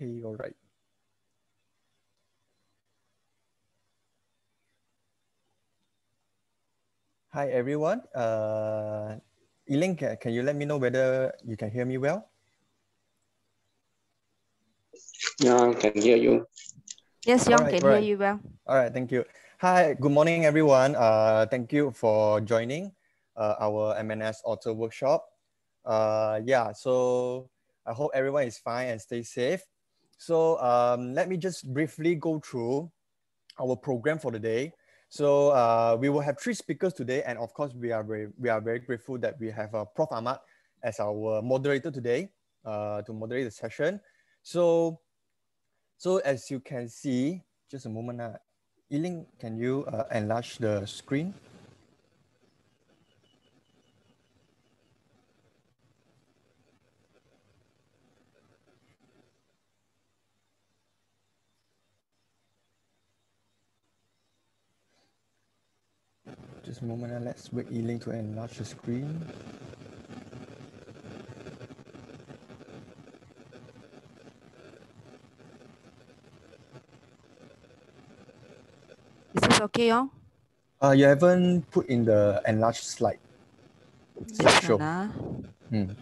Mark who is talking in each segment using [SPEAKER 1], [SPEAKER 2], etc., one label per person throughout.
[SPEAKER 1] Okay, all right. Hi, everyone. Uh, Elaine, can, can you let me know whether you can hear me well?
[SPEAKER 2] Yeah, I can hear you.
[SPEAKER 3] Yes, Young, right, can right. hear you well.
[SPEAKER 1] All right, thank you. Hi, good morning, everyone. Uh, thank you for joining uh, our MNS Otter Workshop. Uh, yeah, so I hope everyone is fine and stay safe. So um, let me just briefly go through our program for the day. So uh, we will have three speakers today, and of course, we are very we are very grateful that we have uh, Prof. Ahmad as our moderator today uh, to moderate the session. So, so as you can see, just a moment. Uh, Eileen, can you uh, enlarge the screen? A moment, let's wait link to enlarge the screen.
[SPEAKER 3] Is this okay, Yong?
[SPEAKER 1] Uh, you haven't put in the enlarged slide.
[SPEAKER 3] This show. Hmm.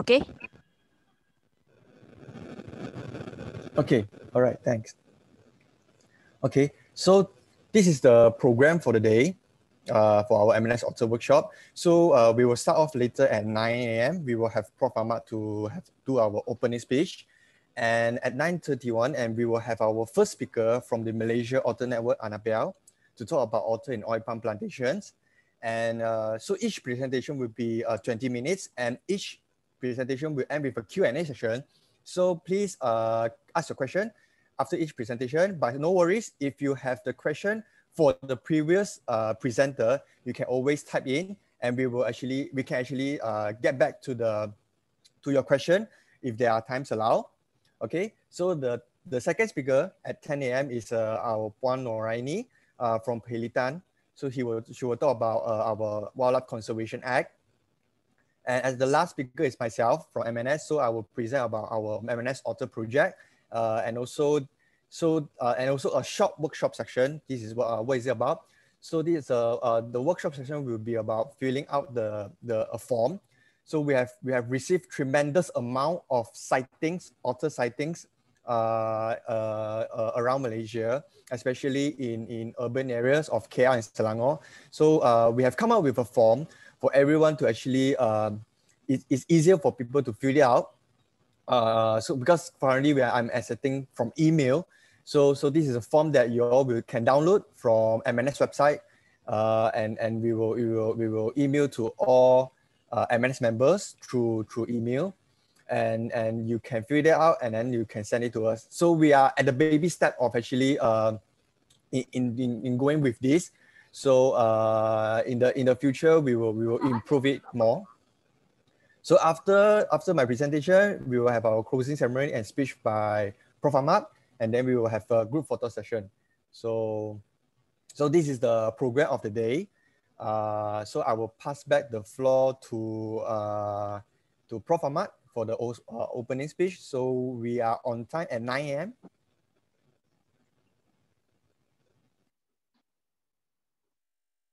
[SPEAKER 3] Okay.
[SPEAKER 1] Okay, all right, thanks. Okay, so this is the program for the day uh, for our MNS Otter workshop. So uh, we will start off later at 9 a.m. We will have Prof. Ahmad to have do our opening speech. And at 9.31, and we will have our first speaker from the Malaysia Otter Network, Annabel, to talk about otter in oil palm plantations. And uh, so each presentation will be uh, 20 minutes and each presentation will end with a Q&A session so please uh, ask your question after each presentation, but no worries. If you have the question for the previous uh, presenter, you can always type in and we will actually, we can actually uh, get back to the, to your question if there are times allow. Okay, so the, the second speaker at 10 a.m. is uh, our Puan Noraini uh, from Perhilitan. So he will, she will talk about uh, our Wildlife Conservation Act. And as the last speaker is myself from MNS, so I will present about our MNS otter project uh, and also so uh, and also a short workshop section. This is what uh, what is it about? So this is uh, uh, the workshop section will be about filling out the the a form. So we have we have received tremendous amount of sightings, otter sightings uh, uh, uh, around Malaysia, especially in, in urban areas of KL and Selangor. So uh, we have come up with a form for everyone to actually, um, it, it's easier for people to fill it out. Uh, so because currently we are, I'm accepting from email. So, so this is a form that you all will, can download from MNS website uh, and, and we, will, we, will, we will email to all uh, MNS members through, through email and, and you can fill it out and then you can send it to us. So we are at the baby step of actually uh, in, in, in going with this. So uh, in the in the future, we will we will improve it more. So after after my presentation, we will have our closing ceremony and speech by Prof. Ahmad, and then we will have a group photo session. So, so this is the program of the day. Uh, so I will pass back the floor to uh, to Prof. Ahmad for the uh, opening speech. So we are on time at 9 a.m.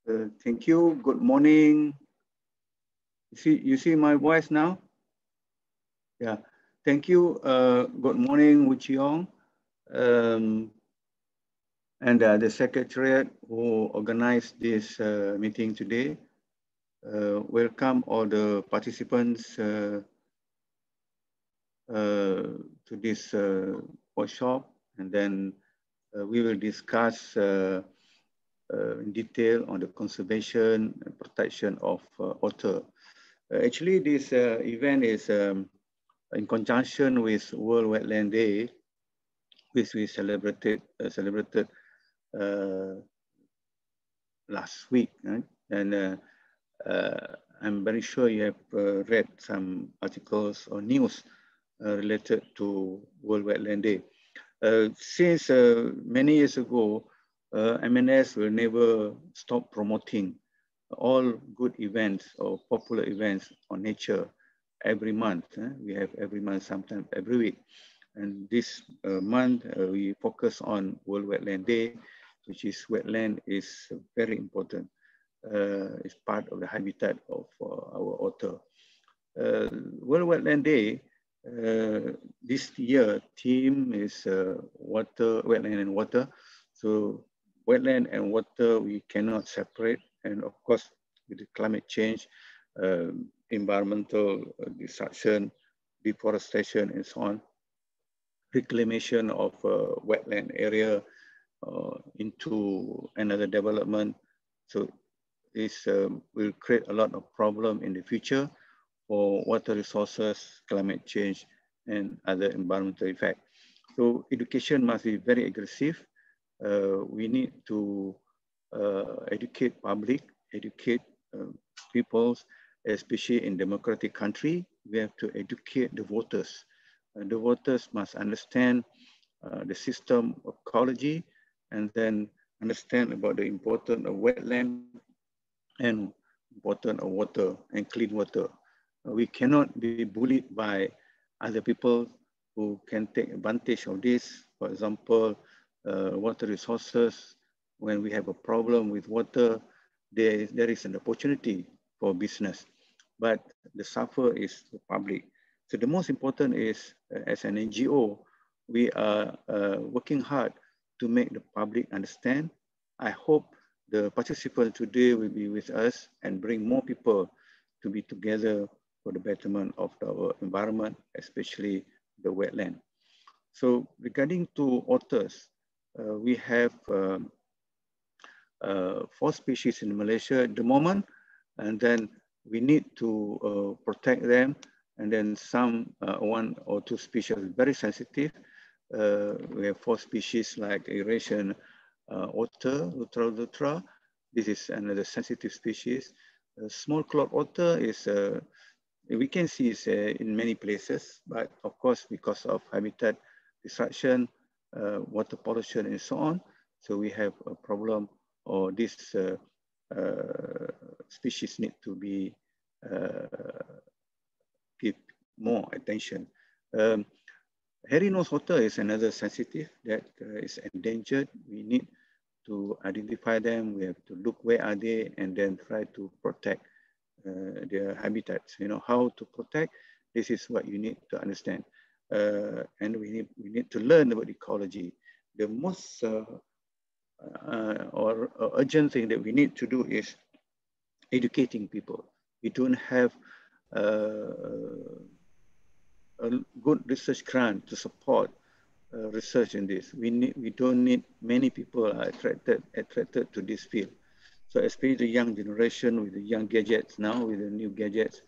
[SPEAKER 4] Uh, thank you. Good morning. You see, you see my voice now? Yeah. Thank you. Uh, good morning, Wu Chiong, um, and uh, the secretariat who organized this uh, meeting today. Uh, welcome all the participants uh, to this workshop, and then we will discuss uh, in detail on the conservation and protection of uh, otter. Uh, actually, this event is um, in conjunction with World Wetland Day, which we celebrated celebrated last week, right? and I'm very sure you have uh, read some articles or news uh, related to World Wetland Day. Uh, since many years ago, uh, MNS will never stop promoting all good events or popular events on nature every month. Eh? We have every month, sometimes every week. And this uh, month, uh, we focus on World Wetland Day, which is wetland is very important. Uh, it's part of the habitat of uh, our otter. Uh, World Wetland Day, uh, this year theme is water, wetland and water. So wetland and water, we cannot separate. And of course, with the climate change, environmental destruction, deforestation, and so on, reclamation of a wetland area uh, into another development. So this um, will create a lot of problem in the future for water resources, climate change, and other environmental effects. So education must be very aggressive. Uh, we need to uh, educate public, educate uh, peoples, especially in democratic country. We have to educate the voters uh, the voters must understand uh, the system of ecology and then understand about the importance of wetland and importance of water and clean water. Uh, we cannot be bullied by other people who can take advantage of this. For example, uh, water resources, when we have a problem with water, there, there is an opportunity for business, but the suffer is the public. So the most important is, uh, as an NGO, we are uh, working hard to make the public understand. I hope the participants today will be with us and bring more people to be together for the betterment of our environment, especially the wetland. So regarding to otters, uh, we have um, four species in Malaysia at the moment, and then we need to uh, protect them and then some uh, one or two species very sensitive. Uh, we have four species like Eurasian uh, otter, Lutra lutra. This is another sensitive species. small clawed otter is, uh, we can see it uh, in many places, but of course, because of habitat destruction, uh, water pollution and so on, so we have a problem or this species need to be give more attention. Um, hairy nose otter is another sensitive that uh, is endangered. We need to identify them. We have to look where are they and then try to protect uh, their habitats. You know, how to protect, this is what you need to understand. Uh, and we need, we need to learn about ecology. The most uh, or, or urgent thing that we need to do is educating people. We don't have uh, a good research grant to support uh, research in this. We need, we don't need many people are attracted attracted to this field. So especially the young generation with the young gadgets now, with the new gadgets,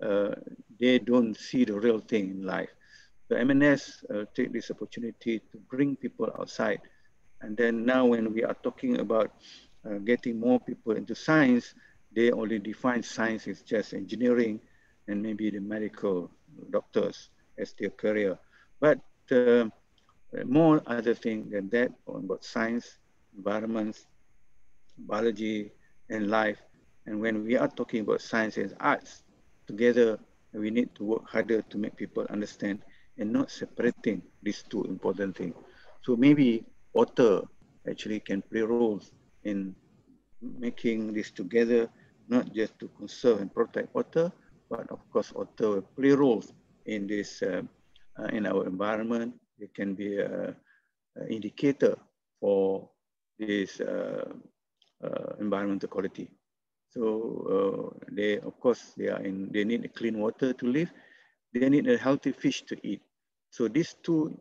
[SPEAKER 4] uh, they don't see the real thing in life. So MNS uh, take this opportunity to bring people outside. And then now when we are talking about uh, getting more people into science, they only define science as just engineering, and maybe the medical doctors as their career. But uh, more other things than that about science, environments, biology, and life. And when we are talking about science and arts, together we need to work harder to make people understand and not separating these two important things. So maybe otter actually can play roles in making this together, not just to conserve and protect water, but of course otter play roles in this uh, uh, in our environment. It can be an indicator for this uh, uh, environmental quality. So uh, they, of course, they are in. They need clean water to live. They need a healthy fish to eat. So these two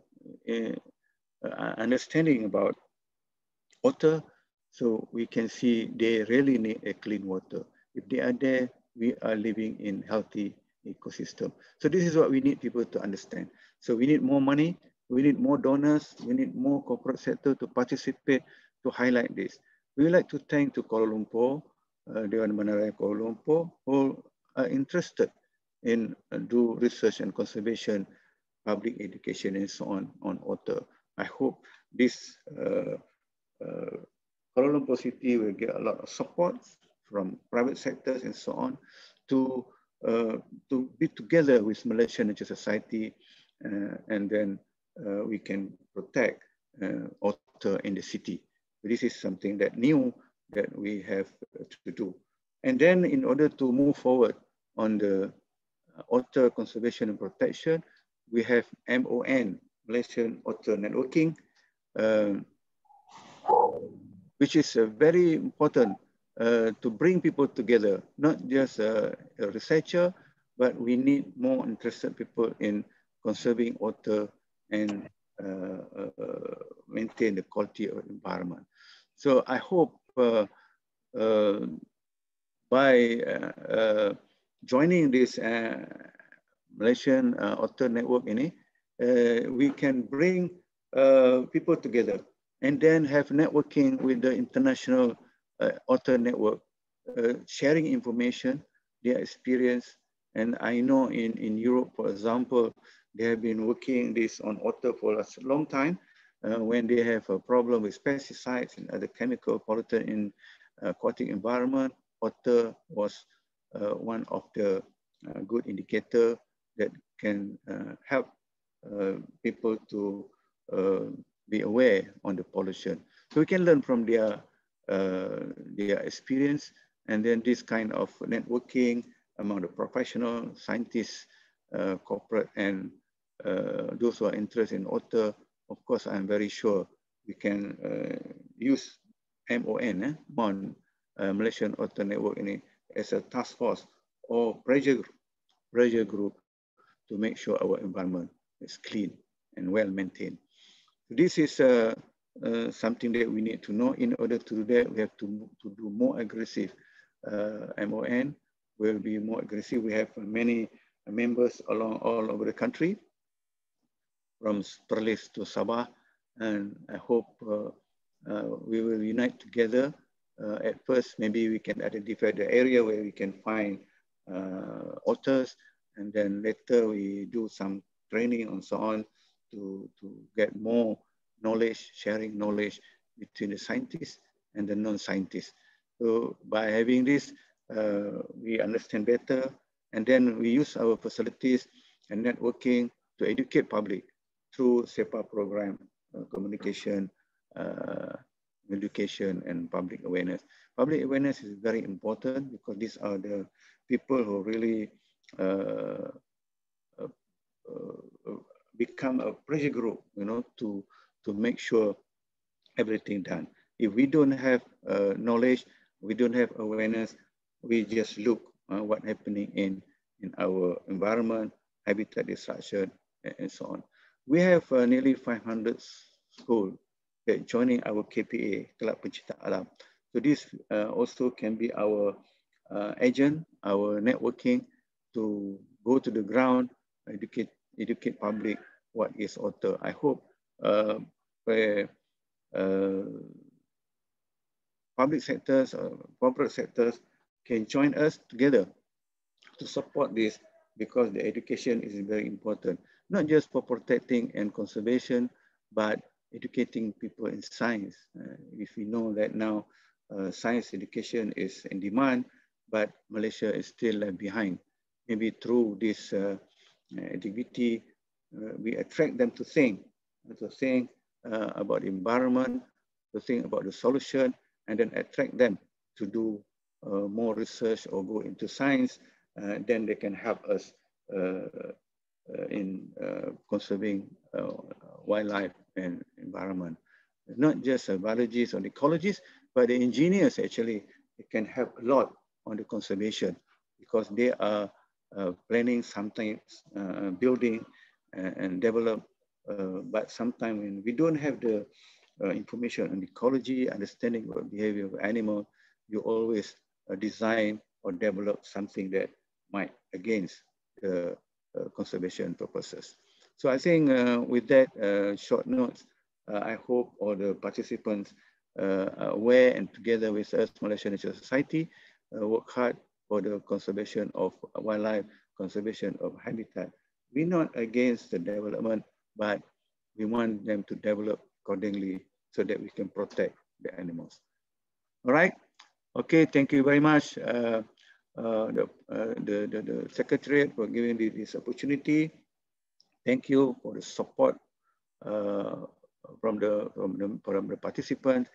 [SPEAKER 4] understanding about water, so we can see they really need a clean water. If they are there, we are living in healthy ecosystem. So this is what we need people to understand. So we need more money, we need more donors, we need more corporate sector to participate to highlight this. We would like to thank to Kuala Lumpur, uh, Dewan Bandaraya Kuala Lumpur, who are interested in uh, do research and conservation, public education and so on, on water. I hope this uh, uh, Kuala Lumpur City will get a lot of support from private sectors and so on to, uh, to be together with Malaysian Nature Society uh, and then uh, we can protect uh, otter in the city. This is something that new that we have to do. And then in order to move forward on the otter conservation and protection, we have MON, Malaysian Otter Networking, um, which is uh, very important uh, to bring people together, not just uh, a researcher, but we need more interested people in conserving water and uh, uh, maintain the quality of environment. So I hope by joining this Malaysian Otter Network ini, we can bring people together and then have networking with the international uh, otter network, uh, sharing information, their experience. And I know in, in Europe, for example, they have been working this on otter for a long time. Uh, when they have a problem with pesticides and other chemical pollutant in uh, aquatic environment, otter was uh, one of the uh, good indicator that can uh, help uh, people to be aware on the pollution. So we can learn from their, their experience and then this kind of networking among the professional scientists, corporate and uh, those who are interested in water, of course, I'm very sure we can uh, use MON, eh, MON, uh, Malaysian Otter Network as a task force or pressure, pressure group to make sure our environment is clean and well maintained. This is uh, uh, something that we need to know. In order to do that, we have to, to do more aggressive uh, MON. We'll be more aggressive. We have many members along all over the country from Perlis to Sabah. And I hope uh, uh, we will unite together. Uh, at first, maybe we can identify the area where we can find otters. And then later we do some training and so on to, to get more knowledge, sharing knowledge between the scientists and the non-scientists. So by having this, uh, we understand better, and then we use our facilities and networking to educate public through CEPA program, uh, communication, uh, education, and public awareness. Public awareness is very important because these are the people who really uh, become a pressure group, you know, to, to make sure everything done. If we don't have uh, knowledge, we don't have awareness, we just look uh, what happening in, in our environment, habitat destruction, and, and so on. We have uh, nearly 500 schools that joining our KPA, Kelab Pencinta Alam. So this uh, also can be our uh, agent, our networking to go to the ground, educate, educate public what is otter. I hope uh, where uh, public sectors, uh, corporate sectors can join us together to support this because the education is very important not just for protecting and conservation, but educating people in science. Uh, if we know that now uh, science education is in demand, but Malaysia is still left behind. Maybe through this uh, activity, uh, we attract them to think, to think uh, about the environment, to think about the solution, and then attract them to do uh, more research or go into science, then they can help us uh, in uh, conserving uh, wildlife and environment. Not just biologists or ecologists, but the engineers actually can help a lot on the conservation because they are planning sometimes building and, and develop uh, but sometimes when we don't have the uh, information on ecology, understanding of behavior of animal, you always uh, design or develop something that might against the uh, conservation purposes. So I think uh, with that uh, short notes, I hope all the participants are aware and together with us, Malaysian Nature Society, work hard for the conservation of wildlife, conservation of habitat. We're not against the development, but we want them to develop accordingly so that we can protect the animals. All right. Okay, thank you very much, uh, uh, the, uh, the, the, the Secretariat for giving me this opportunity. Thank you for the support uh, from, the, from, the, from the participants.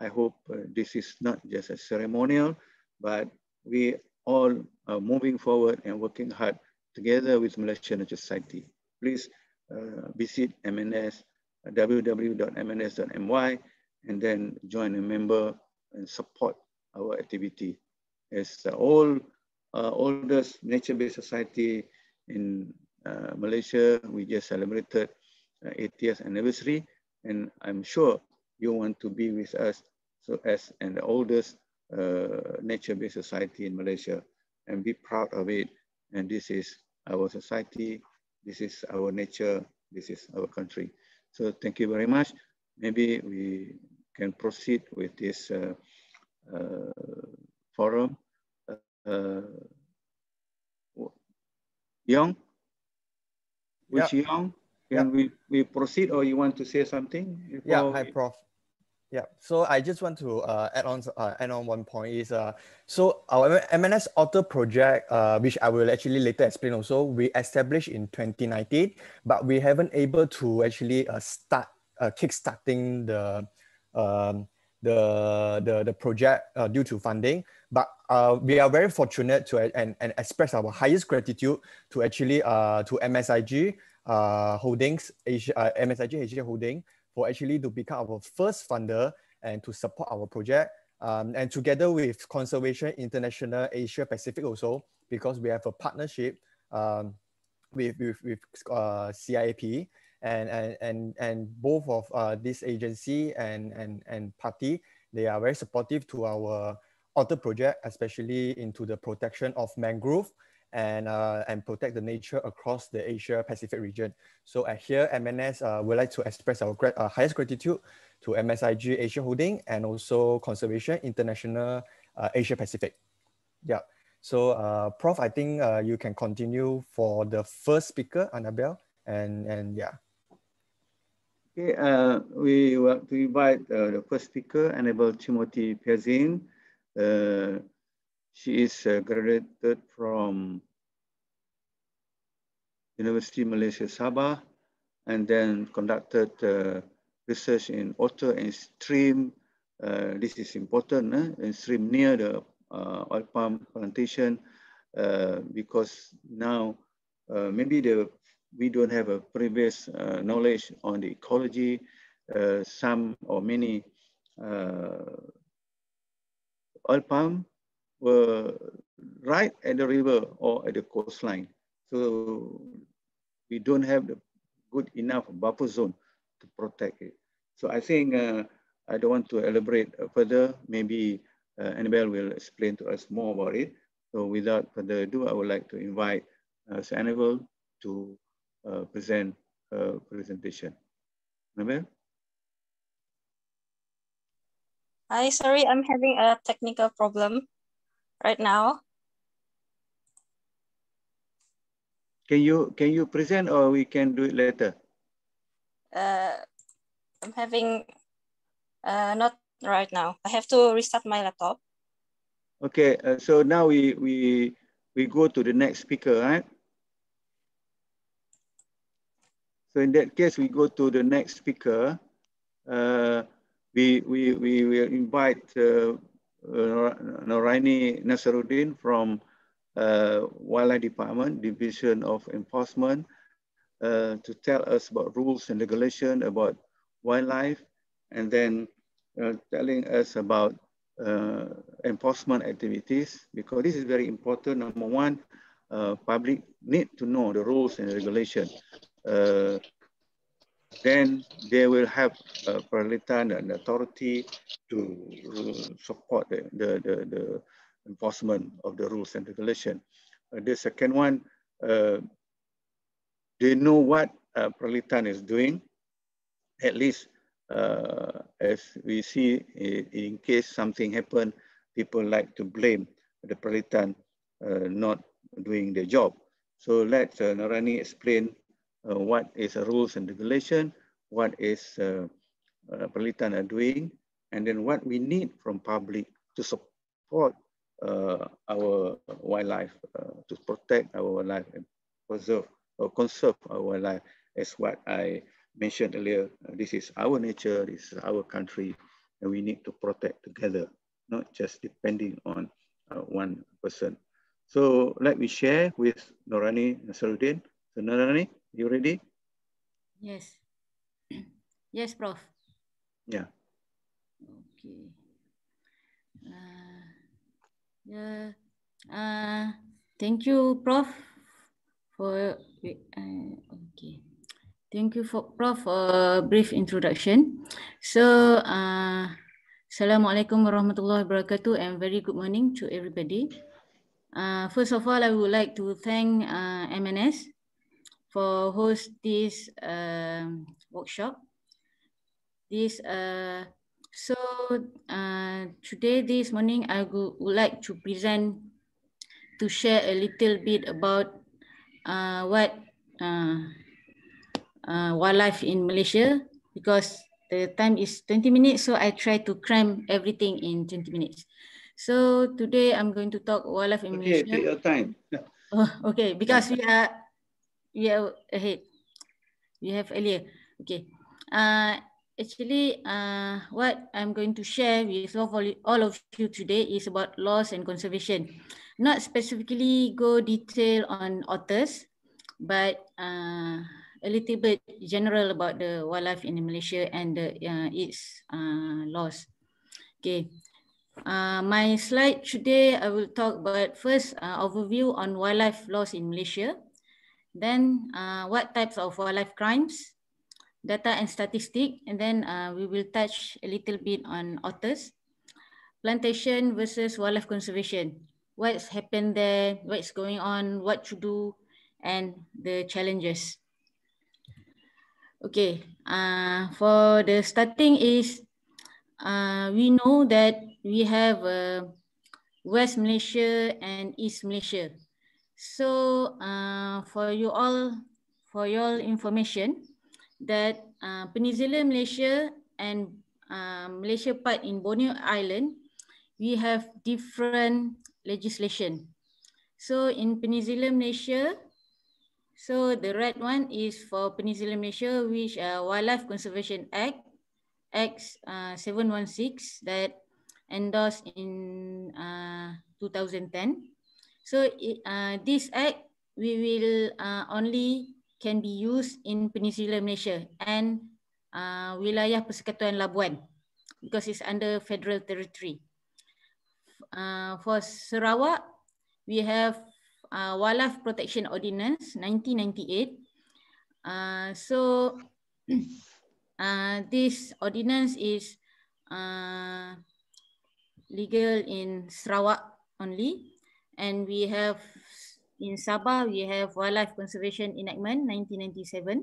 [SPEAKER 4] I hope uh, this is not just a ceremonial, but we all are moving forward and working hard together with Malaysian Society. Please uh, visit MNS, www.mns.my, and then join a member and support our activity. As uh, all uh, oldest nature-based society in uh, Malaysia, we just celebrated uh, 80th anniversary, and I'm sure you want to be with us so as an oldest uh, nature-based society in Malaysia and be proud of it. And this is our society, this is our nature, this is our country. So thank you very much. Maybe we can proceed with this uh, uh, forum. Uh, Young? Which yeah. Young? Can yeah. we, we proceed or you want to say something?
[SPEAKER 1] Yeah, hi, Prof. Yeah, so I just want to uh, add on uh, add on one point is uh, so our MNS Otter project, uh, which I will actually later explain also, we established in 2019, but we haven't able to actually uh, start uh, kickstarting the um, the the the project uh, due to funding. But uh, we are very fortunate to and, and express our highest gratitude to actually uh, to MSIG uh, Holdings Asia uh, MSIG Asia Holding for actually to become our first funder and to support our project. Um, and together with Conservation International Asia Pacific also, because we have a partnership um, with, with, with uh, CIAP and, and, and, and both of uh, this agency and, and, and party, they are very supportive to our otter project, especially into the protection of mangrove and, uh, and protect the nature across the Asia Pacific region. So at here, MNS uh, would like to express our uh, highest gratitude to MSIG Asia Holding and also Conservation International uh, Asia Pacific. Yeah. So uh, Prof, I think uh, you can continue for the first speaker, Annabel, and, and yeah.
[SPEAKER 4] Okay, we want to invite the first speaker, Annabel Timothy Pianzin. She is graduated from University Malaysia Sabah and then conducted uh, research in otter and stream. Uh, this is important, eh? and stream near the uh, oil palm plantation uh, because now uh, maybe the we don't have a previous uh, knowledge on the ecology. some or many oil palm were right at the river or at the coastline. So we don't have the good enough buffer zone to protect it. So I think uh, I don't want to elaborate further. Maybe uh, Annabel will explain to us more about it. So without further ado, I would like to invite uh, Annabel to uh, present a presentation. Annabel?
[SPEAKER 5] Hi, sorry, I'm having a technical problem right now.
[SPEAKER 4] Can you can you present or we can do it later?
[SPEAKER 5] Uh, I'm having uh, not right now. I have to restart my laptop.
[SPEAKER 4] Okay, uh, so now we we we go to the next speaker, right? So in that case, we go to the next speaker. Uh, we we we will invite uh, Noraini Nasaruddin from uh, Wildlife Department, Division of Enforcement, uh, to tell us about rules and regulation about wildlife, and then uh, telling us about uh, enforcement activities, because this is very important. Number one, uh, public need to know the rules and regulation then they will have uh, Perhilitan and authority to support the, the, the, the, enforcement of the rules and regulation. Uh, the second one, uh, they know what uh, is doing, at least uh, as we see in, in, case something happened, people like to blame the Perhilitan uh, not doing their job. So let uh, Noraini explain uh, what is rules and regulation, what is uh, uh, Peralitan are doing, and then what we need from public to support uh, our wildlife, uh, to protect our wildlife and preserve or conserve our wildlife as what I mentioned earlier. Uh, this is our nature, this is our country, and we need to protect together, not just depending on uh, one person. So let me share with Norani Nasaruddin. So Norani, you ready?
[SPEAKER 6] Yes. Yes, Prof.
[SPEAKER 4] Yeah.
[SPEAKER 6] Okay. Uh, yeah. Uh, thank you, Prof. For uh, okay. Thank you for Prof for a brief introduction. So, uh, Assalamualaikum warahmatullahi wabarakatuh and very good morning to everybody. Uh, first of all, I would like to thank uh, MNS for host this uh, workshop. This uh, so uh, today, this morning, I would, like to present to share a little bit about uh, what uh, uh, wildlife in Malaysia because the time is 20 minutes, so I try to cram everything in 20 minutes. So today I'm going to talk wildlife in
[SPEAKER 4] okay,
[SPEAKER 6] Malaysia.
[SPEAKER 4] take your time.
[SPEAKER 6] oh, okay, because we are are ahead. We have earlier. Okay. Uh, actually, uh, what I'm going to share with all of you today is about loss and conservation. Not specifically go detail on otters, but uh, a little bit general about the wildlife in Malaysia and the, uh, its uh, loss. Okay. Uh, my slide today, I will talk about first uh, overview on wildlife loss in Malaysia. Then uh, what types of wildlife crimes, data and statistic, and then uh, we will touch a little bit on otters, plantation versus wildlife conservation. What's happened there, what's going on, what to do, and the challenges. Okay, uh, for the starting is, uh, we know that we have uh, West Malaysia and East Malaysia. So uh, for you all, for your information, that uh, Peninsula Malaysia and uh, Malaysia part in Borneo Island, we have different legislation. So in Peninsula Malaysia, so the red one is for Peninsula Malaysia, which uh, Wildlife Conservation Act, Act uh, 716 that endorsed in uh, 2010. So uh, this act, we will uh, only can be used in Peninsula Malaysia and uh, wilayah Persekutuan Labuan because it's under federal territory. Uh, for Sarawak, we have uh, Wildlife Protection Ordinance 1998. Uh, so uh, this ordinance is uh, legal in Sarawak only and we have in Sabah, we have Wildlife Conservation Enactment 1997.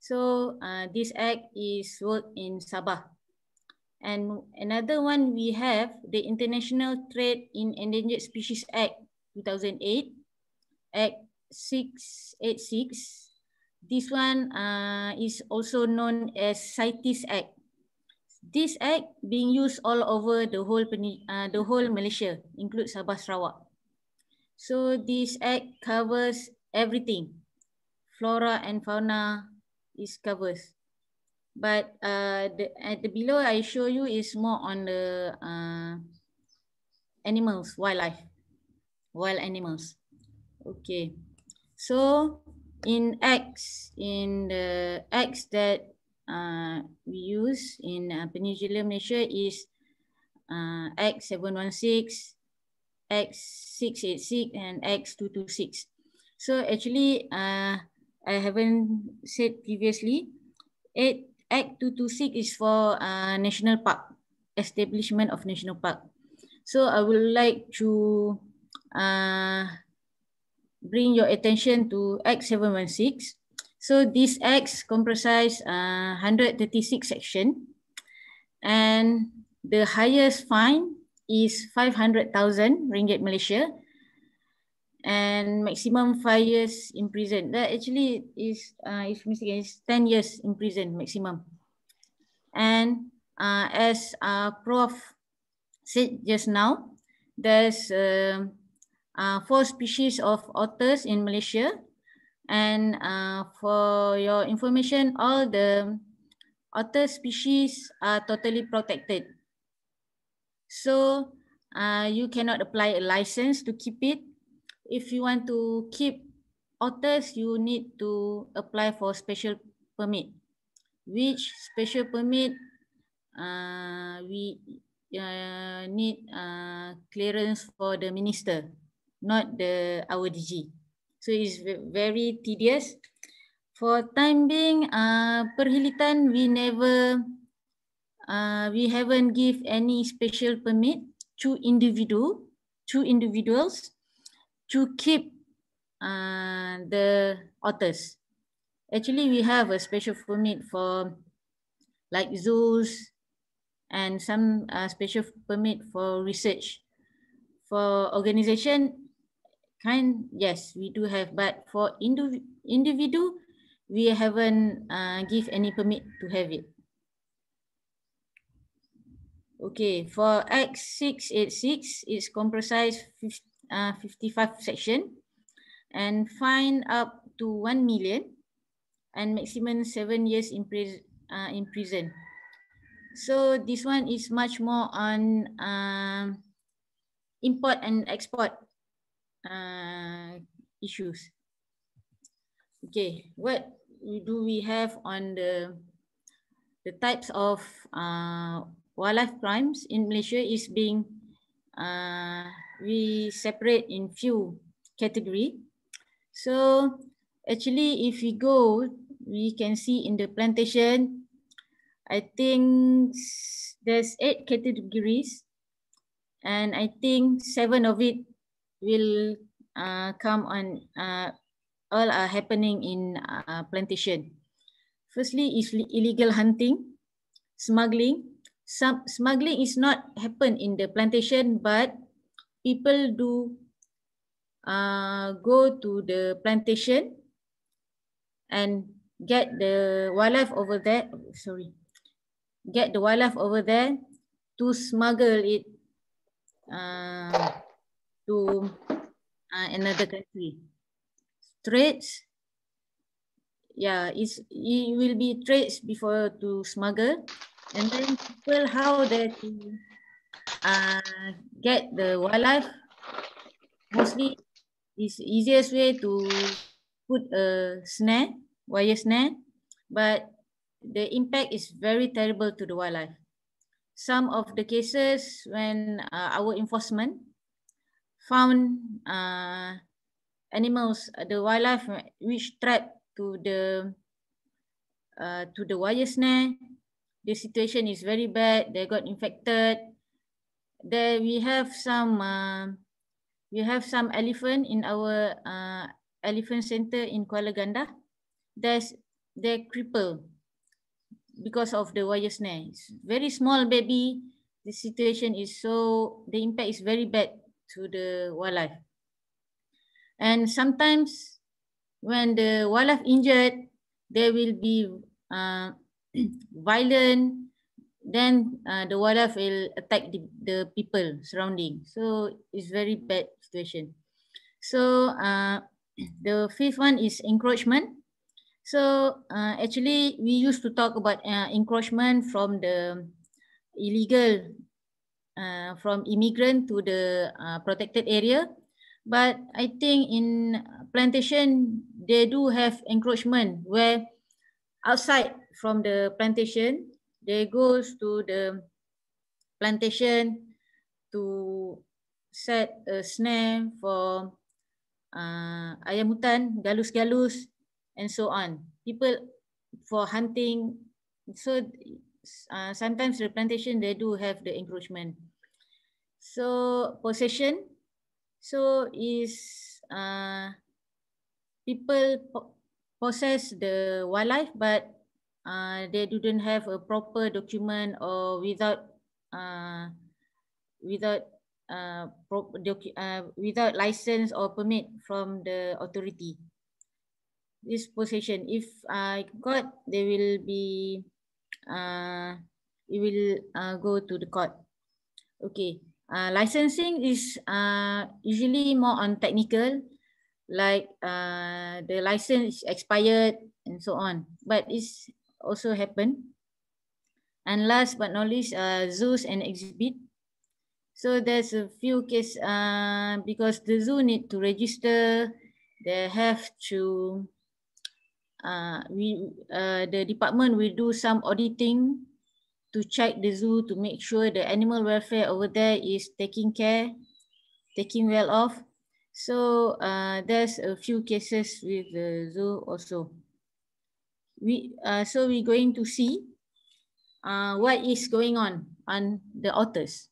[SPEAKER 6] So uh, this act is worked in Sabah. And another one we have the International Trade in Endangered Species Act 2008, Act 686. This one uh, is also known as CITES Act. This act being used all over the whole uh, the whole Malaysia, include Sabah Sarawak. So this act covers everything. Flora and fauna is covers. But uh, the, at the below I show you is more on the uh, animals, wildlife, wild animals. Okay. So in acts, in the acts that uh, we use in uh, Peninsula Malaysia is uh, Act 716, Act 686 and Act 226. So actually, uh, I haven't said previously, it, Act 226 is for uh, national park, establishment of national park. So I would like to uh, bring your attention to Act 716. So this Act comprises uh, 136 section and the highest fine is 500,000 ringgit Malaysia and maximum five years in prison. That actually is, uh, if mistaken, is 10 years in prison maximum. And uh, as uh, Prof said just now, there's uh, uh, four species of otters in Malaysia. And uh, for your information, all the otter species are totally protected. So uh, you cannot apply a license to keep it. If you want to keep otters, you need to apply for special permit. Which special permit uh, we uh, need uh, clearance for the minister, not the our DG. So it's very tedious. For time being, uh, perhilitan we never, uh, we haven't give any special permit to individual, to individuals to keep uh, the otters. Actually, we have a special permit for like zoos, and some uh, special permit for research. For organization, kind, yes, we do have, but for indiv individual, we haven't uh, give any permit to have it. Okay, for Act 686, it's comprised uh, 55 section and fine up to 1 million and maximum seven years in, uh, in prison. So this one is much more on uh, import and export uh, issues. Okay, what do we have on the the types of uh, wildlife crimes in Malaysia is being uh, we separate in few category. So actually, if we go, we can see in the plantation I think there's eight categories and I think seven of it will uh, come on, uh, all are happening in uh, plantation. Firstly is illegal hunting, smuggling. Some smuggling is not happen in the plantation, but people do uh, go to the plantation and get the wildlife over there. Sorry, get the wildlife over there to smuggle it uh, to uh, another country. Trades, yeah, it's, it will be trades before to smuggle. And then people, how they uh, get the wildlife, mostly is easiest way to put a snare, wire snare, but the impact is very terrible to the wildlife. Some of the cases when uh, our enforcement found uh, animals, uh, the wildlife which trapped to the uh, to the wire snare, the situation is very bad. They got infected. There we have some uh, we have some elephant in our uh, elephant center in Kuala Gandah. There's they crippled because of the wire snare. It's very small baby. The situation is so, the impact is very bad to the wildlife. And sometimes when the wildlife injured, they will be uh, violent, then uh, the wildlife will attack the, the people surrounding. So it's very bad situation. So uh, the fifth one is encroachment. So uh, actually, we used to talk about uh, encroachment from the illegal, uh, from immigrant to the uh, protected area. But I think in plantation, they do have encroachment where outside from the plantation, they goes to the plantation to set a snare for uh, ayam hutan, galus-galus, and so on. People for hunting, so uh, sometimes the plantation they do have the encroachment. So possession, so is uh, people po possess the wildlife, but uh, they didn't have a proper document or without uh, without uh, uh, without license or permit from the authority this possession. If I got, they will be, uh, it will uh, go to the court. Okay. Uh, licensing is uh, usually more on technical, like uh, the license expired and so on. But it's also happen. And last but not least, uh, zoos and exhibit. So there's a few cases uh, because the zoo need to register, they have to, uh, we, uh, the department will do some auditing to check the zoo to make sure the animal welfare over there is taking care, taking well off. So uh, there's a few cases with the zoo also. We, uh, so we're going to see uh, what is going on on the otters.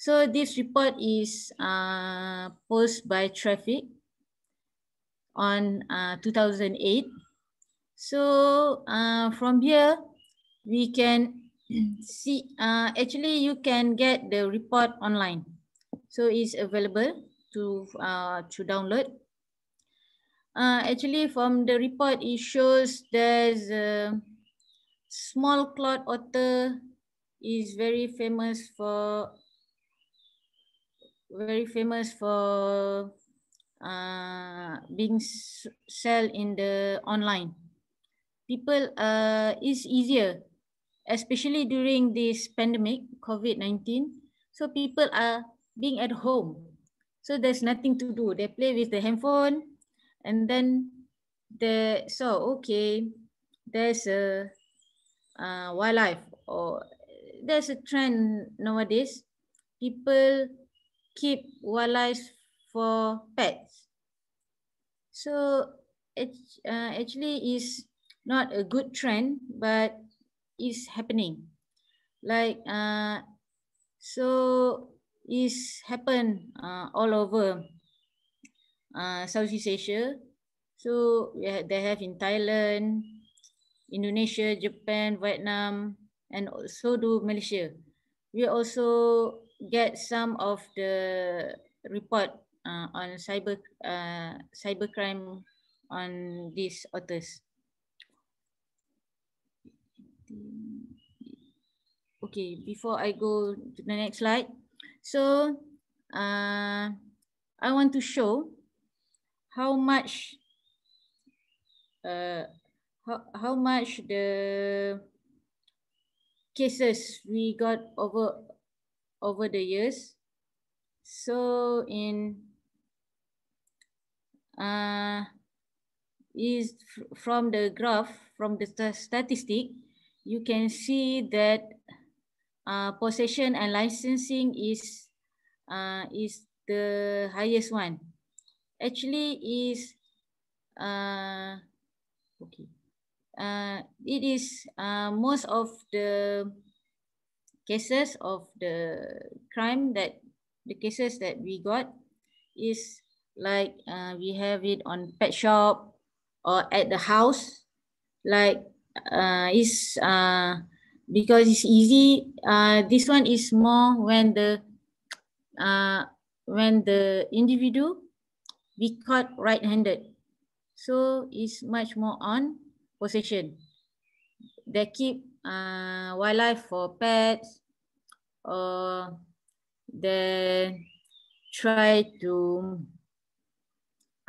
[SPEAKER 6] So this report is uh, posted by Traffic on uh, 2008. So uh, from here, we can see, uh, actually you can get the report online. So it's available to, uh, to download. Uh, actually from the report, it shows there's a small cloud otter is very famous for very famous for uh, being sell in the online. People, uh, it's easier, especially during this pandemic, COVID-19. So people are being at home. So there's nothing to do. They play with the handphone and then the, so, okay, there's a uh, wildlife or there's a trend nowadays. People keep wildlife for pets. So it uh, actually is not a good trend, but is happening. Like uh, so is happen uh, all over uh, Southeast Asia. So we have, they have in Thailand, Indonesia, Japan, Vietnam, and so do Malaysia. We also get some of the report uh, on cyber uh, cybercrime on these authors. Okay, before I go to the next slide, so uh, I want to show how much uh, how, how much the cases we got over over the years. So in uh, is from the graph, from the st statistic, you can see that uh, possession and licensing is uh, is the highest one. Actually, is uh, okay. Uh, it is uh, most of the cases of the crime that the cases that we got is like uh, we have it on pet shop or at the house like uh, is uh, because it's easy uh, this one is more when the uh, when the individual be caught right-handed so it's much more on possession they keep uh, wildlife for pets or they try to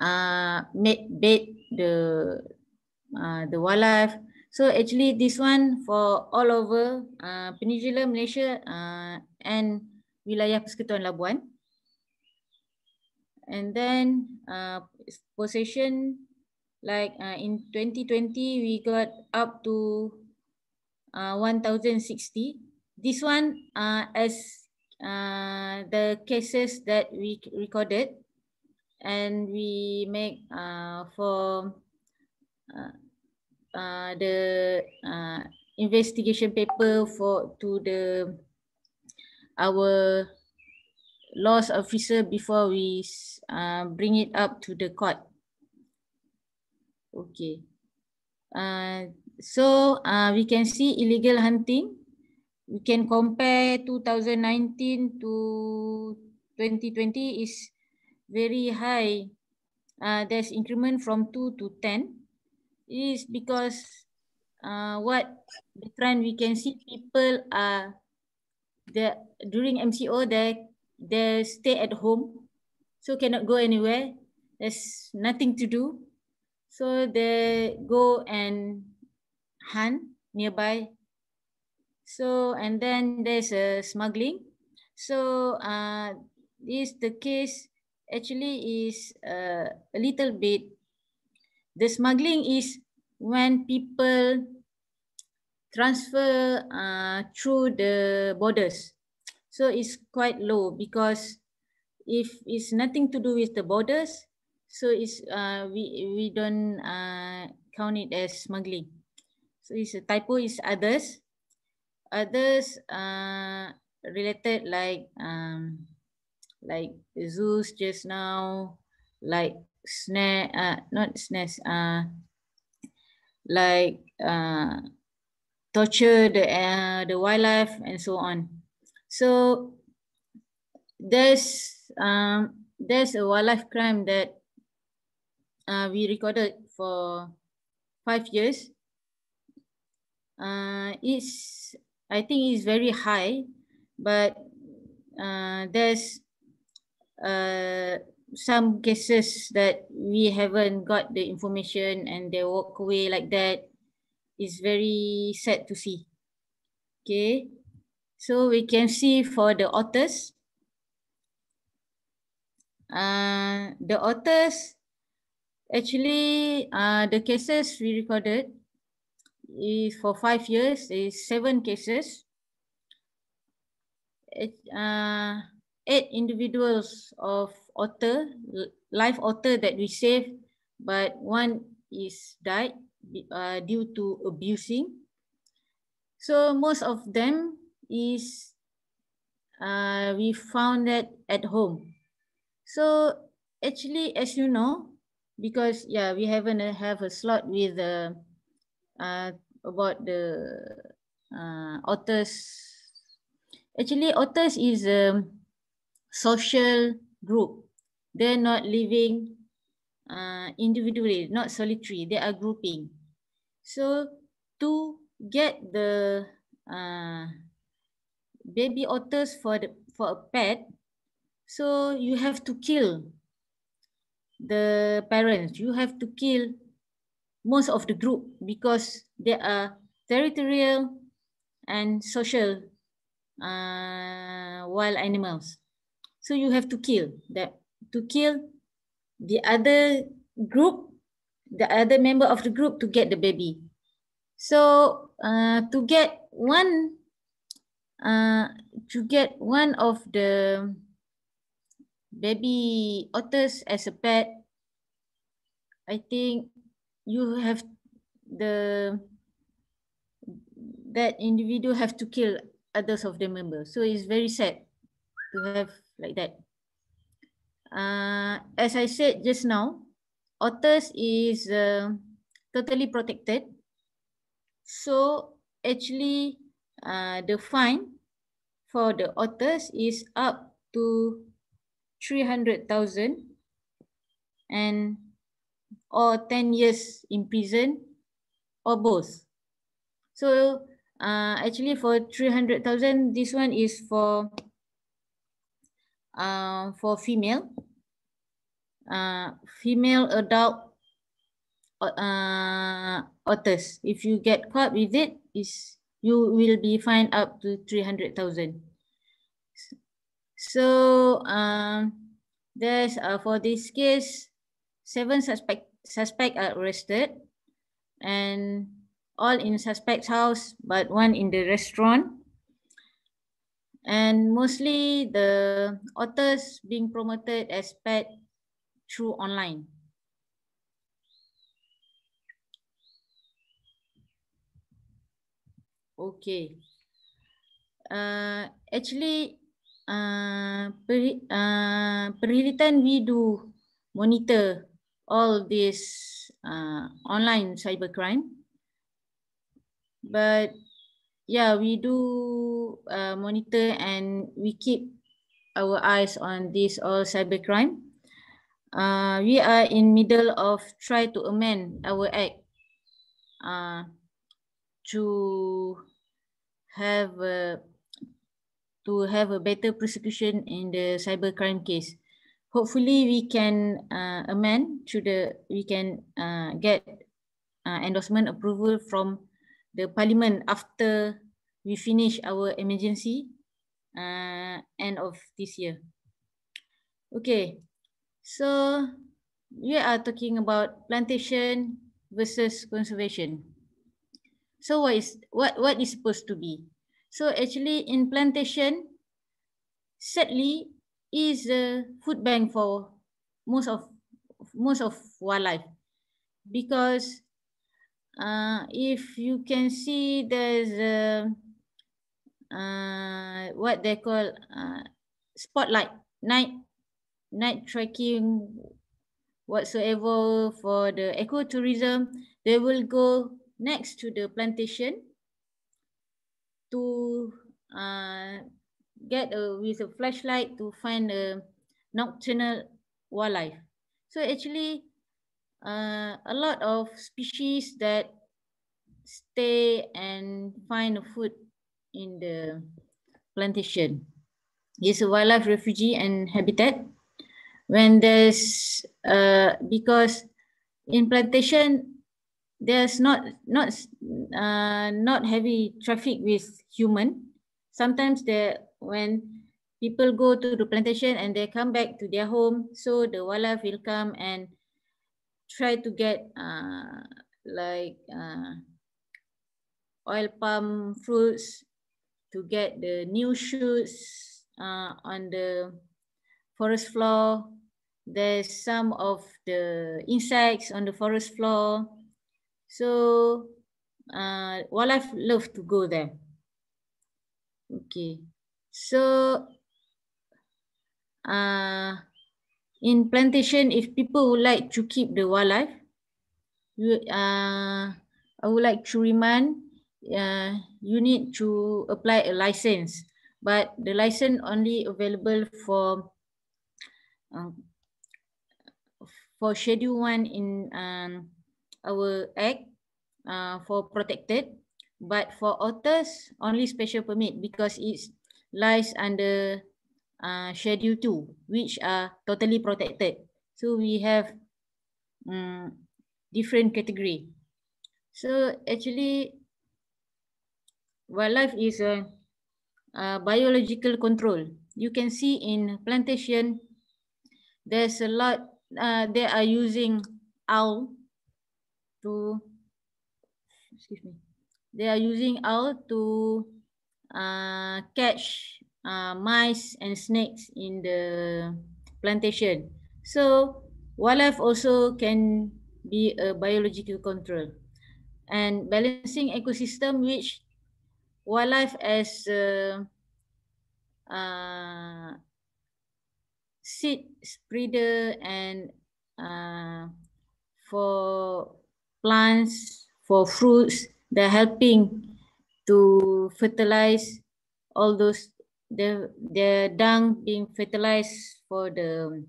[SPEAKER 6] uh, make bait the uh, the wildlife. So actually this one for all over uh, Peninsula Malaysia uh, and wilayah Persekutuan Labuan. And then uh, possession like uh, in 2020 we got up to uh, 1060 this one uh, as uh, the cases that we recorded and we make uh, for uh, uh, the uh, investigation paper for to the our laws officer before we uh, bring it up to the court. Okay. Uh, so uh, we can see illegal hunting we can compare 2019 to 2020 is very high. Uh, there's increment from 2 to 10. It is because uh, what the trend we can see people are the during MCO they they stay at home, so cannot go anywhere. There's nothing to do. So they go and hunt nearby. So, and then there's a smuggling. So uh, this the case actually is uh, a little bit, the smuggling is when people transfer uh, through the borders. So it's quite low because if it's nothing to do with the borders, so it's uh, we we don't uh, count it as smuggling. So it's a typo is others. Others uh, related like um, like zoos just now, like snare, uh, not snares, uh, like uh, torture the uh, the wildlife and so on. So there's um, there's a wildlife crime that uh, we recorded for five years. Uh, it's I think it's very high, but uh, there's uh, some cases that we haven't got the information and they walk away like that is very sad to see. Okay, so we can see for the otters. Uh, the otters, actually, uh, the cases we recorded is for five years, is seven cases. It, uh, eight individuals of otter, live otter that we saved, but one is died uh, due to abusing. So most of them is uh, we found that at home. So actually, as you know, because yeah, we haven't uh, have a slot with uh, uh, about the uh, otters. Actually, otters is a social group. They're not living uh, individually, not solitary. They are grouping. So to get the uh, baby otters for the for a pet, so you have to kill the parents. You have to kill most of the group because they are territorial and social uh, wild animals. So you have to kill that to kill the other group, the other member of the group to get the baby. So uh, to get one, uh, to get one of the baby otters as a pet, I think you have the that individual have to kill others of the members. So it's very sad to have like that. Uh, as I said just now, otters is uh, totally protected. So actually, uh, the fine for the otters is up to 300,000 and or 10 years in prison or both. So uh, actually for 300,000, this one is for uh, for female, uh, female adult uh, otters. If you get caught with it, is you will be fined up to 300,000. So um, there's uh, for this case, seven suspect suspect are arrested and all in suspect's house, but one in the restaurant and mostly the otters being promoted as pet through online. Okay. Uh, actually, uh, per, uh, Perhilitan, we do monitor all this uh, online cybercrime. But yeah, we do uh, monitor and we keep our eyes on this all cybercrime. Uh, we are in middle of try to amend our act uh, to have uh, to have a better prosecution in the cybercrime case. Hopefully, we can uh, amend to the we can uh, get uh, endorsement approval from the parliament after we finish our emergency uh, end of this year. Okay, so we are talking about plantation versus conservation. So what is what what is supposed to be? So actually in plantation, sadly, is a food bank for most of most of wildlife because uh, if you can see there's a uh, what they call uh, spotlight night night tracking whatsoever for the ecotourism they will go next to the plantation to uh, get a with a flashlight to find a nocturnal wildlife. So actually uh, a lot of species that stay and find food in the plantation. Is a wildlife refugee and habitat. When there's uh, because in plantation there's not not uh, not heavy traffic with human sometimes there when people go to the plantation and they come back to their home so the wildlife will come and try to get uh, like uh, oil palm fruits to get the new shoots uh, on the forest floor. There's some of the insects on the forest floor. So uh, wildlife love to go there. Okay, so uh, in plantation, if people would like to keep the wildlife, you, uh, I would like to remind uh, you need to apply a license, but the license only available for um, for schedule one in um, our act uh, for protected, but for otters only special permit because it lies under uh, schedule two, which are totally protected. So we have um, different category. So actually, wildlife is a, a biological control. You can see in plantation, there's a lot, uh, they are using owl to, excuse me, they are using owl to uh, catch uh, mice and snakes in the plantation. So wildlife also can be a biological control and balancing ecosystem which wildlife as uh, uh, seed spreader and uh, for plants, for fruits, they're helping to fertilize all those the the dung being fertilized for the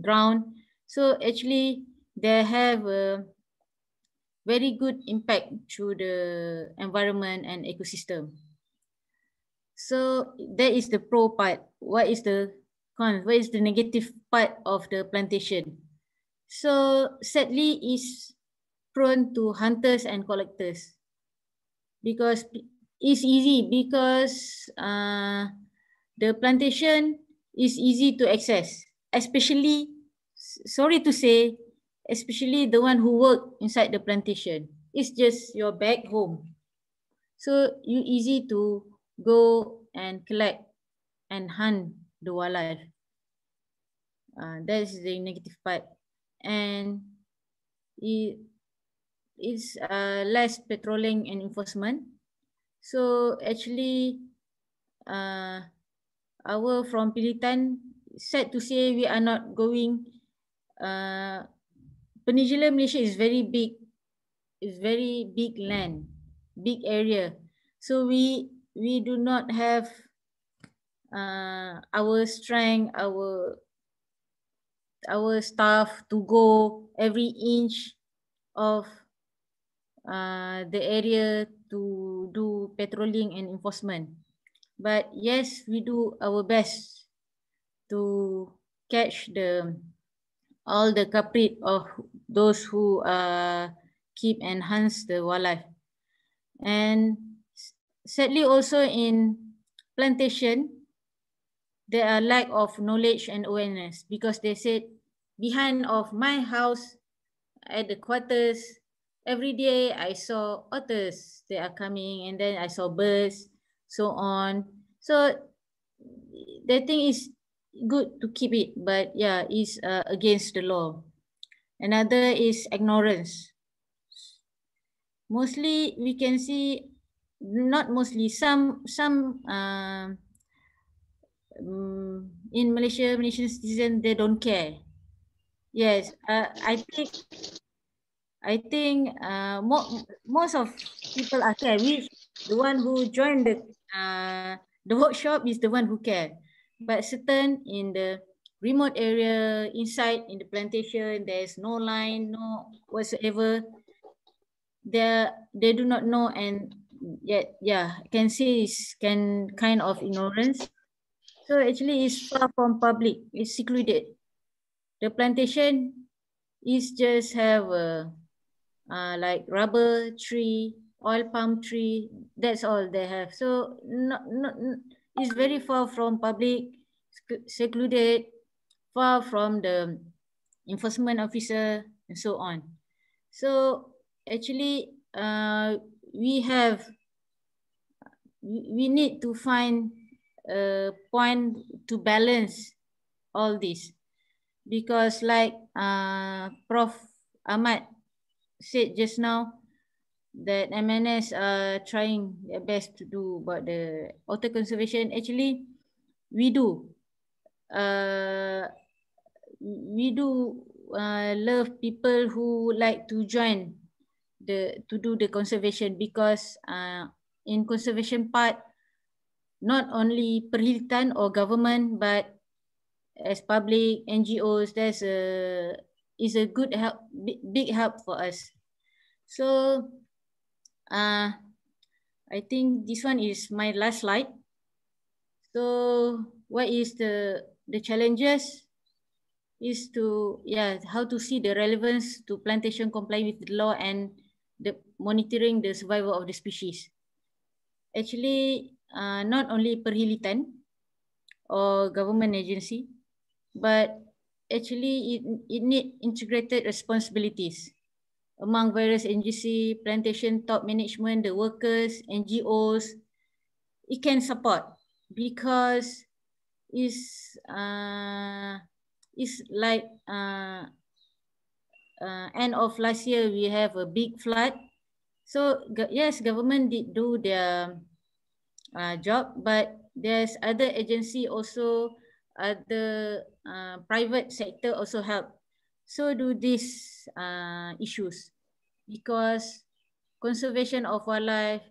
[SPEAKER 6] ground. So actually they have a very good impact to the environment and ecosystem. So that is the pro part. What is the con? What is the negative part of the plantation? So sadly is prone to hunters and collectors because it's easy because uh, the plantation is easy to access, especially, sorry to say, especially the one who work inside the plantation. It's just your back home. So you easy to go and collect and hunt the wildlife. Uh, that is the negative part. And it is uh, less patrolling and enforcement. So actually, uh, our from Pilitan sad to say we are not going uh, Peninsula Malaysia is very big is very big land big area so we we do not have uh, our strength our our staff to go every inch of uh, the area to do patrolling and enforcement But yes, we do our best to catch the all the culprit of those who uh, keep enhance the wildlife. And sadly also in plantation, there are lack of knowledge and awareness because they said behind of my house at the quarters, every day I saw otters, they are coming and then I saw birds, so on. So the thing is good to keep it, but yeah, it's uh, against the law. Another is ignorance. Mostly we can see, not mostly, some some uh, um, in Malaysia, Malaysian citizen, they don't care. Yes, uh, I think I think uh, mo most of people are care. We, the one who joined the uh, the workshop is the one who care. But certain in the remote area, inside in the plantation, there's no line, no whatsoever. They they do not know and yet yeah, can see is can kind of ignorance. So actually it's far from public, it's secluded. The plantation is just have a uh, like rubber tree, oil palm tree, that's all they have. So not, not, is very far from public, secluded, far from the enforcement officer and so on. So actually, uh, we have, we need to find a point to balance all this. Because like uh, Prof. Ahmad said just now, that MNS are trying their best to do about the otter conservation. Actually, we do. Uh, we do uh, love people who like to join the to do the conservation because uh, in conservation part, not only perhilitan or government, but as public NGOs, there's a is a good help, big, big help for us. So uh, I think this one is my last slide. So what is the, the challenges is to, yeah, how to see the relevance to plantation comply with the law and the monitoring the survival of the species. Actually, uh, not only Perhilitan or government agency, but actually it, it need integrated responsibilities among various agency, plantation top management, the workers, NGOs, it can support because it's, uh, it's like uh, uh, end of last year, we have a big flood. So yes, government did do their uh, job, but there's other agency also, other uh, private sector also help so do these uh, issues because conservation of wildlife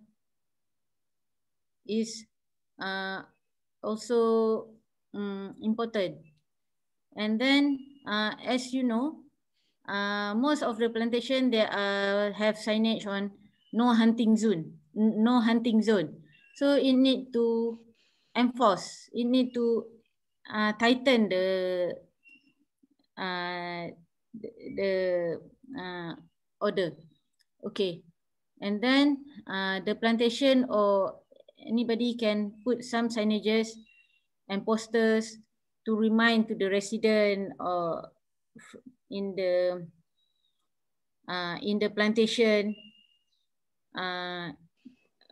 [SPEAKER 6] is uh, also um, important. And then, uh, as you know, uh, most of the plantation they uh, have signage on no hunting zone, no hunting zone. So it need to enforce, it need to uh, tighten the uh, the uh, order. Okay. And then uh, the plantation or anybody can put some signages and posters to remind to the resident or in the uh, in the plantation uh,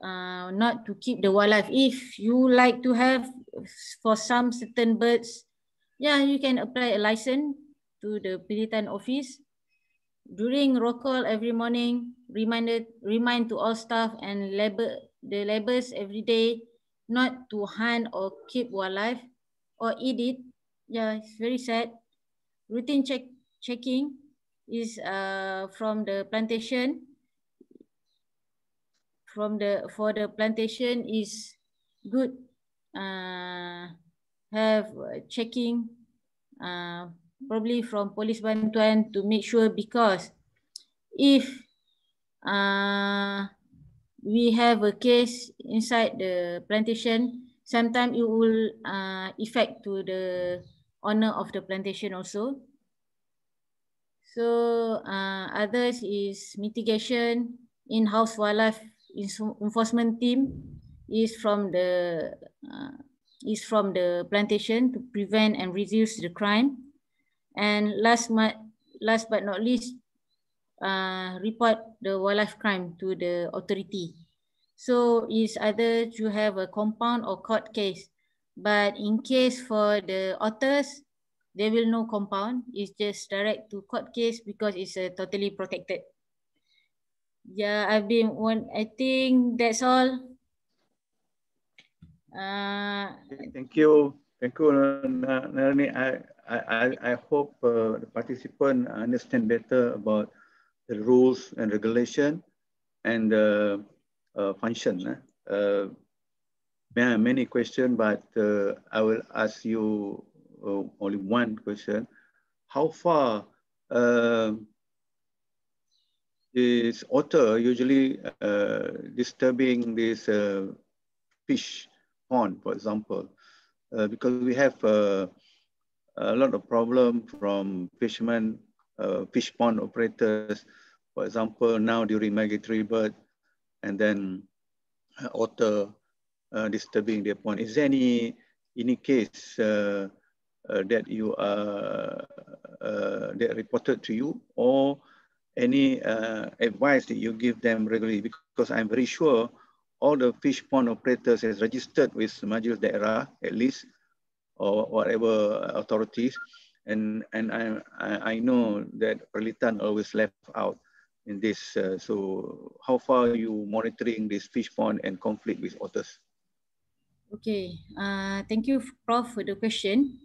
[SPEAKER 6] uh, not to keep the wildlife. If you like to have for some certain birds, yeah, you can apply a license to the Perhilitan office. During roll call every morning, reminded, remind to all staff and labor, the laborers every day not to hunt or keep wildlife or eat it. Yeah, it's very sad. Routine check checking is uh, from the plantation. From the for the plantation is good. Uh, have checking uh, probably from Police Bantuan to make sure because if uh, we have a case inside the plantation, sometimes it will uh, affect to the owner of the plantation also. So uh, others is mitigation, in-house wildlife enforcement team is from the uh, is from the plantation to prevent and reduce the crime. And last, but last but not least, uh, report the wildlife crime to the authority. So it's either to have a compound or court case. But in case for the otters, there will no compound. It's just direct to court case because it's uh, totally protected. Yeah, I've been one. I think that's all.
[SPEAKER 4] Uh, Thank you. Thank you, Noraini. I, I, I hope uh, the participant understand better about the rules and regulation and uh, uh, function. Uh, many questions, but uh, I will ask you uh, only one question. How far is otter usually disturbing this fish pond, for example? because we have a lot of problem from fishermen uh, fish pond operators, for example, now during migratory bird, and then uh, otter uh, disturbing their pond. Is there any any case uh, uh, that you are uh, that reported to you, or any advice that you give them regularly? Because I'm very sure all the fish pond operators has registered with Majlis Daerah at least, or whatever authorities and and I I know that Perhilitan always left out in this. Uh, so how far are you monitoring this fish pond and conflict with otters?
[SPEAKER 6] Okay, uh, thank you, Prof, for the question.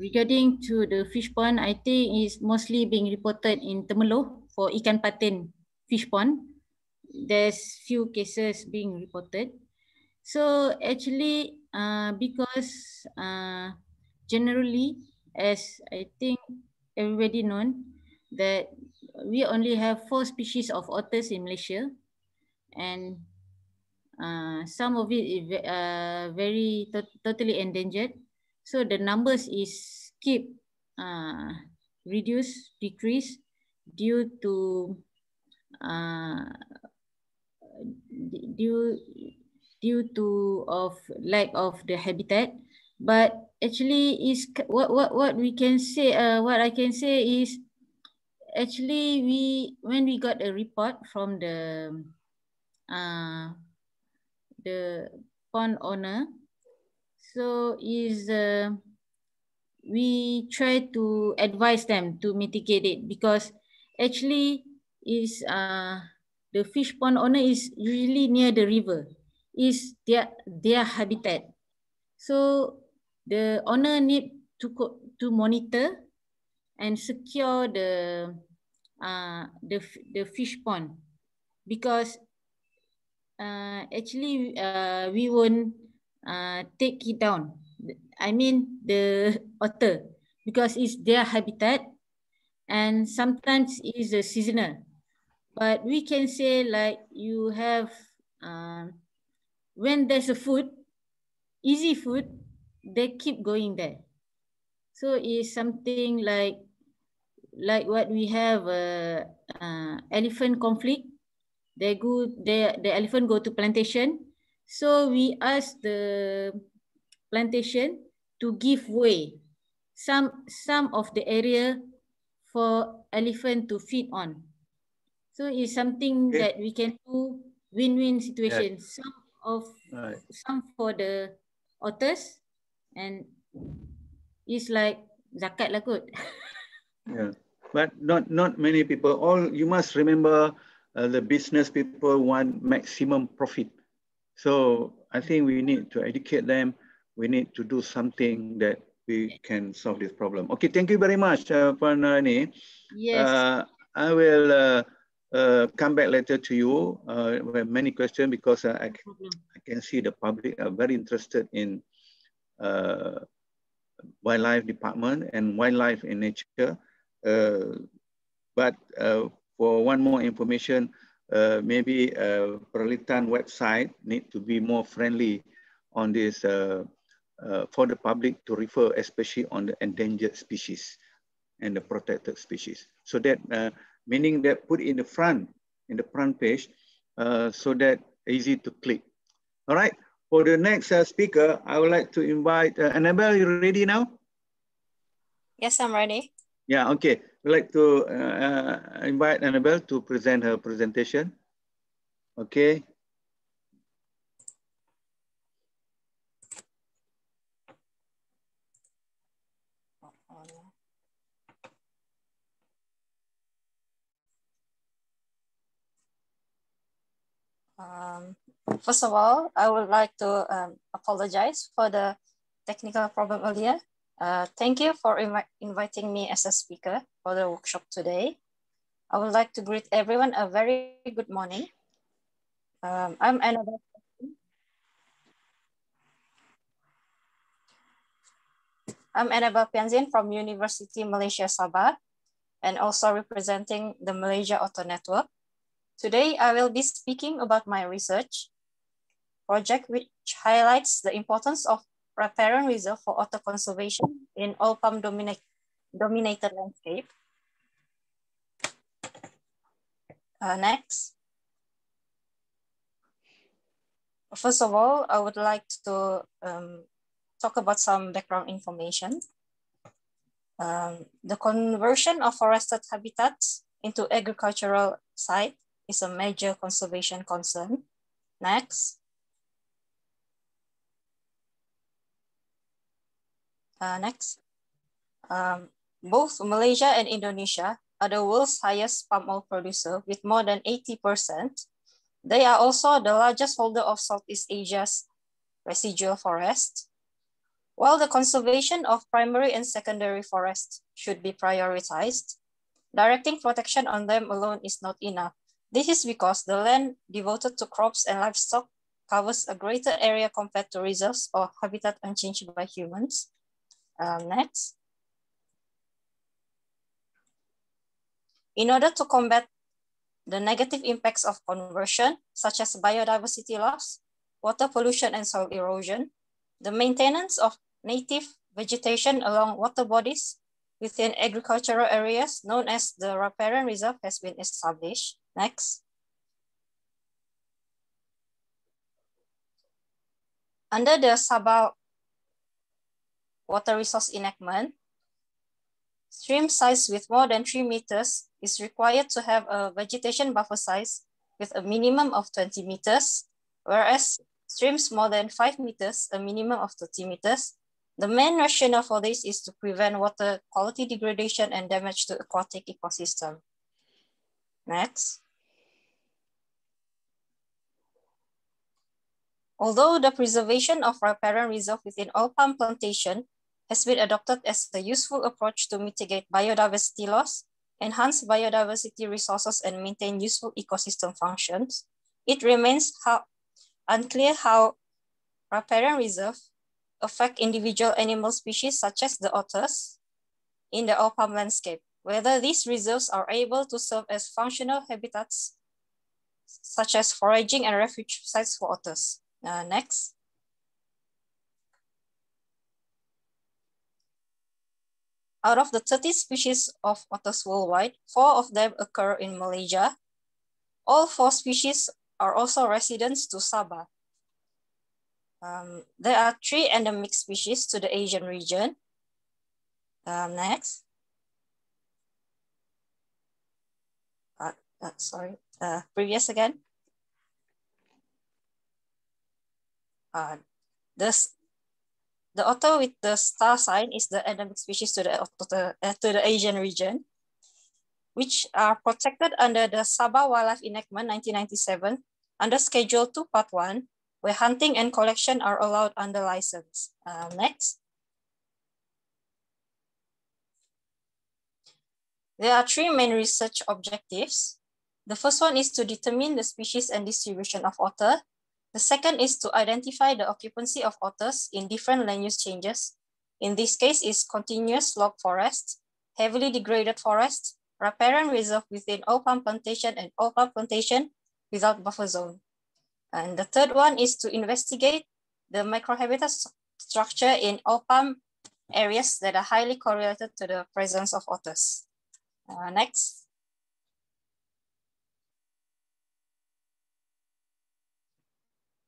[SPEAKER 6] Regarding to the fish pond, I think it's mostly being reported in Temerloh for ikan patin fish pond. There's few cases being reported. So actually, uh, because uh, generally as I think everybody known that we only have four species of otters in Malaysia and uh, some of it is uh, very to totally endangered. So the numbers is keep uh, reduce, decrease due to uh, due due to of lack of the habitat. But actually is what what what we can say uh what I can say is actually we when we got a report from the uh the pond owner so is uh we try to advise them to mitigate it because actually is uh the fish pond owner is usually near the river is their their habitat so the owner need to to monitor and secure the uh, the the fish pond because uh, actually uh, we won't uh, take it down. I mean the otter because it's their habitat and sometimes it's a seasonal. But we can say like you have uh, when there's a food, easy food, they keep going there. So it's something like like what we have uh, uh, elephant conflict. They go they the elephant go to plantation. So we ask the plantation to give way some some of the area for elephant to feed on. So it's something okay. that we can do win-win situation. Yeah. Some of right. some for the otters and it's like zakat lah kot.
[SPEAKER 4] yeah, but not not many people. All you must remember, uh, the business people want maximum profit. So I think we need to educate them. We need to do something that we can solve this problem. Okay, thank you very much, uh, Puan Rani.
[SPEAKER 6] Yes. Uh,
[SPEAKER 4] I will uh, uh, come back later to you uh, with many questions because uh, I, I can see the public are very interested in uh, wildlife department and wildlife in nature. Uh, but uh, for one more information, uh, maybe uh, Perhilitan website need to be more friendly on this uh, uh, for the public to refer, especially on the endangered species and the protected species. So that uh, meaning that put in the front, in the front page, uh, so that easy to click. All right. For the next uh, speaker, I would like to invite uh, Annabel. You ready now?
[SPEAKER 5] Yes, I'm ready.
[SPEAKER 4] Yeah. Okay. We'd like to invite Annabel to present her presentation. Okay.
[SPEAKER 5] Um, first of all, I would like to um, apologize for the technical problem earlier. Uh, thank you for invi inviting me as a speaker for the workshop today. I would like to greet everyone a very good morning. Um, I'm Annabel. I'm Annabel Pianzin from University Malaysia Sabah and also representing the Malaysia Otter Network. Today, I will be speaking about my research project, which highlights the importance of riparian reserve for otter conservation in oil palm dominate, dominated landscape. Uh, next. First of all, I would like to um, talk about some background information. Um, the conversion of forested habitats into agricultural site is a major conservation concern. Next. Uh, next. Um, both Malaysia and Indonesia are the world's highest palm oil producer with more than 80%. They are also the largest holder of Southeast Asia's residual forest. While the conservation of primary and secondary forests should be prioritized, directing protection on them alone is not enough. This is because the land devoted to crops and livestock covers a greater area compared to reserves or habitat unchanged by humans. Um, next. In order to combat the negative impacts of conversion, such as biodiversity loss, water pollution, and soil erosion, the maintenance of native vegetation along water bodies within agricultural areas known as the riparian reserve has been established. Next. Under the Sabah Water Resource Enactment, stream size with more than three meters is required to have a vegetation buffer size with a minimum of 20 meters, whereas streams more than five meters, a minimum of 30 meters. The main rationale for this is to prevent water quality degradation and damage to aquatic ecosystem. Next. Although the preservation of riparian reserve within oil palm plantation has been adopted as a useful approach to mitigate biodiversity loss, enhance biodiversity resources, and maintain useful ecosystem functions, it remains how, unclear how riparian reserve affect individual animal species such as the otters in the palm landscape whether these reserves are able to serve as functional habitats, such as foraging and refuge sites for otters. Uh, next. Out of the 30 species of otters worldwide, four of them occur in Malaysia. All four species are also residents to Sabah. Um, there are three endemic species to the Asian region. Um, next. uh, sorry, uh, previous again. Uh, this, the otter with the star sign is the endemic species to the, the, uh, to the Asian region, which are protected under the Sabah Wildlife Enactment 1997 under Schedule 2 Part 1, where hunting and collection are allowed under license. Uh, next. There are three main research objectives. The first one is to determine the species and distribution of otter. The second is to identify the occupancy of otters in different land use changes. In this case is continuous log forest, heavily degraded forest, riparian reserve within oil palm plantation and oil palm plantation without buffer zone. And the third one is to investigate the microhabitat structure in OPAM areas that are highly correlated to the presence of otters. Uh, next.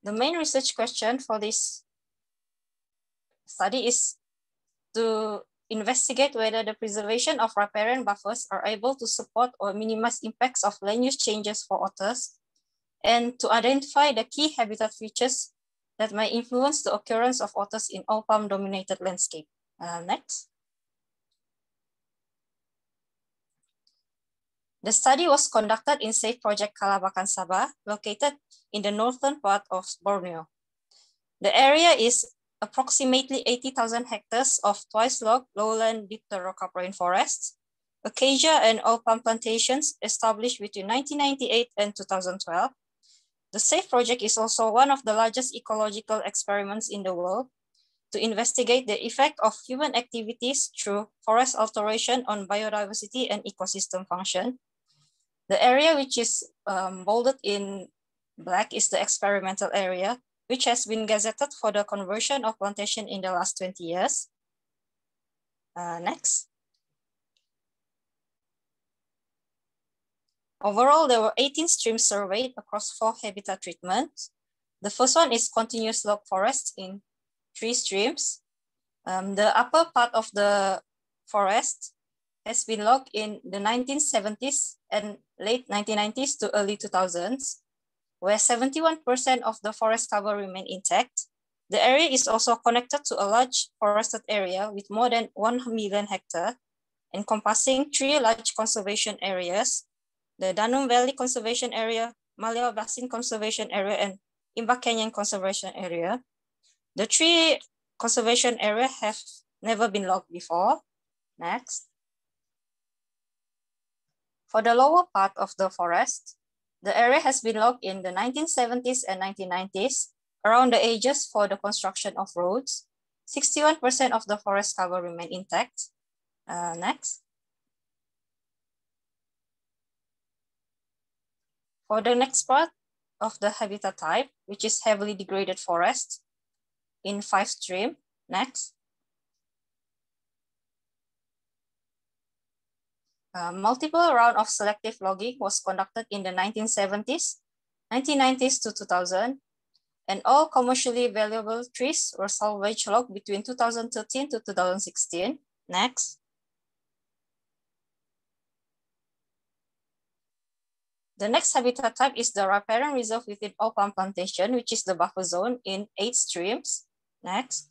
[SPEAKER 5] The main research question for this study is to investigate whether the preservation of riparian buffers are able to support or minimize impacts of land use changes for otters, and to identify the key habitat features that may influence the occurrence of otters in oil palm dominated landscape. Uh, next. The study was conducted in Safe Project Kalabakan Sabah, located in the northern part of Borneo. The area is approximately 80,000 hectares of twice-log lowland dipterocarp rainforests, acacia and oil palm plantations established between 1998 and 2012, the SAFE project is also one of the largest ecological experiments in the world to investigate the effect of human activities through forest alteration on biodiversity and ecosystem function. The area which is um, bolded in black is the experimental area, which has been gazetted for the conversion of plantation in the last 20 years. Uh, next. Overall, there were 18 streams surveyed across four habitat treatments. The first one is continuous log forest in three streams. Um, the upper part of the forest has been logged in the 1970s and late 1990s to early 2000s, where 71% of the forest cover remained intact. The area is also connected to a large forested area with more than 1 million hectare, encompassing three large conservation areas the Danum Valley Conservation Area, Maliau Basin Conservation Area, and Imbak Canyon Conservation Area. The three conservation area have never been logged before. Next. For the lower part of the forest, the area has been logged in the 1970s and 1990s around the ages for the construction of roads. 61% of the forest cover remain intact. Uh, next. For the next part of the habitat type, which is heavily degraded forest in five stream, next. Uh, multiple round of selective logging was conducted in the 1970s, 1990s to 2000, and all commercially valuable trees were salvage logged between 2013 to 2016. Next. The next habitat type is the riparian reserve within palm plantation, which is the buffer zone in eight streams. Next.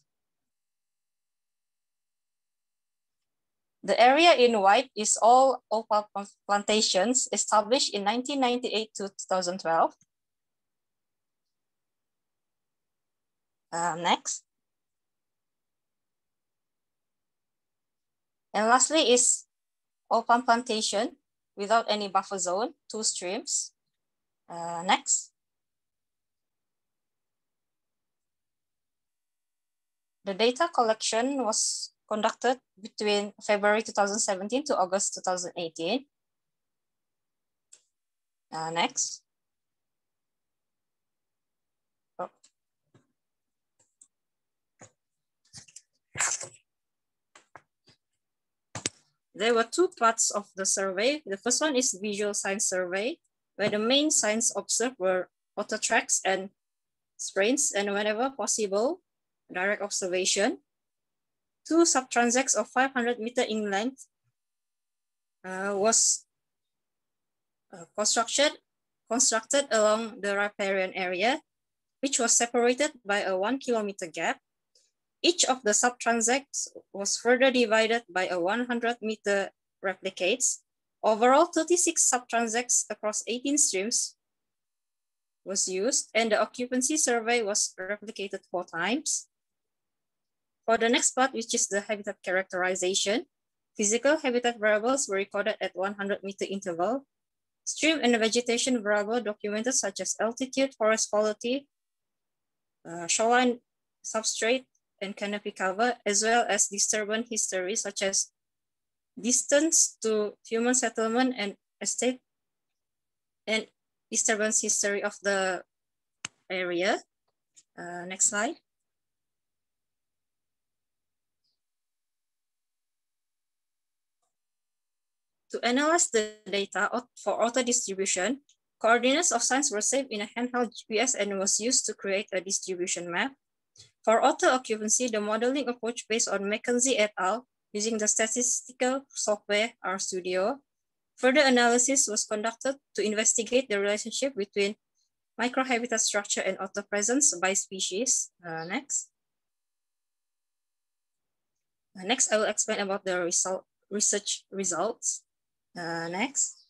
[SPEAKER 5] The area in white is all oil palm plantations established in 1998 to 2012. Uh, next. And lastly is oil palm plantation without any buffer zone, two streams. Uh, next. The data collection was conducted between February 2017 to August 2018. Uh, next. There were two parts of the survey. The first one is visual signs survey, where the main signs observed were otter tracks and spraints, and whenever possible, direct observation. Two subtransects of 500 meter in length uh, was uh, constructed, constructed along the riparian area, which was separated by a one kilometer gap each of the subtransects was further divided by a 100 meter replicates. Overall, 36 subtransects across 18 streams was used and the occupancy survey was replicated four times. For the next part, which is the habitat characterization, physical habitat variables were recorded at 100 meter interval. Stream and vegetation variable documented such as altitude, forest quality, uh, shoreline substrate, and cannot as well as disturbance history such as distance to human settlement and estate and disturbance history of the area. Uh, next slide. To analyze the data for otter distribution, coordinates of signs were saved in a handheld GPS and was used to create a distribution map. For otter occupancy, the modeling approach based on MacKenzie et al. using the statistical software RStudio. Further analysis was conducted to investigate the relationship between microhabitat structure and otter presence by species. Uh, next. Uh, next, I will explain about the result, research results. Uh, next.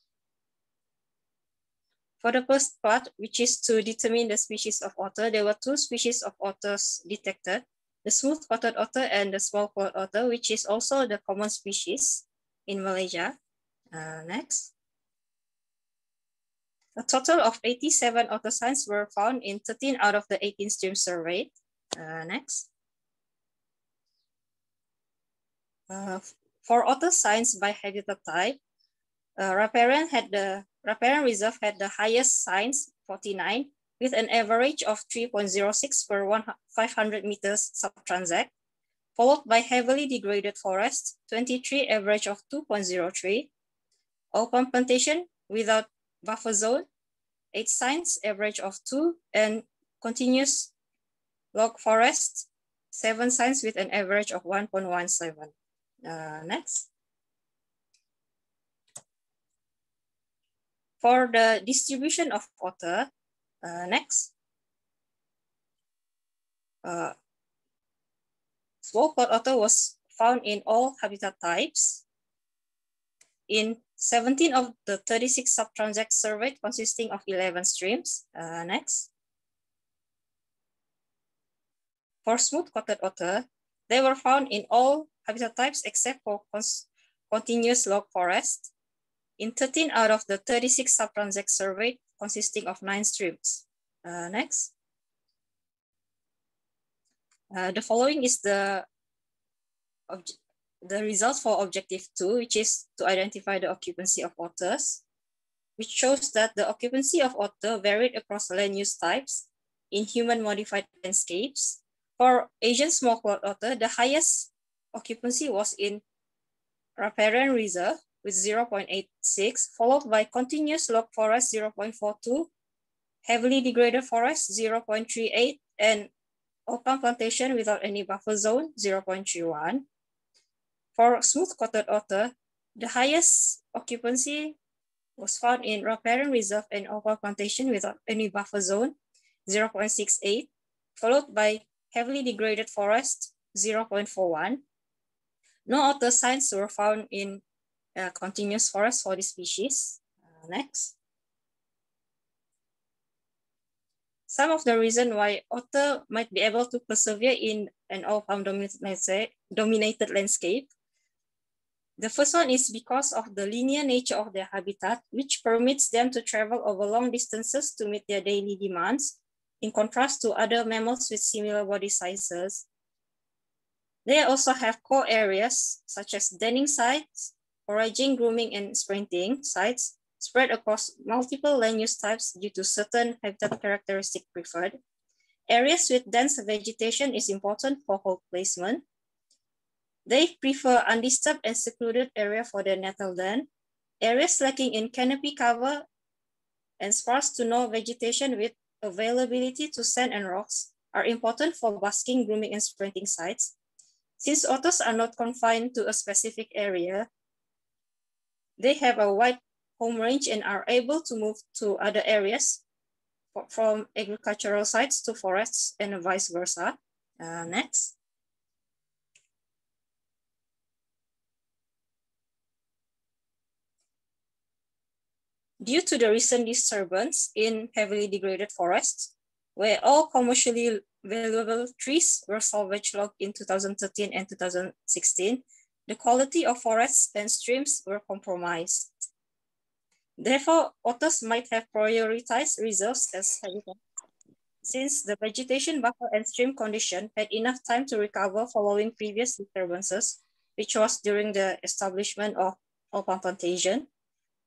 [SPEAKER 5] For the first part, which is to determine the species of otter, there were two species of otters detected, the smooth-coated otter and the small-clawed otter, which is also the common species in Malaysia. Uh, next. A total of 87 otter signs were found in 13 out of the 18 streams surveyed. Uh, next. Uh, for otter signs by habitat type, uh, had the riparian reserve had the highest signs, 49, with an average of 3.06 per 500 meters subtransect, followed by heavily degraded forest, 23 average of 2.03, open plantation without buffer zone, 8 signs, average of 2, and continuous log forest, 7 signs with an average of 1.17. Uh, next. For the distribution of otter, uh, next. Uh, small-clawed otter was found in all habitat types. In 17 of the 36 subtransects surveyed consisting of 11 streams. Uh, next. For smooth-coated otter, they were found in all habitat types except for continuous log forest in 13 out of the 36 subtransects surveyed consisting of nine streams. Uh, next. Uh, the following is the, the results for objective two, which is to identify the occupancy of otters, which shows that the occupancy of otter varied across land use types in human modified landscapes. For Asian small-clawed otter, the highest occupancy was in riparian reserve, with 0.86, followed by continuous log forest 0.42, heavily degraded forest 0.38, and open plantation without any buffer zone 0.31. For smooth-coated otter, the highest occupancy was found in riparian reserve and open plantation without any buffer zone 0.68, followed by heavily degraded forest 0.41. No otter signs were found in uh, continuous forest for this species. Uh, next. Some of the reason why otter might be able to persevere in an palm dominated landscape. The first one is because of the linear nature of their habitat, which permits them to travel over long distances to meet their daily demands, in contrast to other mammals with similar body sizes. They also have core areas such as denning sites, foraging, grooming, and sprainting sites spread across multiple land use types due to certain habitat characteristic preferred. Areas with dense vegetation is important for hole placement. They prefer undisturbed and secluded area for their natal den. Areas lacking in canopy cover and sparse to no vegetation with availability to sand and rocks are important for basking, grooming, and sprainting sites. Since otters are not confined to a specific area, they have a wide home range and are able to move to other areas from agricultural sites to forests and vice versa. Uh, next. Due to the recent disturbance in heavily degraded forests, where all commercially valuable trees were salvage logged in 2013 and 2016, the quality of forests and streams were compromised. Therefore, otters might have prioritized reserves as habitat, since the vegetation buffer and stream condition had enough time to recover following previous disturbances, which was during the establishment of open plantation.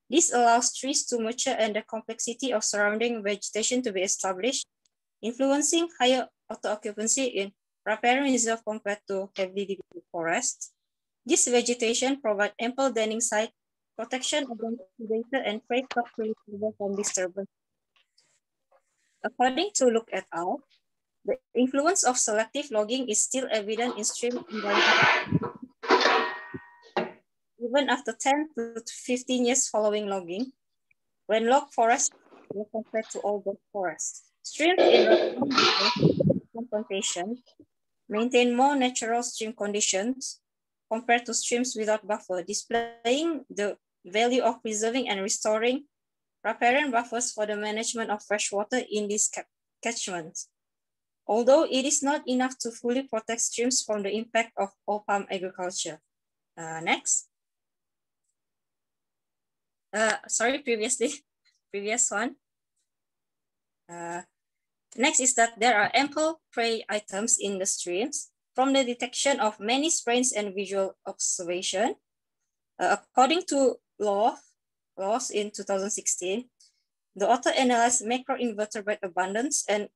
[SPEAKER 5] This allows trees to mature and the complexity of surrounding vegetation to be established, influencing higher otter occupancy in riparian reserve compared to heavily degraded forests. This vegetation provide ample denning site protection against predator and prey to from disturbance. According to Luke et al., the influence of selective logging is still evident in stream. Even after 10 to 15 years following logging, when log forests were compared to the forests. Streams in plantation maintain more natural stream conditions compared to streams without buffer, displaying the value of preserving and restoring riparian buffers for the management of freshwater in this catchment. Although it is not enough to fully protect streams from the impact of oil palm agriculture. Uh, next. Uh, sorry, previously, previous one. Uh, next is that there are ample prey items in the streams from the detection of many spraints and visual observation. Uh, according to law, laws in 2016, the author analyzed macroinvertebrate abundance and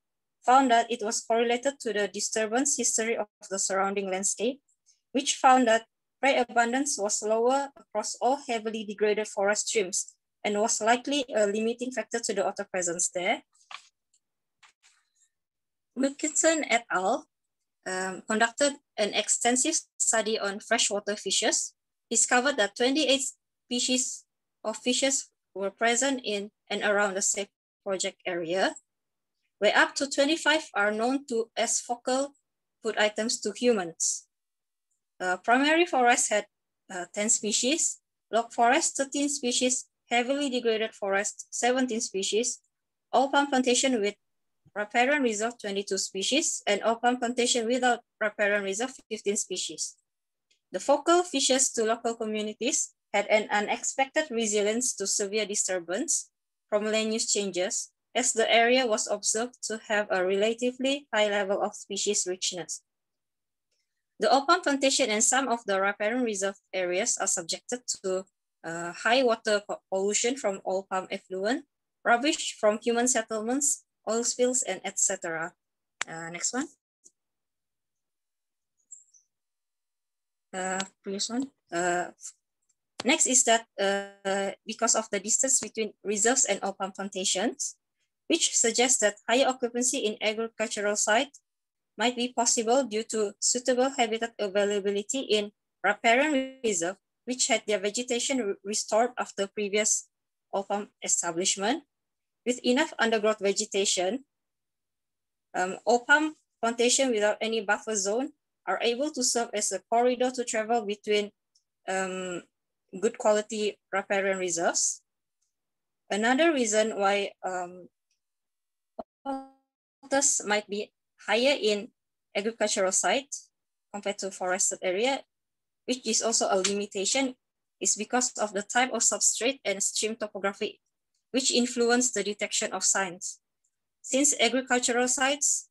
[SPEAKER 5] found that it was correlated to the disturbance history of the surrounding landscape, which found that prey abundance was lower across all heavily degraded forest streams and was likely a limiting factor to the otter presence there. Wilkinson et al. Um, conducted an extensive study on freshwater fishes, discovered that 28 species of fishes were present in and around the SAFE project area, where up to 25 are known to as focal food items to humans. Uh, primary forest had uh, 10 species, log forest 13 species, heavily degraded forest 17 species, oil palm plantation with riparian reserve 22 species, and palm plantation without riparian reserve 15 species. The focal fishes to local communities had an unexpected resilience to severe disturbance from land use changes, as the area was observed to have a relatively high level of species richness. The palm plantation and some of the riparian reserve areas are subjected to uh, high water pollution from oil palm effluent, rubbish from human settlements, oil spills, and etc. Uh, next one. Uh, previous one. Uh, next is that uh, because of the distance between reserves and oil palm plantations, which suggests that higher occupancy in agricultural site might be possible due to suitable habitat availability in riparian reserve, which had their vegetation restored after previous oil palm establishment, with enough undergrowth vegetation, um, plantation without any buffer zone are able to serve as a corridor to travel between um, good quality riparian reserves. Another reason why um, might be higher in agricultural sites compared to forested area, which is also a limitation, is because of the type of substrate and stream topography which influence the detection of signs. Since agricultural sites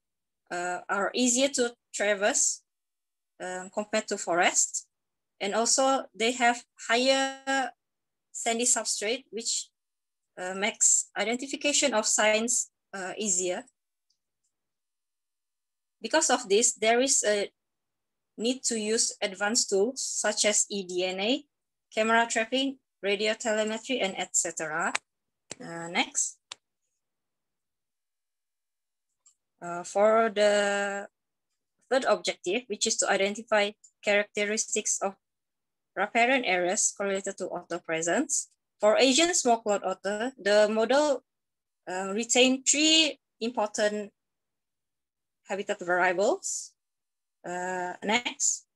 [SPEAKER 5] uh, are easier to traverse uh, compared to forests, and also they have higher sandy substrate, which uh, makes identification of signs uh, easier. Because of this, there is a need to use advanced tools such as eDNA, camera trapping, radio telemetry, and etc. Uh, next. Uh, for the third objective, which is to identify characteristics of riparian areas correlated to otter presence. For Asian small-clawed otter, the model uh, retained three important habitat variables. Uh, next.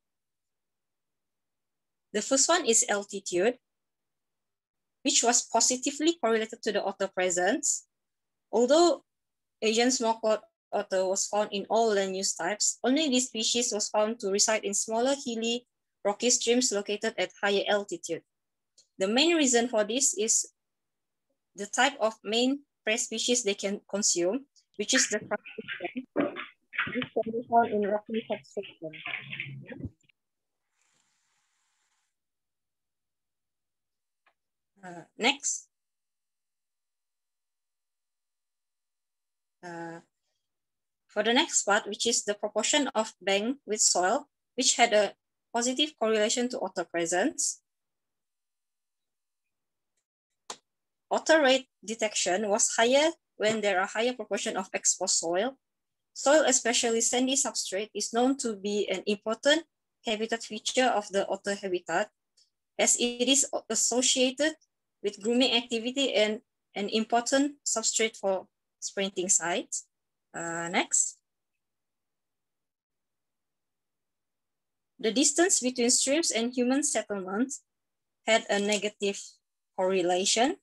[SPEAKER 5] The first one is altitude which was positively correlated to the otter presence. Although Asian small-clawed otter was found in all land use types, only this species was found to reside in smaller hilly rocky streams located at higher altitude. The main reason for this is the type of main prey species they can consume, which is the crustacean. This can be found in rocky substratum. Uh, next. Uh, for the next part, which is the proportion of bank with soil, which had a positive correlation to otter presence. otter rate detection was higher when there are higher proportion of exposed soil. Soil, especially sandy substrate, is known to be an important habitat feature of the otter habitat as it is associated with grooming activity and an important substrate for sprainting sites. Uh, next. The distance between streams and human settlements had a negative correlation.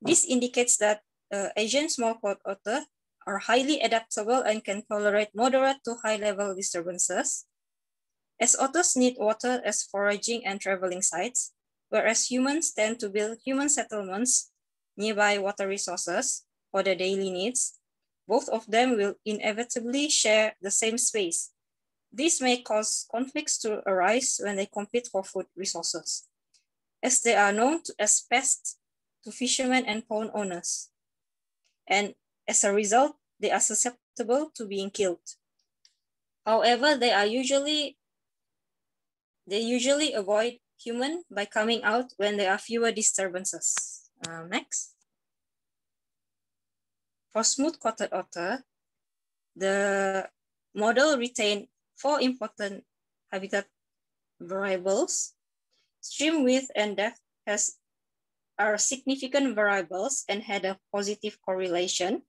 [SPEAKER 5] This indicates that uh, Asian small-clawed otter are highly adaptable and can tolerate moderate to high level disturbances. As otters need water as foraging and traveling sites, whereas humans tend to build human settlements nearby water resources for their daily needs, both of them will inevitably share the same space. This may cause conflicts to arise when they compete for food resources, as they are known to, as pests to fishermen and pond owners. And as a result, they are susceptible to being killed. However, they are usually they usually avoid human by coming out when there are fewer disturbances. Uh, next. For smooth-coated otter, the model retained four important habitat variables. Stream width and depth has are significant variables and had a positive correlation,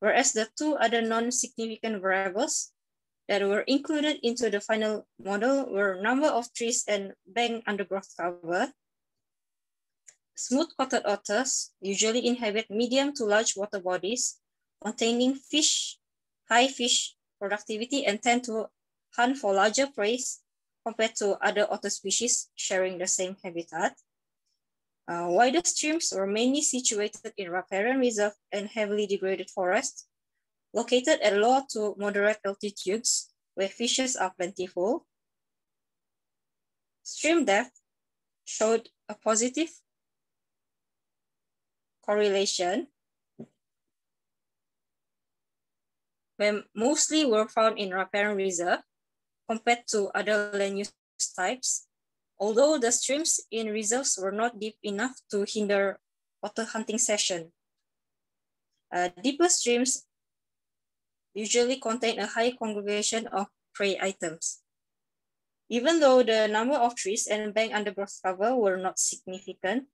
[SPEAKER 5] whereas the two other non-significant variables that were included into the final model were number of trees and bank undergrowth cover. Smooth-coated otters usually inhabit medium to large water bodies containing fish, high fish productivity and tend to hunt for larger prey compared to other otter species sharing the same habitat. Uh, wider streams were mainly situated in riparian reserve and heavily degraded forests, located at low to moderate altitudes where fishes are plentiful. Stream depth showed a positive correlation when mostly were found in riparian reserve compared to other land use types although the streams in reserves were not deep enough to hinder otter hunting session. Uh, deeper streams usually contain a high congregation of prey items. Even though the number of trees and bank undergrowth cover were not significant,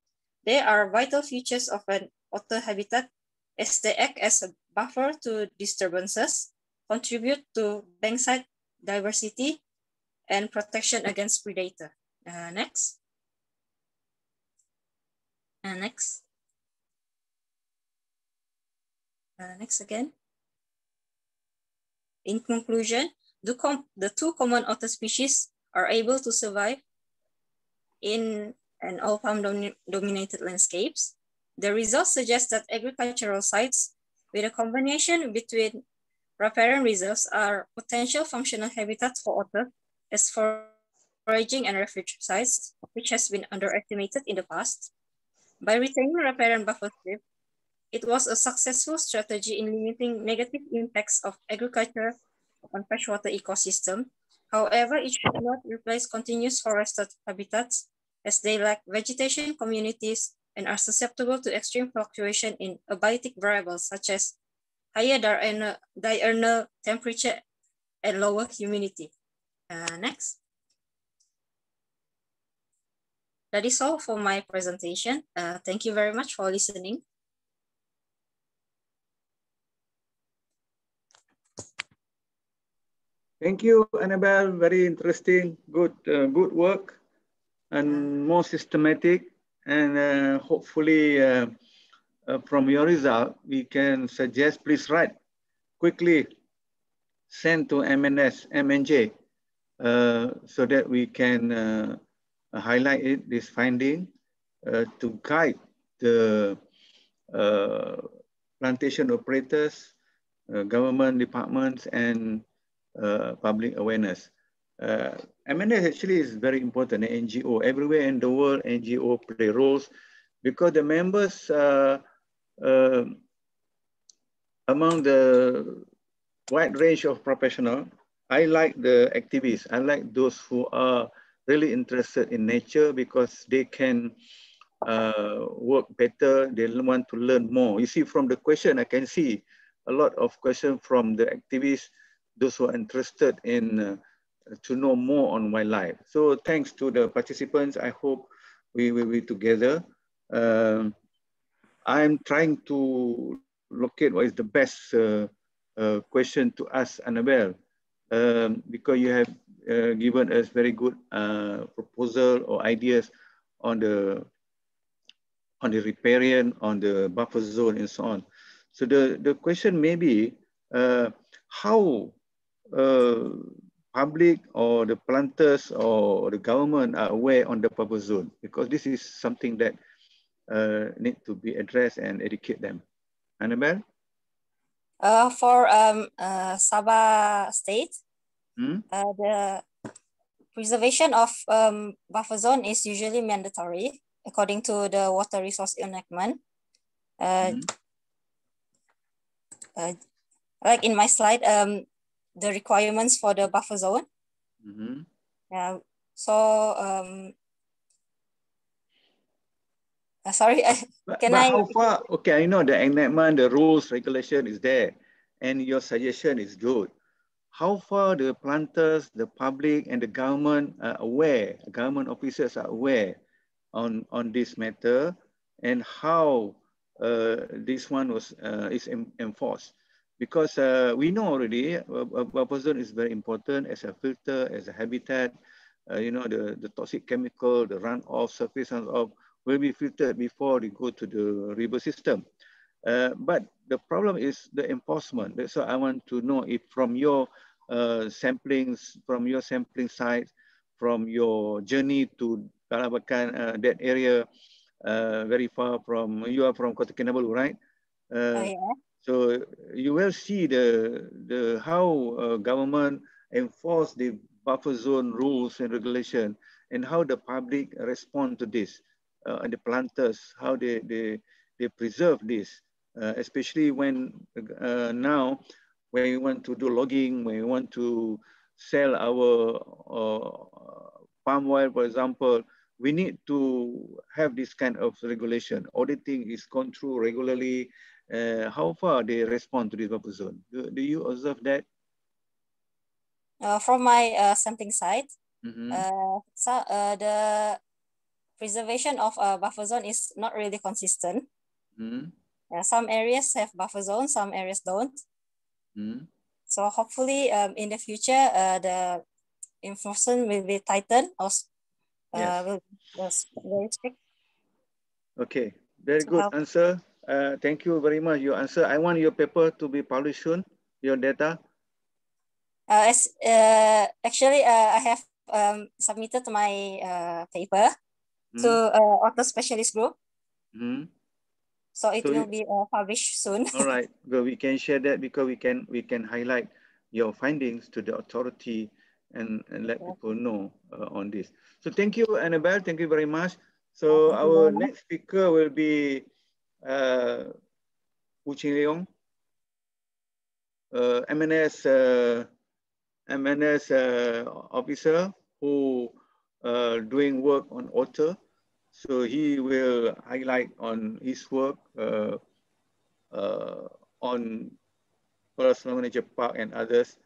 [SPEAKER 5] they are vital features of an otter habitat as they act as a buffer to disturbances, contribute to bankside diversity, and protection against predator. Uh, next. Uh, next. Uh, next again. In conclusion, the, com the two common otter species are able to survive in an oil palm domi dominated landscapes. The results suggest that agricultural sites with a combination between riparian reserves are potential functional habitats for otter as for foraging and refuge sites, which has been underestimated in the past. By retaining riparian buffer strip, it was a successful strategy in limiting negative impacts of agriculture on freshwater ecosystem. However, it should not replace continuous forested habitats as they lack vegetation communities and are susceptible to extreme fluctuation in abiotic variables such as higher diurnal, temperature and lower humidity. Uh, next. That is all for my presentation. Uh, thank you very much for listening.
[SPEAKER 4] Thank you, Annabelle. Very interesting, good, uh, good work, and more systematic. And uh, hopefully, uh, uh from your result, we can suggest. Please write quickly. Send to MNS, MNJ, uh, so that we can uh, highlight it, this finding to guide the plantation operators, government departments, and uh, public awareness. Uh, MNS actually is very important, NGO. Everywhere in the world, NGO play roles because the members uh, among the wide range of professional, I like the activists. I like those who are really interested in nature because they can uh, work better. They want to learn more. You see, from the question, I can see a lot of questions from the activists, those who are interested in uh, to know more on wildlife. So thanks to the participants, I hope we will be together. Um, I'm trying to locate what is the best uh, uh, question to ask Annabelle um, because you have uh, given us very good uh, proposal or ideas on the on the riparian, on the buffer zone and so on. So the, the question may be uh, how uh, public or the planters or the government are aware on the buffer zone because this is something that uh, need to be addressed and educate them. Annabelle?
[SPEAKER 5] Uh, for um, uh, Sabah State,
[SPEAKER 4] hmm?
[SPEAKER 5] uh, the preservation of um, buffer zone is usually mandatory according to the water resource enactment. Uh, mm. uh, like in my slide, um, the requirements for the buffer zone.
[SPEAKER 4] Mm -hmm.
[SPEAKER 5] Yeah. So um, uh, sorry,
[SPEAKER 4] but,
[SPEAKER 5] can
[SPEAKER 4] but
[SPEAKER 5] I?
[SPEAKER 4] How far? Okay, I know the enactment, the rules, regulation is there, and your suggestion is good. How far the planters, the public, and the government are aware? Government officers are aware on, on this matter and how uh, this one was uh, is enforced. Because uh, we know already, buffer is very important as a filter, as a habitat. Uh, you know, the, the toxic chemical, the runoff, surface runoff will be filtered before they go to the river system. Uh, but the problem is the enforcement. That's why I want to know if from your uh, samplings, from your sampling sites, from your journey to Kalabakan, uh, that area, uh, very far from, you are from Kota Kinabalu, right?
[SPEAKER 5] Uh, oh, yeah.
[SPEAKER 4] So you will see the, the how uh, government enforce the buffer zone rules and regulation and how the public respond to this uh, and the planters, how they, they, they preserve this, uh, especially when uh, now when we want to do logging, when we want to sell our uh, palm oil, for example, we need to have this kind of regulation. Auditing is gone through regularly. Uh, how far they respond to this buffer zone? Do, do you observe that?
[SPEAKER 5] Uh, from my uh, sampling site,
[SPEAKER 4] mm -hmm.
[SPEAKER 5] so, uh, the preservation of a buffer zone is not really consistent.
[SPEAKER 4] Mm -hmm.
[SPEAKER 5] some areas have buffer zone, some areas don't.
[SPEAKER 4] Mm -hmm.
[SPEAKER 5] So hopefully um, in the future, uh, the enforcement will be tightened or uh, yes. very strict.
[SPEAKER 4] Okay, very good answer. Uh, thank you very much. Your answer. I want your paper to be published soon. Your data.
[SPEAKER 5] Uh, as, uh, actually, uh, I have um, submitted my uh, paper mm. to uh, specialist group.
[SPEAKER 4] Mm.
[SPEAKER 5] So it so will you, be uh, published soon.
[SPEAKER 4] all right, good. We can share that because we can we can highlight your findings to the authority and, and let people know uh, on this. So thank you, Annabelle. Thank you very much. So our next speaker will be uh, Wu uh, MNS, uh, MNS uh, officer who uh, doing work on otter. So he will highlight on his work uh, uh, on Personal Manager Park and others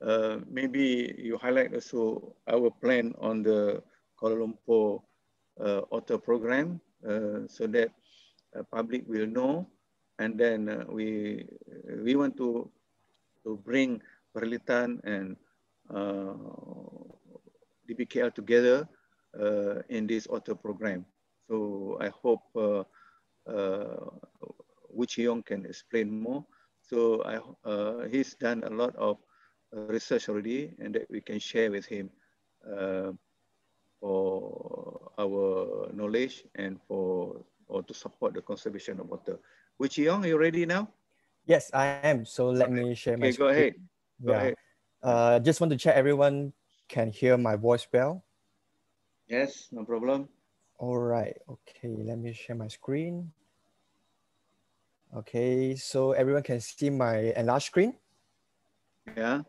[SPEAKER 4] uh, maybe you highlight also our plan on the Kuala Lumpur uh, program uh, so that uh, public will know and then uh, we we want to to bring Perhilitan and uh, DBKL together in this otter program. So I hope uh, uh, Yong can explain more. So I, he's done a lot of research already and that we can share with him uh, for our knowledge and for or to support the conservation of water. Which Young, are you ready now?
[SPEAKER 1] Yes, I am. So let me share
[SPEAKER 4] okay,
[SPEAKER 1] my
[SPEAKER 4] screen. go ahead. Go
[SPEAKER 1] yeah.
[SPEAKER 4] ahead.
[SPEAKER 1] Uh, just want to check everyone can hear my voice well.
[SPEAKER 4] Yes, no problem.
[SPEAKER 1] All right. Okay, let me share my screen. Okay, so everyone can see my enlarged screen?
[SPEAKER 4] Yeah.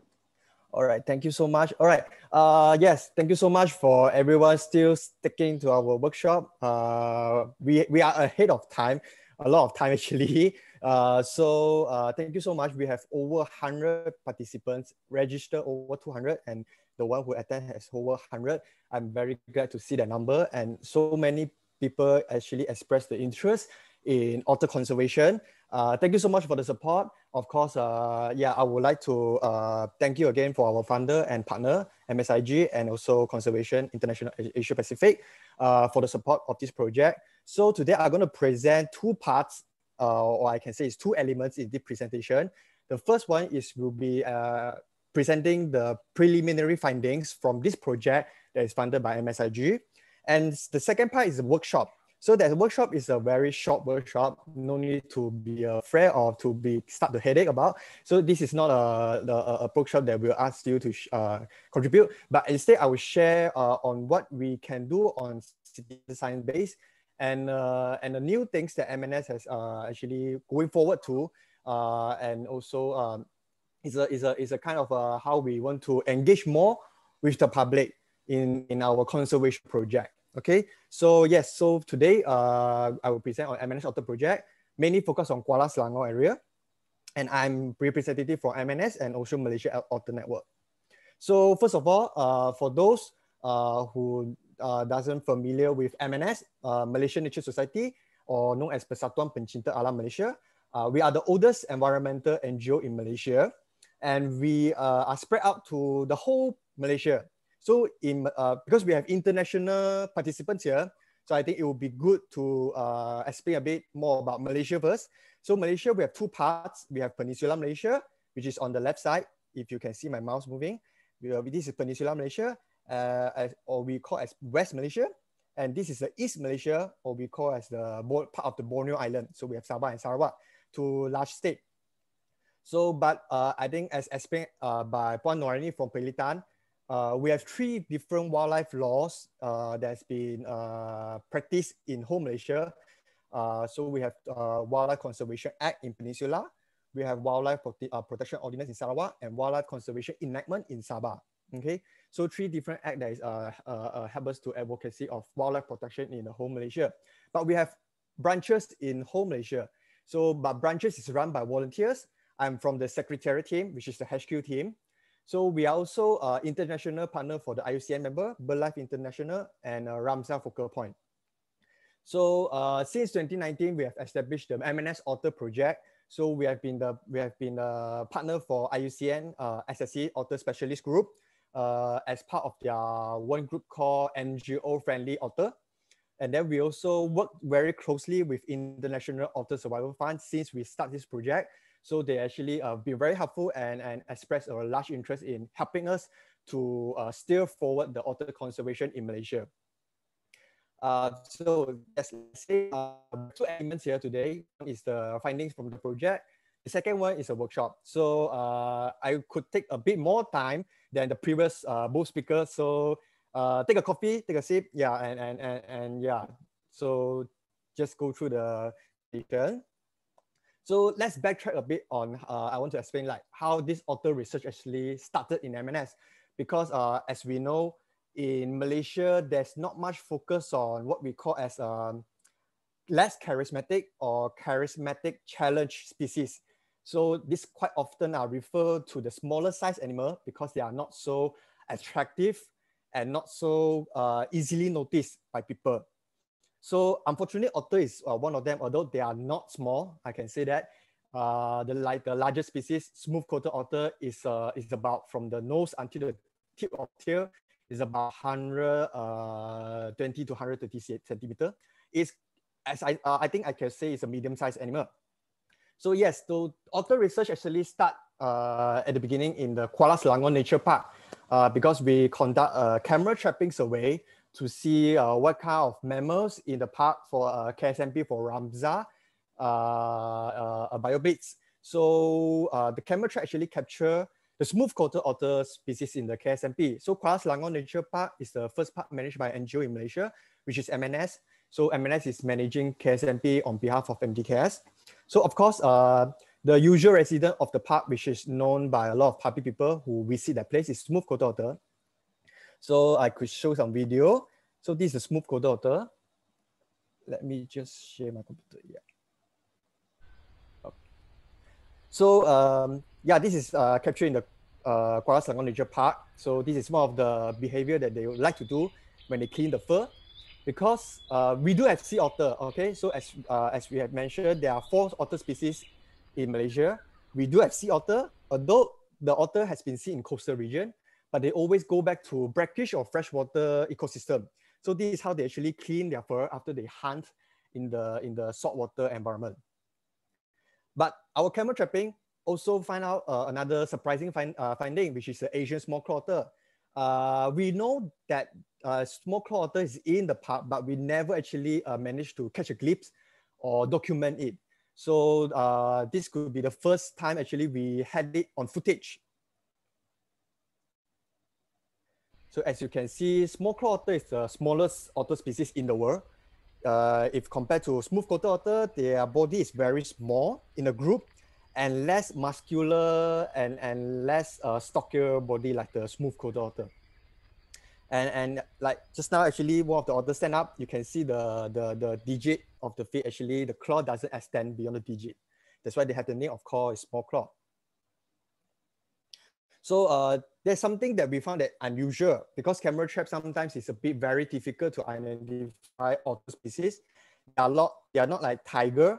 [SPEAKER 1] All right, thank you so much. All right, uh, yes, thank you so much for everyone still sticking to our workshop. Uh, we, we are ahead of time, a lot of time actually. Uh, so uh, thank you so much. We have over 100 participants, registered over 200, and the one who attend has over 100. I'm very glad to see the number, and so many people actually express the interest in otter conservation. Uh, thank you so much for the support. Of course, uh, yeah, I would like to uh, thank you again for our funder and partner, MSIG, and also Conservation International Asia Pacific uh, for the support of this project. So today I'm going to present two parts, uh, or I can say it's two elements in this presentation. The first one is will be uh, presenting the preliminary findings from this project that is funded by MSIG. And the second part is a workshop so that workshop is a very short workshop, no need to be afraid or to be start the headache about. So this is not a, a, a workshop that will ask you to uh, contribute, but instead I will share uh, on what we can do on citizen science base and uh, and the new things that MNS has uh, actually going forward to, uh, and also um, is a is a is a kind of uh, how we want to engage more with the public in in our conservation project. Okay, so yes, so today uh, I will present on MNS Otter Project, mainly focus on Kuala Selangor area. And I'm representative for MNS and also Malaysia Otter Network. So first of all, uh, for those uh, who uh, doesn't familiar with MNS, uh, Malaysian Nature Society, or known as Persatuan Pencinta Alam Malaysia, uh, we are the oldest environmental NGO in Malaysia. And we uh, are spread out to the whole Malaysia. So in uh, because we have international participants here, so I think it would be good to uh, explain a bit more about Malaysia first. So Malaysia, we have two parts. We have Peninsula Malaysia, which is on the left side. If you can see my mouse moving, we this is Peninsula Malaysia, uh, or we call as West Malaysia. And this is the East Malaysia, or we call as the part of the Borneo Island. So we have Sabah and Sarawak, two large state. So, but uh, I think as explained uh, by Puan Noraini from Perhilitan, uh, we have three different wildlife laws uh, that's been uh, practiced in whole Malaysia. Uh, so we have uh, Wildlife Conservation Act in Peninsula, we have Wildlife Prote uh, Protection Ordinance in Sarawak, and Wildlife Conservation Enactment in Sabah. Okay, so three different acts that is, help us to advocacy of wildlife protection in the whole Malaysia. But we have branches in whole Malaysia. So, but branches is run by volunteers. I'm from the secretariat team, which is the HQ team. So we are also uh, international partner for the IUCN member, BirdLife International and uh, Ramsar Focal Point. So uh, since 2019, we have established the MNS Otter project. So we have been the we have been a partner for IUCN uh, SSC Otter Specialist Group uh, as part of their one group called NGO Friendly Otter. And then we also work very closely with International Otter Survival Fund since we start this project. So they actually uh, been very helpful and, and express a large interest in helping us to uh, steer forward the otter conservation in Malaysia. Uh, so let's say uh, two elements here today. One is the findings from the project. The second one is a workshop. So uh, I could take a bit more time than the previous uh, both speakers. So uh, take a coffee, take a sip, yeah, and and and, and yeah. So just go through the detail. So let's backtrack a bit on, uh, I want to explain like how this otter research actually started in MNS. Because uh, as we know, in Malaysia, there's not much focus on what we call as um, less charismatic or charismatic challenge species. So this quite often are referred to the smaller size animal because they are not so attractive and not so uh, easily noticed by people. So unfortunately, otter is uh, one of them, although they are not small, I can say that. Uh, the like the largest species, smooth-coated otter, is uh, is about from the nose until the tip of tail is about 120 uh, to 130 centimeter. It's as I uh, I think I can say it's a medium-sized animal. So yes, the otter research actually start uh, at the beginning in the Kuala Selangor Nature Park because we conduct a camera trapping survey to see uh, what kind of mammals in the park for uh, KSMP for Ramsar uh, uh, BioBlitz. So uh, the camera track actually capture the smooth-coated otter species in the KSMP. So Kuala Selangor Nature Park is the first park managed by NGO in Malaysia, which is MNS. So MNS is managing KSMP on behalf of MDKS. So of course, uh, The usual resident of the park, which is known by a lot of puppy people who visit that place, is smooth coated otter. So I could show some video. So this is a smooth coated otter. Let me just share my computer. Yeah. So um, yeah, this is uh, captured in the uh, Kuala Selangor Nature Park. So this is one of the behavior that they would like to do when they clean the fur because uh, we do have sea otter, okay? So as, uh, as we have mentioned, there are four otter species in Malaysia. We do have sea otter, although the otter has been seen in coastal region, but they always go back to brackish or freshwater ecosystem. So this is how they actually clean their fur after they hunt in the, in the saltwater environment. But our camera trapping also find out uh, another surprising find, uh, finding, which is the Asian small claw otter. Uh, we know that uh, small claw otter is in the park, but we never actually uh, managed to catch a glimpse or document it. So uh, this could be the first time actually we had it on footage. So as you can see, small claw otter is the smallest otter species in the world. Uh, if compared to smooth coated otter, their body is very small in a group and less muscular and, and less uh, stockier body like the smooth coated otter. And, and like just now, actually, one of the otters stand up, you can see the, the, the digit of the feet, actually, the claw doesn't extend beyond the digit. That's why they have the name of claw small claw. So uh, there's something that we found that unusual because camera trap sometimes is a bit very difficult to identify otter species. They are, lot, they are not like tiger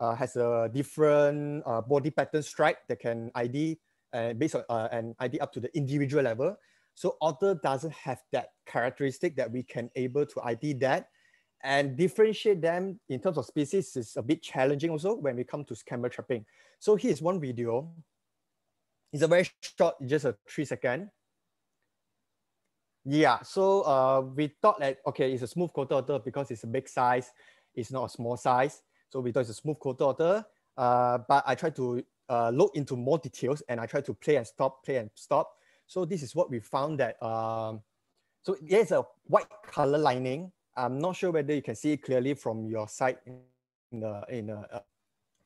[SPEAKER 1] uh, has a different uh, body pattern stripe that can ID uh, based on uh, an ID up to the individual level. So otter doesn't have that characteristic that we can able to ID that and differentiate them in terms of species is a bit challenging also when we come to camera trapping. So here's one video. It's a very short, just a three second. Yeah, so uh, we thought that, okay, it's a smooth coated otter because it's a big size. It's not a small size. So we thought it's a smooth coated otter, uh, but I tried to uh, look into more details and I tried to play and stop, play and stop. So this is what we found that, um, so there's a white color lining. I'm not sure whether you can see it clearly from your side in the, in the, uh,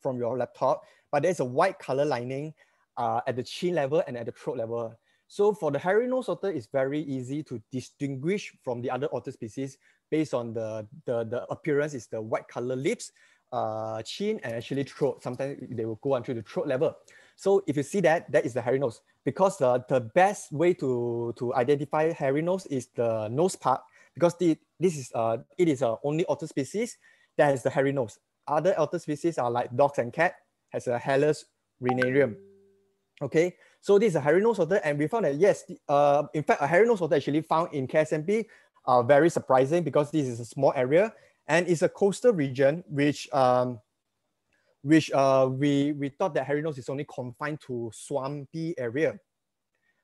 [SPEAKER 1] from your laptop, but there's a white color lining uh, at the chin level and at the throat level. So for the hairy nose otter, it's very easy to distinguish from the other otter species based on the, the, the appearance is the white color lips uh, chin and actually throat. Sometimes they will go until the throat level. So if you see that, that is the hairy nose. Because the, the best way to, to identify hairy nose is the nose part, because the, this is uh, it is uh, only otter species that has the hairy nose. Other otter species are like dogs and cat, has a hairless rhinarium. Okay, so this is a hairy nose otter, and we found that yes, uh, in fact, a hairy nose otter actually found in KSMP are very surprising because this is a small area and it's a coastal region which um, which uh, we, we thought that hairy nose is only confined to swampy area.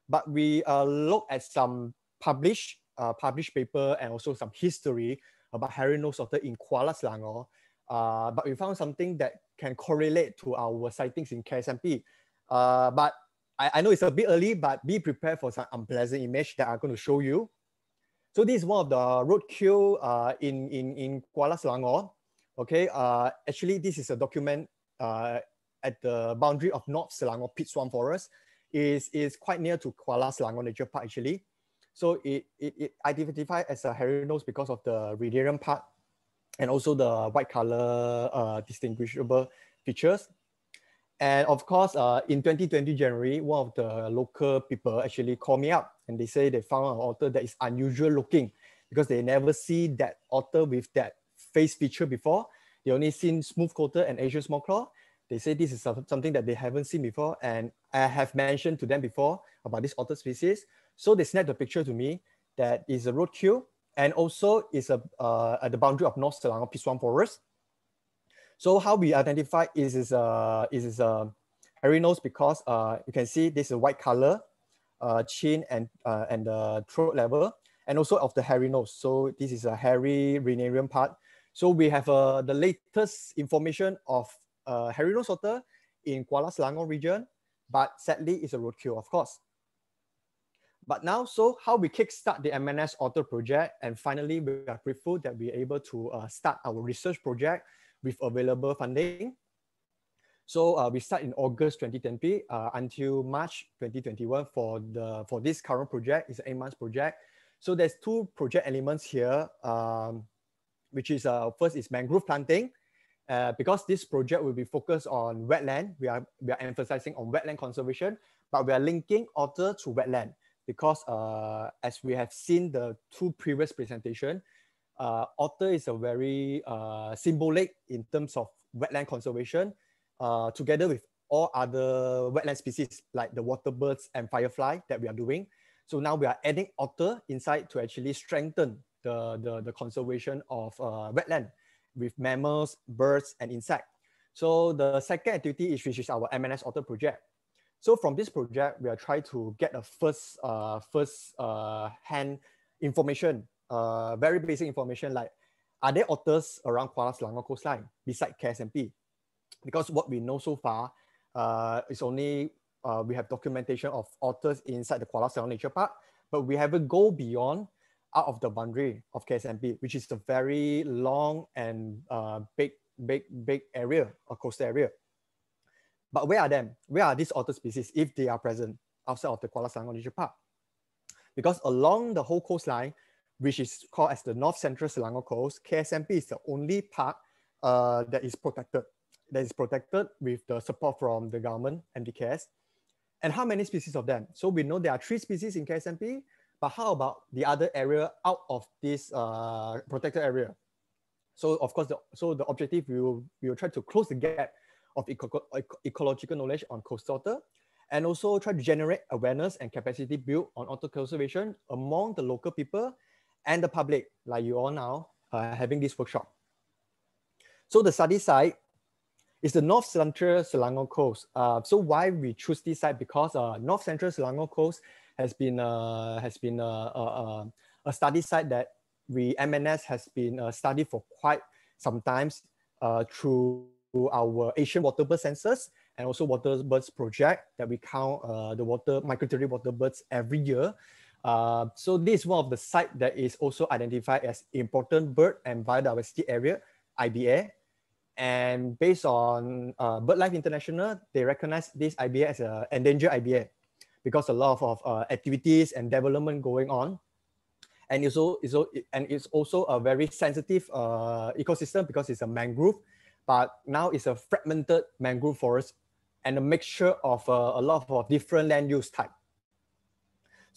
[SPEAKER 1] But we uh, look at some published, uh, published paper and also some history about hairy nose otter in Kuala Selangor. Uh, but we found something that can correlate to our sightings in KSMP. Uh, but I, I know it's a bit early, but be prepared for some unpleasant image that I'm going to show you. So this is one of the roadkill uh, in, in, in Kuala Selangor. Okay, uh, actually this is a document uh, at the boundary of North Selangor Peat Swamp Forest. Is is quite near to Kuala Selangor Nature Park actually. So it, it, it identified as a hairy nose because of the rhinarium part and also the white color uh, distinguishable features. And of course, uh, in 2020 January, one of the local people actually called me up and they say they found an otter that is unusual looking because they never see that otter with that face feature before. They only seen smooth coated and Asian small claw. They say this is something that they haven't seen before. And I have mentioned to them before about this otter species. So they snapped a picture to me that is a roadkill and also is a, uh, at the boundary of North Selangor Swamp Forest. So how we identify is is a is, is a hairy nose because uh, you can see this is a white color, uh, chin and uh, and the throat level, and also of the hairy nose. So this is a hairy rhinarium part. So we have uh, the latest information of uh, hairy nose otter in Kuala Selangor region, but sadly it's a roadkill, of course. But now, so how we kickstart the MNS Otter project, and finally we are grateful that we're able to uh, start our research project with available funding. So uh, we start in August 2020 uh, until March 2021 for the for this current project. It's an eight months project. So there's two project elements here, um, which is uh, first is mangrove planting. Uh, because this project will be focused on wetland, we are, we are emphasizing on wetland conservation, but we are linking otter to wetland because uh, as we have seen the two previous presentation, uh, otter is a very uh, symbolic in terms of wetland conservation, uh, together with all other wetland species like the water birds and firefly that we are doing. So now we are adding otter inside to actually strengthen the, the, the conservation of uh, wetland with mammals, birds, and insects. So the second activity is which is our MNS Otter project. So from this project, we are trying to get a first, uh, first uh, hand information, uh, very basic information like, are there otters around Kuala Selangor coastline beside KSMP? Because what we know so far uh, is only uh, we have documentation of otters inside the Kuala Selangor Nature Park, but we haven't go beyond out of the boundary of KSMP, which is a very long and uh, big, big, big area, a coastal area. But where are them? Where are these otter species if they are present outside of the Kuala Selangor Nature Park? Because along the whole coastline, which is called as the North Central Selangor Coast, KSMP is the only park uh, that is protected, that is protected with the support from the government, and the MDKS, and how many species of them? So we know there are three species in KSMP, but how about the other area out of this uh, protected area? So of course, the, so the objective, we will, we will try to close the gap of eco ecological knowledge on coastal and also try to generate awareness and capacity built on otter conservation among the local people and the public, like you all now uh, having this workshop. So the study site is the North Central Selangor Coast. Uh, so why we choose this site? Because uh, North Central Selangor Coast has been uh, has been uh, uh, a study site that we MNS has been uh, studied for quite some times uh, through our Asian water bird census and also water birds project that we count uh, the water migratory water birds every year. Uh, so this is one of the site that is also identified as important bird and biodiversity area, IBA, and based on uh, BirdLife International, they recognize this IBA as an endangered IBA because a lot of uh, activities and development going on. And it's, also, it's, and it's also a very sensitive uh, ecosystem because it's a mangrove, but now it's a fragmented mangrove forest and a mixture of uh, a lot of different land use type.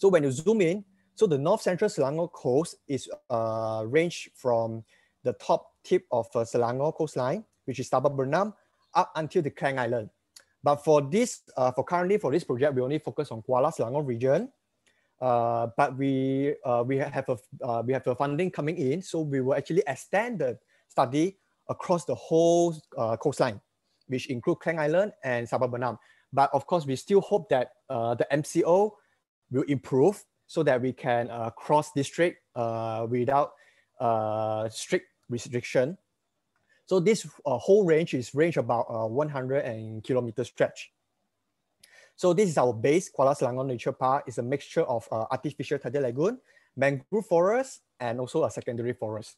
[SPEAKER 1] So when you zoom in, so the north central Selangor coast is uh, range from the top tip of uh, Selangor coastline which is Sabak Bernam, up until the Klang Island. But for this, uh, for currently for this project, we only focus on Kuala Selangor region. Uh, but we uh, we have a uh, we have a funding coming in, so we will actually extend the study across the whole uh, coastline, which include Klang Island and Sabak Bernam. But of course, we still hope that uh, the MCO will improve so that we can uh, cross district uh, without uh, strict restriction so this uh, whole range is range about uh, 100 and kilometer stretch. So this is our base, Kuala Selangor Nature Park. is a mixture of uh, artificial tidal lagoon, mangrove forest, and also a secondary forest.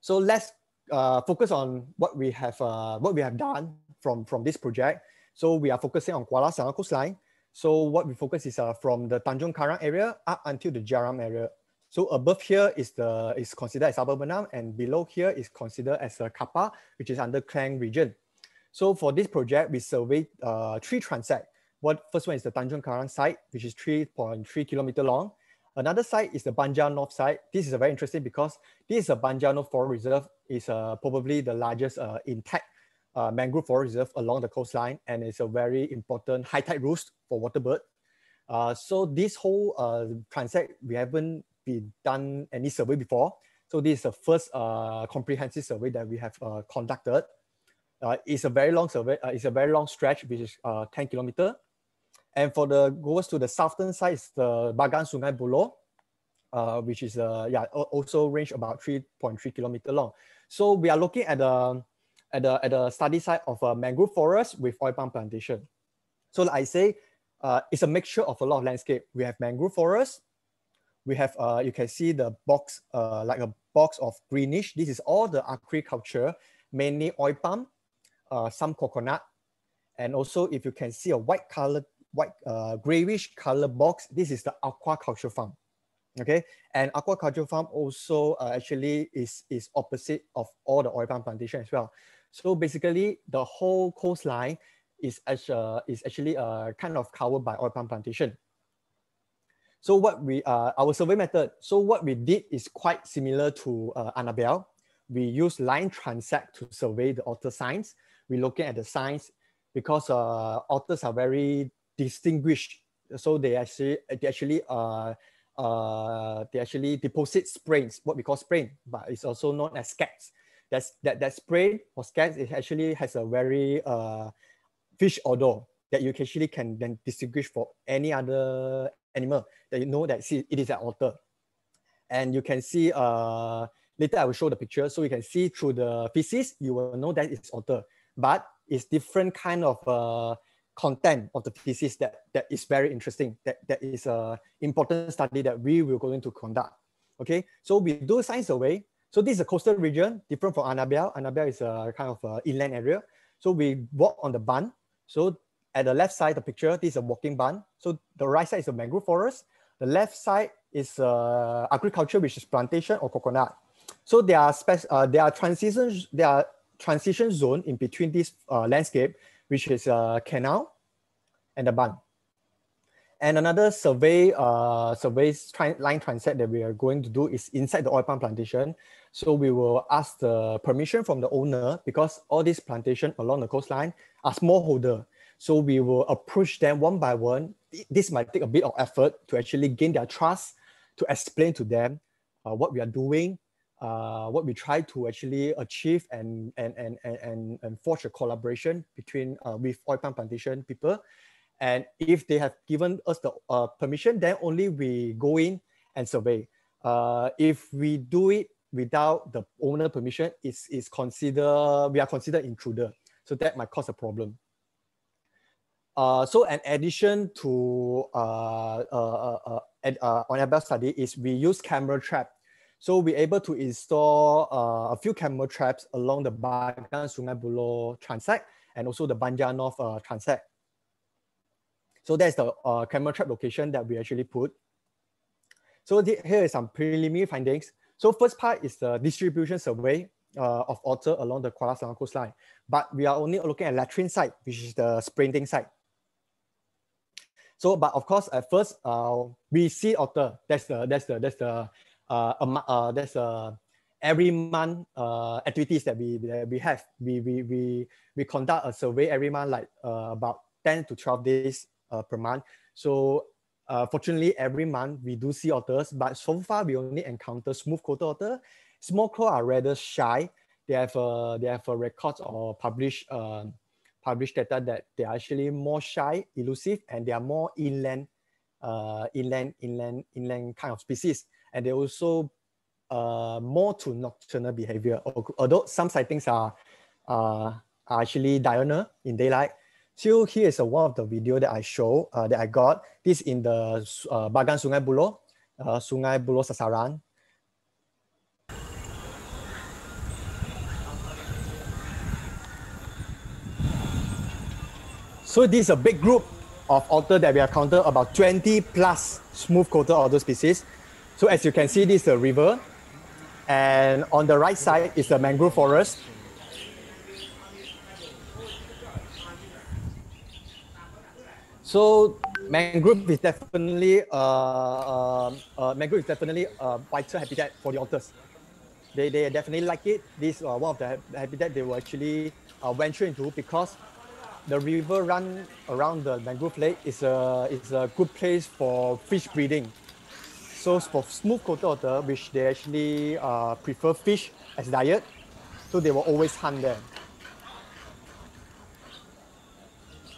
[SPEAKER 1] So let's focus on what we have what we have done from, from this project. So we are focusing on Kuala Selangor coastline. So what we focus is uh, from the Tanjung Karang area up until the Jeram area. So above here is the is considered as Sabak Bernam, and below here is considered as a Kapar, which is under Klang region. So for this project, we surveyed uh, three transect. What first one is the Tanjung Karang site, which is 3.3 kilometer long. Another site is the Banjar North site. This is very interesting because this is a Banjar North Forest Reserve. is uh, probably the largest uh, intact uh, mangrove forest reserve along the coastline, and it's a very important high tide roost for water bird. Uh, so this whole uh, transect, we haven't been done any survey before. So this is the first uh, comprehensive survey that we have uh, conducted. Uh, it's a very long survey. Uh, it's a very long stretch, which is uh, 10 kilometer. And for the goes to the southern side is the Bagan Sungai Buloh, uh, which is uh, yeah also range about 3.3 kilometer long. So we are looking at the at the at the study site of a mangrove forest with oil palm plantation. So like I say, uh, it's a mixture of a lot of landscape. We have mangrove forest, we have, uh, you can see the box, uh, like a box of greenish. This is all the agriculture, mainly oil palm, uh, some coconut. And also if you can see a white color, white uh, grayish color box, this is the aquaculture farm. Okay, and aquaculture farm also uh, actually is, is opposite of all the oil palm plantation as well. So basically the whole coastline is, uh, is actually uh, kind of covered by oil palm plantation. So what we, uh, our survey method, so what we did is quite similar to uh, Annabel. We use line transect to survey the otter signs. We're looking at the signs because uh, otters are very distinguished. So they actually, they actually, uh, uh, they actually deposit spraints, what we call spraint, but it's also known as scats. That's, that, that spraint or scats, it actually has a very uh, fish odor that you actually can then distinguish for any other animal that you know that see, it is an otter. And you can see, uh, later I will show the picture. So you can see through the feces, you will know that it's otter. But it's different kind of uh, content of the feces that, that is very interesting. That, that is an important study that we will going to conduct. Okay, so we do science survey. So this is a coastal region, different from Annabel. Annabel is a kind of a inland area. So we walk on the bund. So at the left side, the picture, this is a walking bund. So the right side is a mangrove forest. The left side is uh, agriculture, which is plantation or coconut. So there are spec- uh, there are transitions, there are transition zone in between this uh, landscape, which is a canal and the bund. And another survey, uh, survey line transect that we are going to do is inside the oil palm plantation. So we will ask the permission from the owner because all these plantation along the coastline are smallholder. So we will approach them one by one. This might take a bit of effort to actually gain their trust, to explain to them uh, what we are doing, uh, what we try to actually achieve and, and, and, and, and forge a collaboration between uh, with oil palm plantation people. And if they have given us the uh, permission, then only we go in and survey. Uh, if we do it without the owner permission, it's, it's consider, we are considered intruder. So that might cause a problem. Uh, so an addition to uh, uh, uh, uh, on Annabel study is we use camera trap. So we're able to install uh, a few camera traps along the Bagan Sungai Buloh transect and also the Banjar North uh, transect. So that's the uh, camera trap location that we actually put. So the, here is some preliminary findings. So first part is the distribution survey uh, of otter along the Kuala Selangor coastline. But we are only looking at latrine site, which is the sprainting site. So, but of course, at first, uh, we see otter. That's the that's the that's the uh, uh that's uh every month uh activities that we that we have. We we we we conduct a survey every month, like uh, about ten to twelve days uh, per month. So. Uh, fortunately, every month we do see otters, but so far we only encounter smooth-coated otter. Small claw are rather shy. They have a, they have a record or published uh, published data that they are actually more shy, elusive, and they are more inland, uh, inland, inland, inland kind of species. And they also uh, more to nocturnal behavior. Although some sightings are, uh, are actually diurnal in daylight. So here is a, one of the video that I show uh, that I got. This in the uh, Bagan Sungai Buloh, uh, Sungai Buloh Sasaran. So this is a big group of otter that we have counted about 20 plus smooth-coated otter species. So as you can see, this is a river. And on the right side is the mangrove forest. So mangrove is definitely uh, uh, uh, mangrove is definitely a vital habitat for the otters. They, they definitely like it. This is uh, one of the habitat they will actually uh, venture into because the river run around the mangrove lake is a, is a good place for fish breeding. So for smooth coated otter, which they actually uh, prefer fish as diet, so they will always hunt there.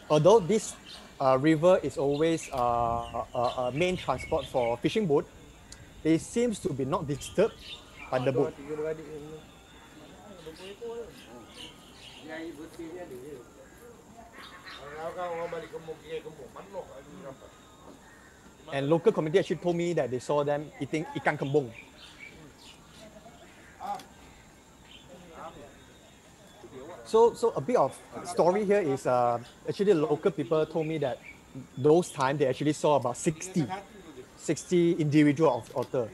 [SPEAKER 1] Although this uh, river is always uh, a, a, main transport for fishing boat, they seems to be not disturbed by the boat. And local community actually told me that they saw them eating ikan kembung. So, so a bit of story here is uh, actually local people told me that those time they actually saw about 60, 60 individual of otter.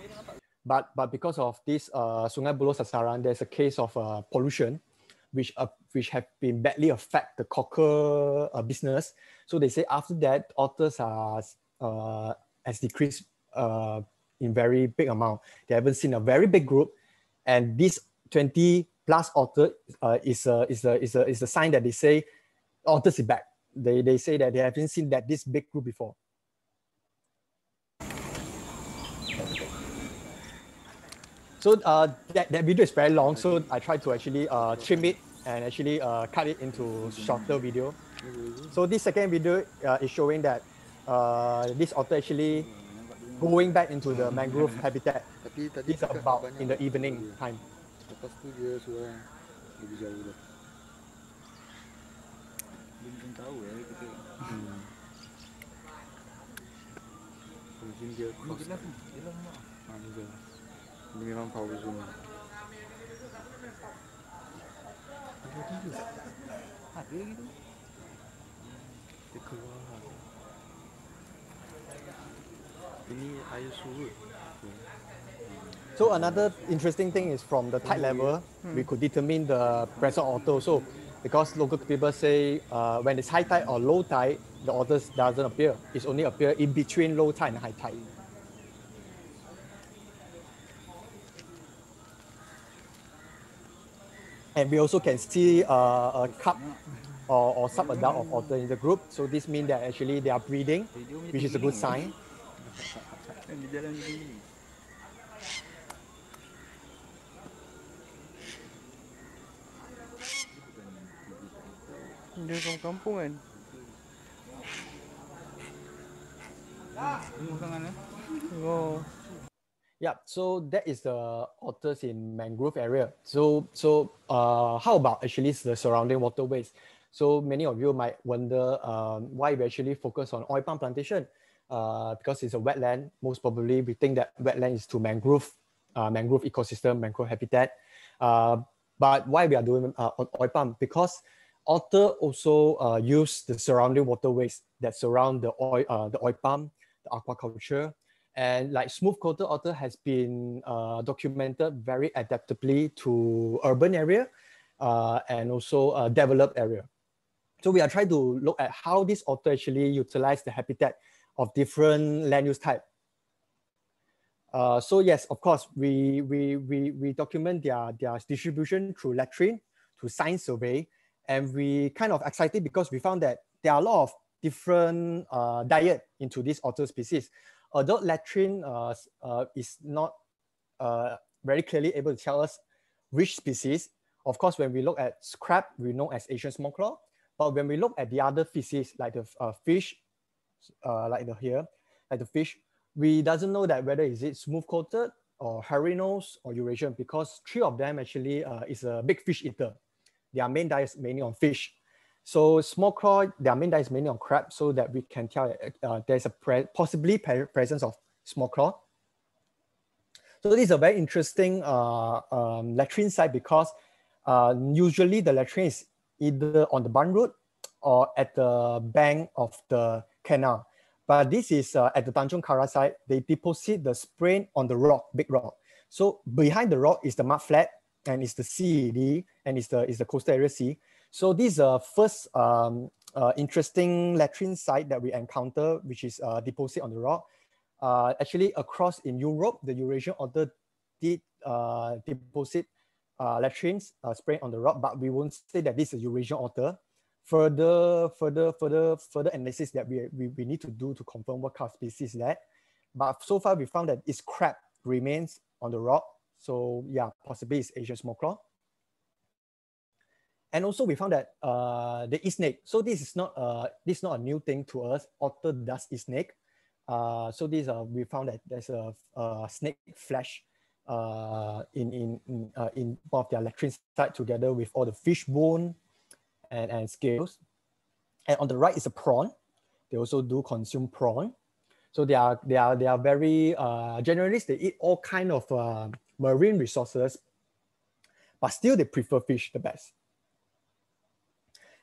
[SPEAKER 1] But, but because of this uh, Sungai Buloh Sasaran, there's a case of uh, pollution, which uh, which have been badly affect the cocker uh, business. So they say after that, otters are uh, has decreased uh, in very big amount. They haven't seen a very big group, and these 20 plus otter uh, is a is a is a is a sign that they say otters is back. They they say that they haven't seen that this big group before. So uh, that, that video is very long, so I tried to actually uh, trim it and actually uh, cut it into shorter video. So this second video uh, is showing that uh, this otter actually going back into the mangrove habitat. It's about in the evening time.
[SPEAKER 7] Lepas tu dia suara lebih jauh dah. Dia mungkin tahu eh kita. Hmm. Mungkin dia cross. Dia lah, dia lah mak. Ha, memang power zoom. Ada juga. Ada gitu. Dia keluar. Ini air surut.
[SPEAKER 1] So another interesting thing is from the tide level, we could determine the presence of otter. So because local people say uh, when it's high tide or low tide, the otters doesn't appear. It's only appear in between low tide and high tide. And we also can see uh, a cup or, or sub-adult of otter in the group. So this means that actually they are breeding, which is a good sign.
[SPEAKER 7] Dia kampung-kampung kan. Oh.
[SPEAKER 1] Yeah, so that is the otters in mangrove area. So, so uh, how about actually the surrounding waterways? So many of you might wonder um, why we actually focus on oil palm plantation. Uh, because it's a wetland, most probably we think that wetland is to mangrove, uh, mangrove ecosystem, mangrove habitat. Uh, but why we are doing uh, oil palm? Because otter also uh, use the surrounding waterways that surround the oil, uh, the oil palm, the aquaculture, and like smooth coated otter has been uh, documented very adaptably to urban area uh, and also uh, developed area. So we are trying to look at how this otter actually utilize the habitat of different land use type. Uh, so yes, of course, we, we, we, we document their, their distribution through latrine, to science survey, and we kind of excited because we found that there are a lot of different uh, diet into this otter species. Although latrine uh, uh, is not uh, very clearly able to tell us which species. Of course, when we look at crab, we know as Asian small claw. But when we look at the other species, like the uh, fish, uh, like the here, like the fish, we doesn't know that whether is it smooth coated or hairy nose or Eurasian because three of them actually is a big fish eater. Their main diet is mainly on fish. So small claw, their main diet is mainly on crab so that we can tell uh, there's a pre possibly presence of small claw. So this is a very interesting uh, um, latrine site because uh, usually the latrine is either on the bund road or at the bank of the canal. But this is uh, at the Tanjung Karang site, they deposit the spraint on the rock, big rock. So behind the rock is the mud flat and it's the sea, and it's the, it's the coastal area sea. So this is the first um, uh, interesting latrine site that we encounter, which is uh, deposit on the rock. Uh, actually, across in Europe, the Eurasian otter did uh, deposit uh, latrines uh, spraying on the rock, but we won't say that this is Eurasian otter. Further, further, further, further analysis that we, we, we need to do to confirm what kind of species that. But so far, we found that its crab remains on the rock. So yeah, possibly it's Asian small claw. And also we found that uh, the snake. So this is not uh, this is not a new thing to us. Otter does eat snake. Uh, so this uh, we found that there's a, a snake flesh uh, in in in, uh, in one of their latrine site together with all the fish bone and, and scales. And on the right is a prawn. They also do consume prawn. So they are they are they are very uh, generalists. They eat all kind of uh, marine resources, but still they prefer fish the best.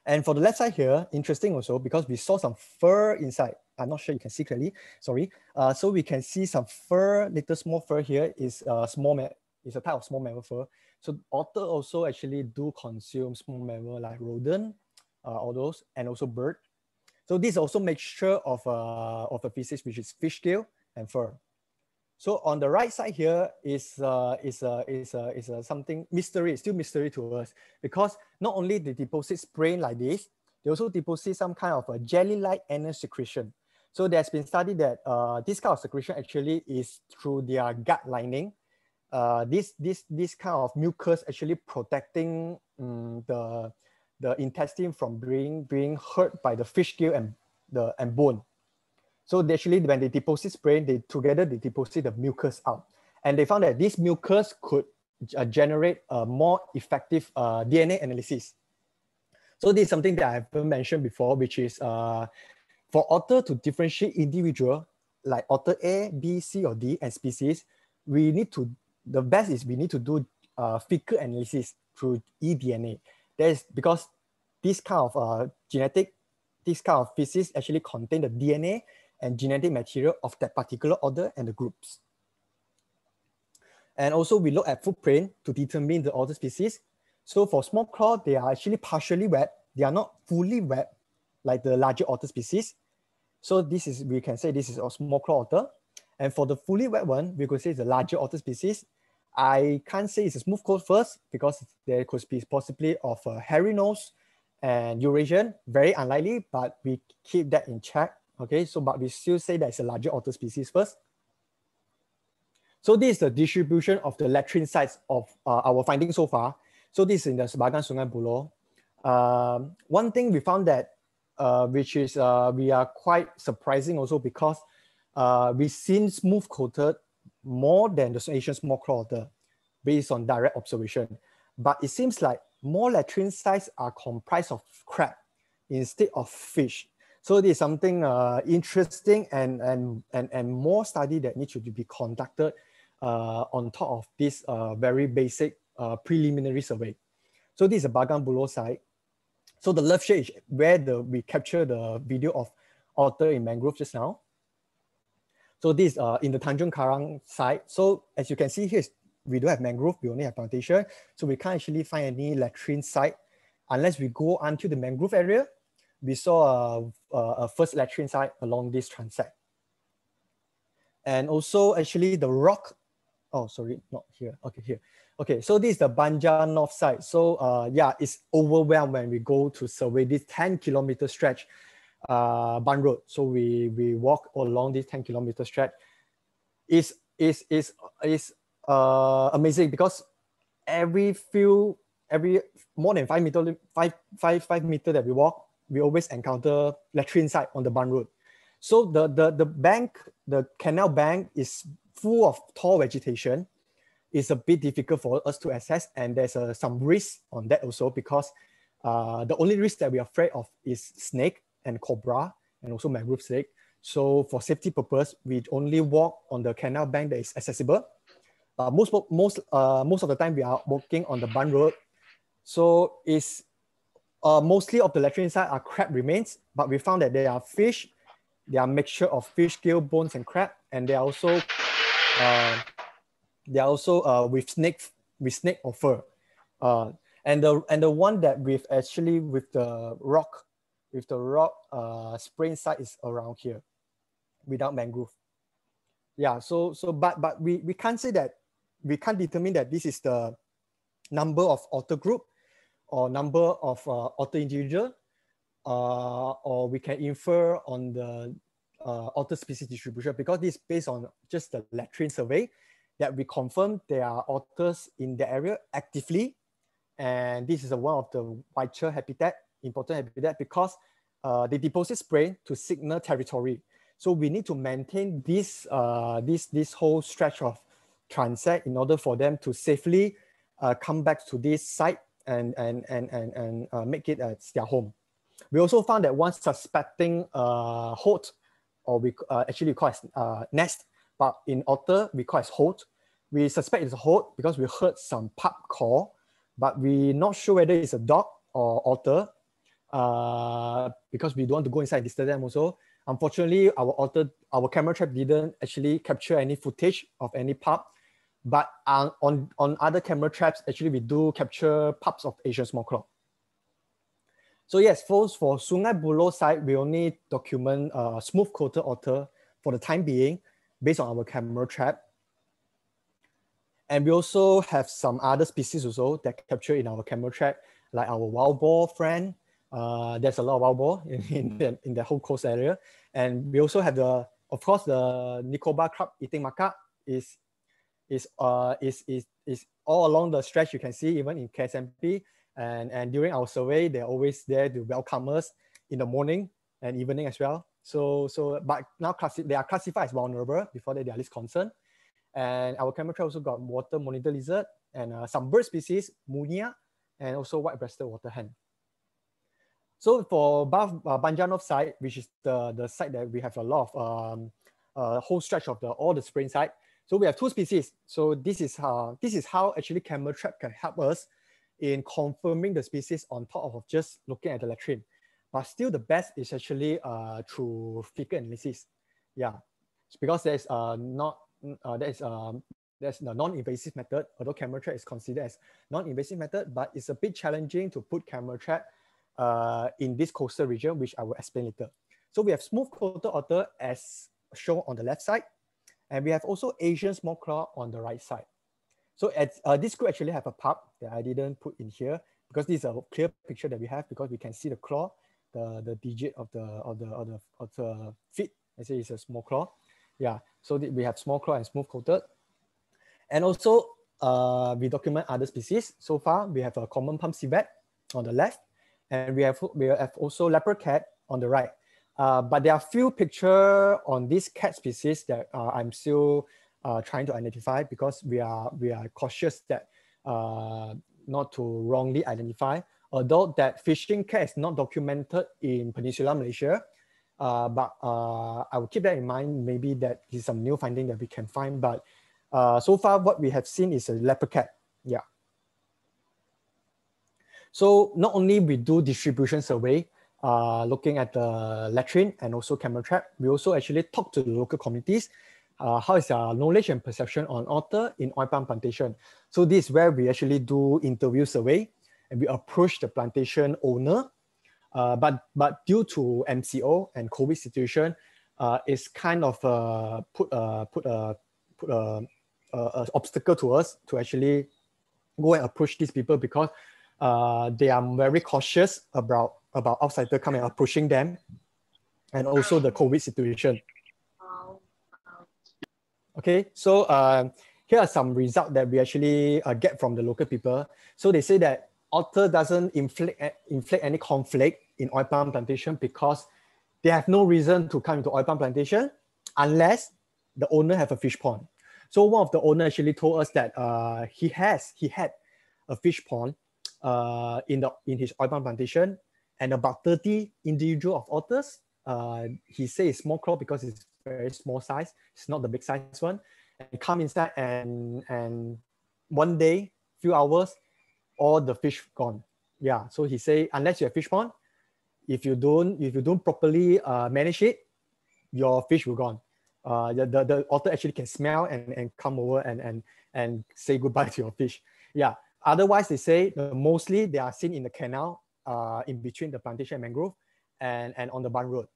[SPEAKER 1] And for the left side here, interesting also because we saw some fur inside. I'm not sure you can see clearly, sorry. Uh, so we can see some fur, little small fur here is a small, is a type of small mammal fur. So otter also actually do consume small mammal like rodent, uh, all those, and also bird. So this also mixture of, uh, of a species which is fish scale and fur. So on the right side here is uh, is uh, is uh, is uh, something mystery, still mystery to us because not only they deposit spray like this, they also deposit some kind of a jelly-like anal secretion. So there's been studied that uh, this kind of secretion actually is through their gut lining. Uh, this this this kind of mucus actually protecting um, the the intestine from being being hurt by the fish gill and the and bone. So actually, when they deposit spray, they together they deposit the mucus out, and they found that this mucus could uh, generate a more effective uh, DNA analysis. So this is something that I've mentioned before, which is uh, for otter to differentiate individual like otter A, B, C, or D and species, we need to the best is we need to do uh, fecal analysis through eDNA. That is because this kind of uh, genetic, this kind of species actually contain the DNA and genetic material of that particular otter and the groups. And also we look at footprint to determine the otter species. So for small claw, they are actually partially wet. They are not fully wet like the larger otter species. So this is, we can say this is a small claw otter. And for the fully wet one, we could say it's a larger otter species. I can't say it's a smooth coat first because there could be possibly of a hairy nose and Eurasian, very unlikely, but we keep that in check Okay, so but we still say that it's a larger otter species first. So this is the distribution of the latrine sites of uh, our findings so far. So this is in the Sebagan Sungai Buloh. Um, one thing we found that, uh, which is uh, we are quite surprising also because uh, we've seen smooth coated more than the Asian small claw otter based on direct observation. But it seems like more latrine sites are comprised of crab instead of fish. So this is something uh, interesting and, and, and, and more study that needs to be conducted uh, on top of this uh, very basic uh, preliminary survey. So this is a Bagan Buloh site. So the left shade is where the, we capture the video of otter in mangrove just now. So this uh, in the Tanjung Karang site. So as you can see here, we don't have mangrove, we only have plantation. So we can't actually find any latrine site unless we go onto the mangrove area we saw a, a first latrine site along this transect. And also actually the rock, oh, sorry, not here, okay, here. Okay, so this is the Banjar North side. So uh, yeah, it's overwhelmed when we go to survey this 10 kilometer stretch, uh, Bund Road. So we, we walk along this 10 kilometer stretch. It's, it's, it's, it's uh, amazing because every few, every more than five meter, five, five, five meter that we walk, we always encounter latrine site on the Bund Road. So the, the, the bank, the canal bank is full of tall vegetation. It's a bit difficult for us to access and there's uh, some risk on that also because uh, the only risk that we are afraid of is snake and cobra and also mangrove snake. So for safety purpose, we only walk on the canal bank that is accessible. Uh, most, most, uh, most of the time we are walking on the Bund Road. So it's uh, mostly of the latrine site are crab remains, but we found that there are fish, they are mixture of fish, gill, bones, and crab, and they are also uh, they are also uh, with snake with snake or fur. Uh, and the and the one that we've actually with the rock with the rock uh, spraint site is around here without mangrove. Yeah, so so but but we, we can't say that we can't determine that this is the number of otter group or number of uh, otter individual, uh, or we can infer on the uh, otter species distribution because this is based on just the latrine survey that we confirm there are otters in the area actively. And this is a, one of the whitetail habitat, important habitat because uh, they deposit spray to signal territory. So we need to maintain this, uh, this, this whole stretch of transect in order for them to safely uh, come back to this site and, and, and, and, and uh, make it as their home. We also found that one suspecting uh, holt, or we uh, actually call it uh, nest, but in otter, we call it holt. We suspect it's a holt because we heard some pup call, but we're not sure whether it's a dog or otter. uh, because we don't want to go inside and disturb them also. Unfortunately, our otter, our camera trap didn't actually capture any footage of any pup. But on, on, on other camera traps, actually we do capture pups of Asian small claw. So yes, for, for Sungai Buloh side, we only document uh, smooth coated otter for the time being based on our camera trap. And we also have some other species also that capture in our camera trap, like our wild boar friend. Uh, there's a lot of wild boar in, in, the, in the whole coast area. And we also have the, of course, the Nicobar crab eating macaque is, is, uh, is, is, is all along the stretch you can see, even in KSMP. And, and during our survey, they're always there to welcome us in the morning and evening as well. So, so but now classi- they are classified as vulnerable. Before that, they are least concern. And our camera also got water monitor lizard and uh, some bird species, munia, and also white-breasted water hen. So for Bath, uh, Banjar North side, which is the, the site that we have a lot of um, uh, whole stretch of the all the spraint side. So we have two species. So this is how this is how actually camera trap can help us in confirming the species on top of just looking at the latrine. But still the best is actually uh, through fecal analysis. Yeah, because there's uh, not uh, that is um, that's the non-invasive method, although camera trap is considered as non-invasive method, but it's a bit challenging to put camera trap uh, in this coastal region, which I will explain later. So we have smooth coated otter as shown on the left side, and we have also Asian small claw on the right side. So at, uh, this could actually have a pup that I didn't put in here because this is a clear picture that we have because we can see the claw, the, the digit of the, of the, of the, of the feet. I say it's a small claw. Yeah, so we have small claw and smooth coated. And also uh, we document other species. So far, we have a common palm civet on the left, and we have, we have also leopard cat on the right. Uh, but there are few picture on this cat species that uh, I'm still uh, trying to identify because we are we are cautious that uh, not to wrongly identify. Although that fishing cat is not documented in Peninsular Malaysia, uh, but I will keep that in mind. Maybe that is some new finding that we can find. But so far, what we have seen is a leopard cat. Yeah. So not only we do distribution survey, uh, looking at the latrine and also camera trap, we also actually talk to the local communities uh, how is our knowledge and perception on otter in oil palm plantation. So this is where we actually do interview survey and we approach the plantation owner. Uh, but, but due to MCO and COVID situation, uh, it's kind of uh, put, uh, put, a, put a, a, a, obstacle to us to actually go and approach these people because they are very cautious about, about outsider coming and approaching them and also the COVID situation. Okay, so uh, here are some results that we actually uh, get from the local people. So they say that otter doesn't inflict, inflict any conflict in oil palm plantation because they have no reason to come into oil palm plantation unless the owner have a fish pond. So one of the owner actually told us that uh, he has, he had a fish pond uh, in, the, in his oil palm plantation and about 30 individual of otters. Uh, he says small claw because it's very small size. It's not the big size one. And come inside and and one day, few hours, all the fish gone. Yeah. So he say unless you have fish pond, if you don't if you don't properly uh, manage it, your fish will gone. Uh, the, the, the otter actually can smell and, and come over and, and, and say goodbye to your fish. Yeah. Otherwise, they say uh, mostly they are seen in the canal uh, in between the plantation and mangrove and, and on the Bund Road.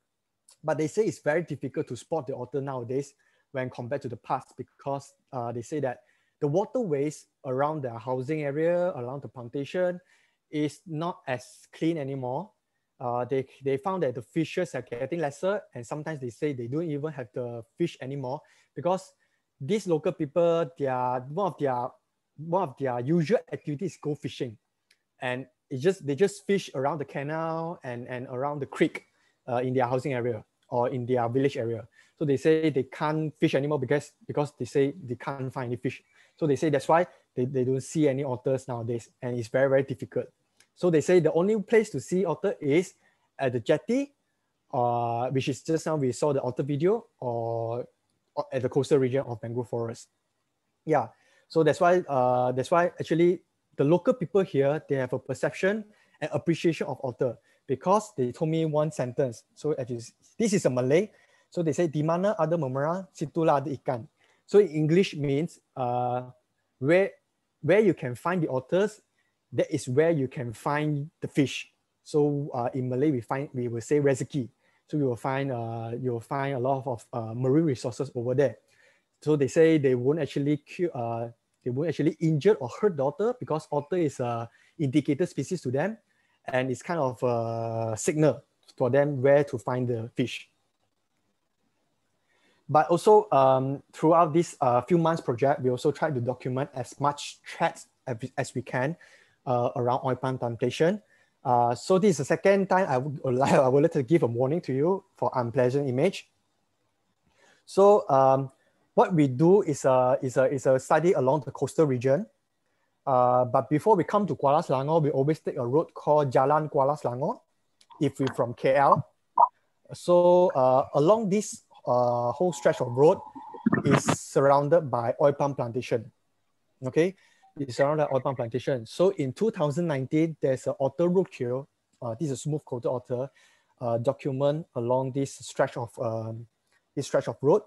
[SPEAKER 1] But they say it's very difficult to spot the otter nowadays when compared to the past because uh, they say that the waterways around the housing area, around the plantation, is not as clean anymore. Uh, they, they found that the fishes are getting lesser and sometimes they say they don't even have the fish anymore because these local people, they are, one of their one of their usual activities go fishing and it just they just fish around the canal and, and around the creek uh, in their housing area or in their village area. So they say they can't fish anymore because, because they say they can't find any fish. So they say that's why they, they don't see any otters nowadays and it's very, very difficult. So they say the only place to see otter is at the jetty, uh, which is just now we saw the otter video or, or at the coastal region of mangrove forest. Yeah, so that's why uh, that's why actually the local people here, they have a perception and appreciation of otter because they told me one sentence. So you, this is a Malay. So they say di mana ada memerang, situlah ada ikan. So in English means uh, where where you can find the otters, that is where you can find the fish. So uh, in Malay, we find we will say rezeki. So you will find uh, you will find a lot of uh, marine resources over there. So they say they won't actually kill, uh, they won't actually injure or hurt the otter because otter is a indicator species to them, and it's kind of a signal for them where to find the fish. But also um, throughout this uh, few months project, we also try to document as much threats as, as we can uh, around oil palm plantation. Uh, so this is the second time I would, I would like to give a warning to you for unpleasant image. So um, what we do is a, is, a, is a study along the coastal region. Uh, but before we come to Kuala Selangor, we always take a road called Jalan Kuala Selangor if we're from KL. So uh, along this uh, whole stretch of road is surrounded by oil palm plantation. Okay, it's surrounded by oil palm plantation. So in 2019, there's an otter roadkill. Uh, this is a smooth coated otter uh, document along this stretch of um, this stretch of road.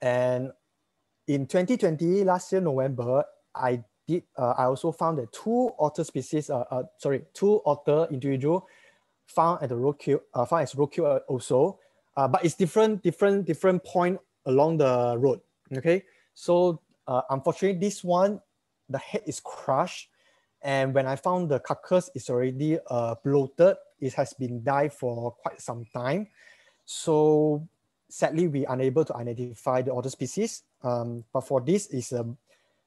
[SPEAKER 1] And in 2020, last year November, I did. Uh, I also found that two otter species. Uh, uh, sorry, two otter individual found at the roadkill. Uh, found as roadkill also uh, but it's different, different, different point along the road. Okay, so uh, unfortunately, this one, the head is crushed, and when I found the carcass is already uh, bloated. It has been died for quite some time, so sadly we are unable to identify the other species. Um, but for this is a, um,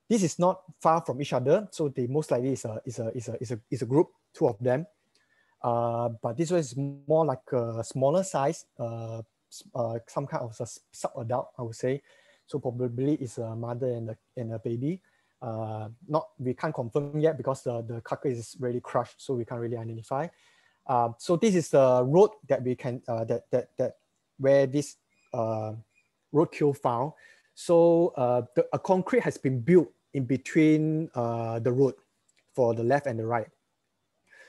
[SPEAKER 1] this is not far from each other, so they most likely is a is a is a is a, is a group, two of them. Uh, but this one is more like a smaller size, uh, uh, some kind of sub-adult, I would say. So probably it's a mother and a, and a baby. Uh, not we can't confirm yet because the, the carcass is really crushed, so we can't really identify. Uh, so this is the road that we can uh, that that that where this uh, roadkill found. So uh, the, a concrete has been built in between uh, the road for the left and the right.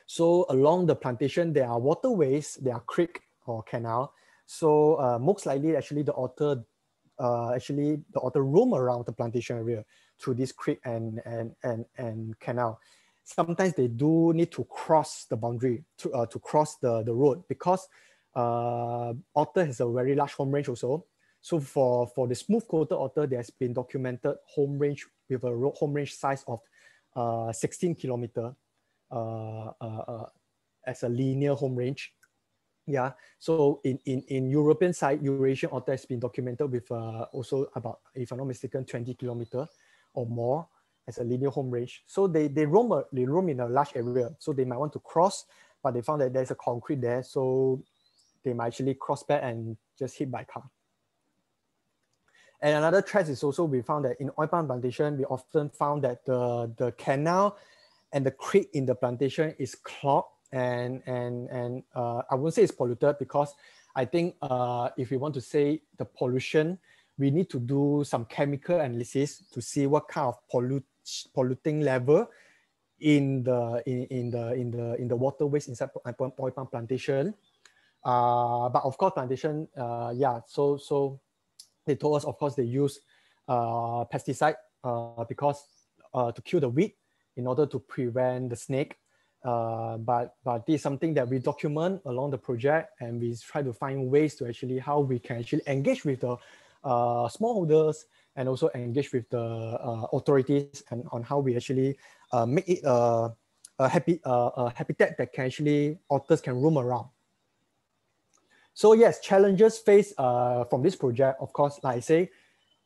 [SPEAKER 1] So along the plantation, there are waterways, there are creek or canal. So uh, most likely, actually, the otter, uh, actually, the otter roam around the plantation area through this creek and and and and canal. Sometimes they do need to cross the boundary to uh, to cross the the road because uh, otter has a very large home range also. So for for the smooth coated otter, there has been documented home range with a home range size of uh, 16 kilometer uh, uh, uh, as a linear home range. Yeah, so in, in, in European side, Eurasian otter has been documented with also about, if I'm not mistaken, 20 kilometer or more as a linear home range. So they, they roam a, they roam in a large area. So they might want to cross, but they found that there's a concrete there. So they might actually cross back and just hit by car. And another threat is also we found that in oil palm plantation, we often found that the, the canal and the creek in the plantation is clogged and and and uh, I won't say it's polluted because I think uh, if we want to say the pollution, we need to do some chemical analysis to see what kind of pollute, polluting level in the in, in the in the in the waterways inside oil palm plantation. Uh, but of course, plantation, uh, yeah. So so they told us, of course, they use uh, pesticide uh, because uh, to kill the weed in order to prevent the snake. Uh, but but this is something that we document along the project, and we try to find ways to actually how we can actually engage with the uh, smallholders and also engage with the uh, authorities and on how we actually uh, make it a, a happy uh, a habitat that can actually otters can roam around. So yes, challenges faced uh, from this project, of course, like I say,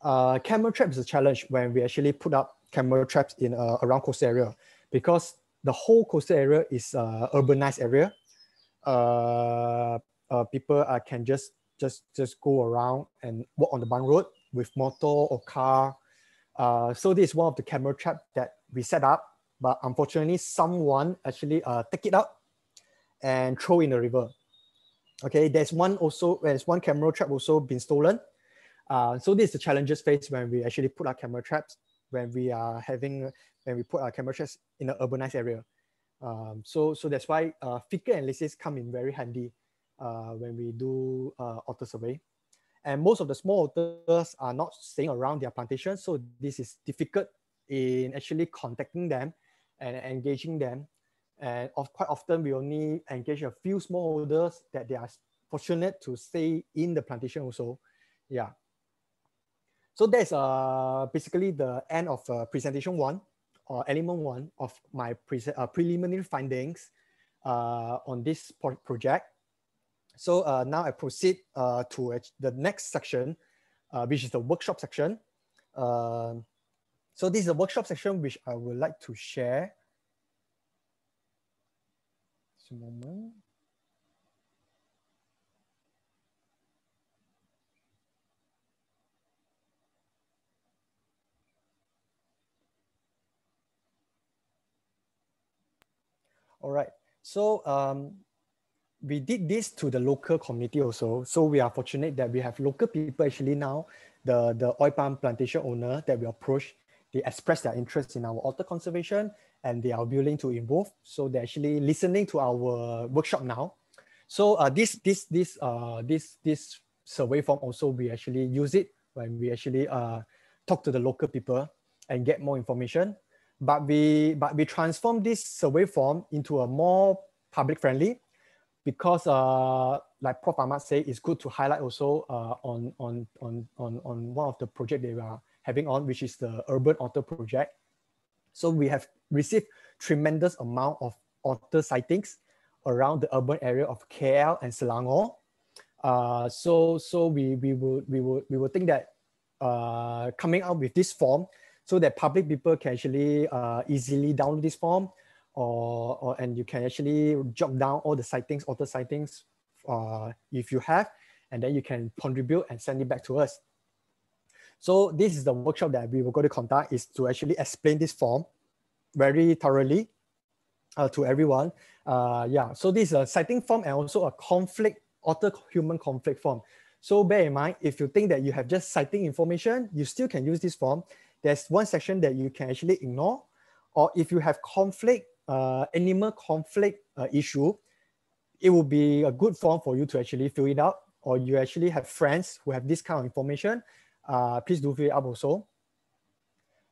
[SPEAKER 1] uh, camera trap is a challenge when we actually put up camera traps in uh, around coastal area because the whole coastal area is uh, urbanized area. Uh, uh, people uh, can just just just go around and walk on the bund road with motor or car. Uh, so this is one of the camera trap that we set up, but unfortunately, someone actually uh, take it out and throw in the river. Okay, there's one also there's one camera trap also been stolen. Uh, so this is the challenges faced when we actually put our camera traps when we are having when we put our camera traps in an urbanized area. Um, so, so that's why uh, figure analysis come in very handy uh, when we do uh, otter survey. And most of the smallholders are not staying around their plantation. So this is difficult in actually contacting them and engaging them. And of, quite often we only engage a few smallholders that they are fortunate to stay in the plantation also. Yeah. So that's uh, basically the end of uh, presentation one or element one of my pre uh, preliminary findings uh, on this pro project. So uh, now I proceed uh, to the next section, which is the workshop section. So this is a workshop section which I would like to share. A moment. All right. So um, we did this to the local community also. So we are fortunate that we have local people actually now, the, the oil palm plantation owner that we approach, they express their interest in our otter conservation and they are willing to involve. So they're actually listening to our workshop now. So uh, this, this, this, uh, this, this survey form also, we actually use it when we actually uh, talk to the local people and get more information but we but we transform this survey form into a more public friendly because uh, like Prof. Ahmad say, it's good to highlight also uh, on, on, on, on, on one of the project they are having on, which is the Urban Otter Project. So we have received tremendous amount of otter sightings around the urban area of KL and Selangor. Uh, so so we, we, will, we, will, we will think that uh, coming out with this form so that public people can actually uh, easily download this form or, or and you can actually jot down all the sightings, auto sightings uh, if you have, and then you can contribute and send it back to us. So this is the workshop that we were going to conduct is to actually explain this form very thoroughly uh, to everyone. Uh, yeah, so this is a sighting form and also a conflict, otter human conflict form. So bear in mind, if you think that you have just sighting information, you still can use this form there's one section that you can actually ignore. Or if you have conflict, uh, animal conflict uh, issue, it will be a good form for you to actually fill it out. Or you actually have friends who have this kind of information, uh, please do fill it up also.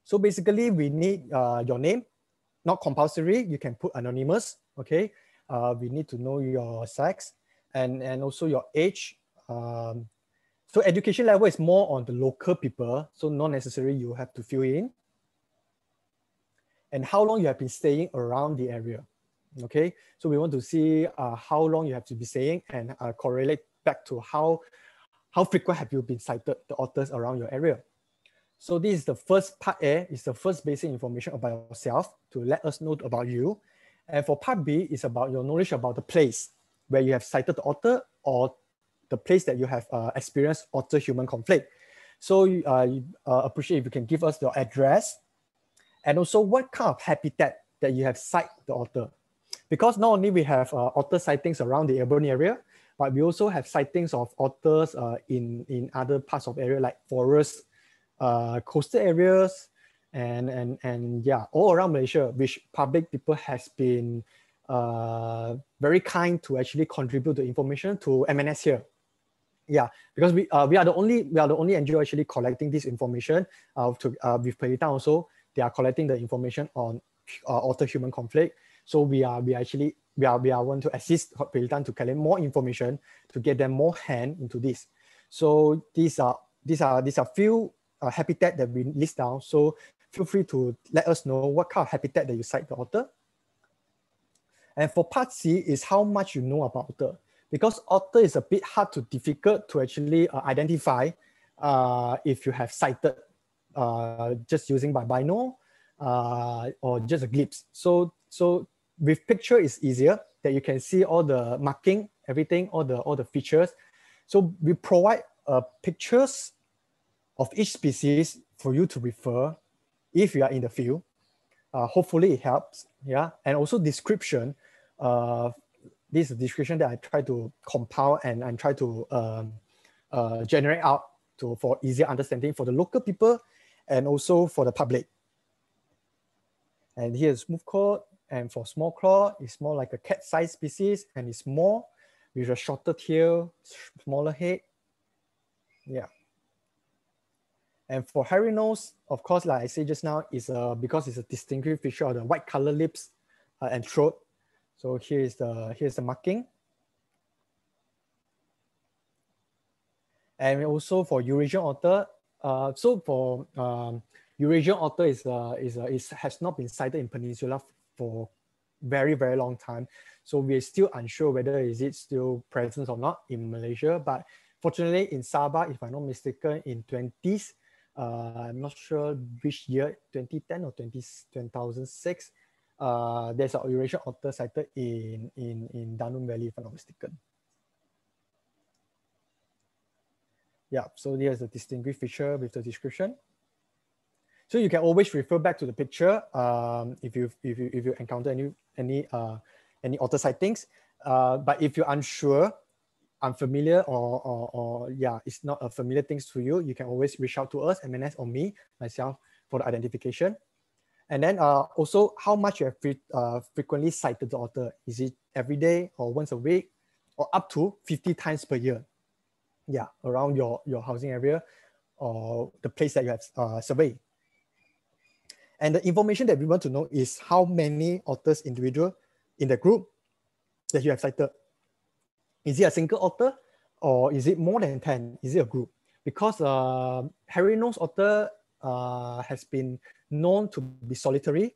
[SPEAKER 1] So basically we need uh, your name, not compulsory, you can put anonymous, okay? Uh, we need to know your sex and, and also your age, um, so education level is more on the local people, so not necessarily you have to fill in. And how long you have been staying around the area. Okay, so we want to see uh, how long you have to be staying and uh, correlate back to how, how frequent have you been sighted the otters around your area. So this is the first part A, is the first basic information about yourself to let us know about you. And for part B is about your knowledge about the place where you have sighted the otter or the place that you have uh, experienced otter-human conflict. So uh, uh, appreciate if you can give us your address and also what kind of habitat that you have sighted the otter. Because not only we have uh, otter sightings around the urban area, but we also have sightings of otters uh, in, in other parts of area like forests, uh, coastal areas, and, and, and yeah, all around Malaysia, which public people has been uh, very kind to actually contribute the information to MNS here. Yeah because we uh, we are the only we are the only NGO actually collecting this information uh, to uh, with Perhilitan also they are collecting the information on uh, otter human conflict. So we are we actually we are we are want to assist Perhilitan to collect more information to get them more hand into this. So these are these are these are few uh, habitat that we list down. So feel free to let us know what kind of habitat that you cite the otter. And for part C is how much you know about otter. Because otter is a bit hard to difficult to actually uh, identify uh, if you have sighted uh, just using by bino uh, or just a glimpse. So, so with picture is easier that you can see all the marking, everything, all the, all the features. So we provide uh, pictures of each species for you to refer if you are in the field. Uh, hopefully it helps, yeah. And also description uh, this description that I try to compile and, and try to um, uh, generate out to for easier understanding for the local people and also for the public. And here's move code. And for small claw, it's more like a cat-sized species and it's small with a shorter tail, smaller head. Yeah. And for hairy nose, of course, like I said just now, is uh, because it's a distinctive feature of the white color lips uh, and throat. So here is the here's the marking. And also for Eurasian otter, uh, so for um, Eurasian otter is uh, is, uh, is has not been sighted in Peninsula for very very long time. So we're still unsure whether is it still present or not in Malaysia. But fortunately in Sabah, if I'm not mistaken, in 20s, uh, I'm not sure which year, 2010 or 20, 2006, uh, there's a Eurasian otter sighted in, in, in Danum Valley, if I'm not mistaken. Yeah, so here's a distinguished feature with the description. So you can always refer back to the picture um, if you if you if you encounter any any uh, any otter sightings. Uh, but if you're unsure, unfamiliar, or, or or yeah, it's not a familiar things to you, you can always reach out to us, MNS or me myself for the identification. And then uh, also how much you have uh, frequently sighted the otter. Is it every day or once a week or up to 50 times per year? Yeah, around your, your housing area or the place that you have uh, surveyed. And the information that we want to know is how many otters individual in the group that you have cited. Is it a single otter or is it more than 10? Is it a group? Because uh, hairy nose otter uh, has been known to be solitary.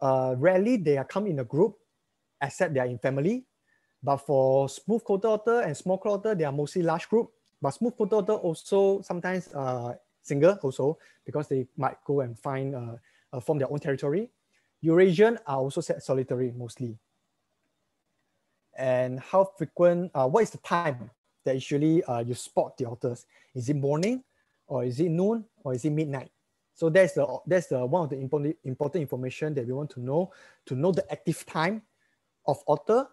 [SPEAKER 1] Uh, rarely they are come in a group, except they are in family. But for smooth coated otter and small otter, they are mostly large group. But smooth coated otter also sometimes uh, single also because they might go and find uh, uh, form their own territory. Eurasian are also solitary mostly. And how frequent, uh, what is the time that usually uh, you spot the otters? Is it morning or is it noon or is it midnight? So that's the that's the one of the important important information that we want to know to know the active time of otter,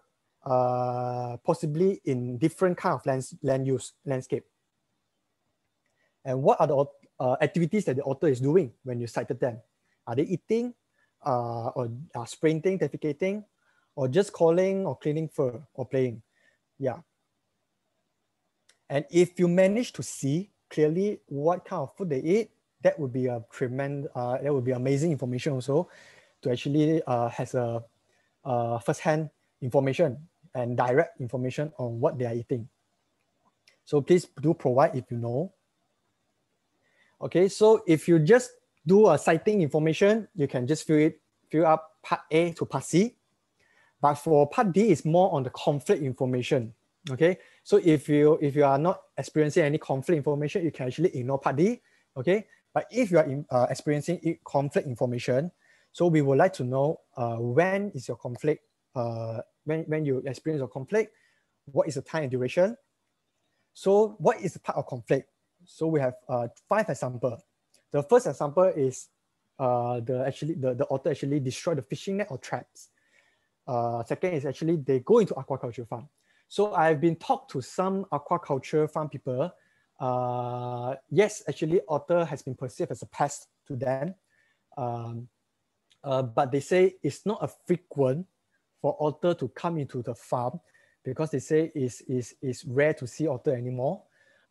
[SPEAKER 1] uh, possibly in different kind of land, land use landscape. And what are the uh, activities that the otter is doing when you sighted them? Are they eating, uh, or uh, sprainting, defecating, or just calling or cleaning fur or playing? Yeah. And if you manage to see clearly what kind of food they eat, that would be a tremendous, uh, that would be amazing information also to actually uh, has a uh, first-hand information and direct information on what they are eating. So please do provide if you know. Okay, so if you just do a citing information, you can just fill it, fill up part A to part C. But for part D, it's more on the conflict information. Okay, so if you if you are not experiencing any conflict information, you can actually ignore part D. Okay, but if you are in, uh, experiencing conflict information, so we would like to know uh, when is your conflict, uh, when, when you experience your conflict, what is the time and duration? So what is the part of conflict? So we have uh, five examples. The first example is uh, the actually the, the otter actually destroy the fishing net or traps. Uh, second is actually they go into aquaculture farm. So I've been talked to some aquaculture farm people uh, yes, actually, otter has been perceived as a pest to them. Um, uh, but they say it's not a frequent for otter to come into the farm because they say it's, it's, it's rare to see otter anymore.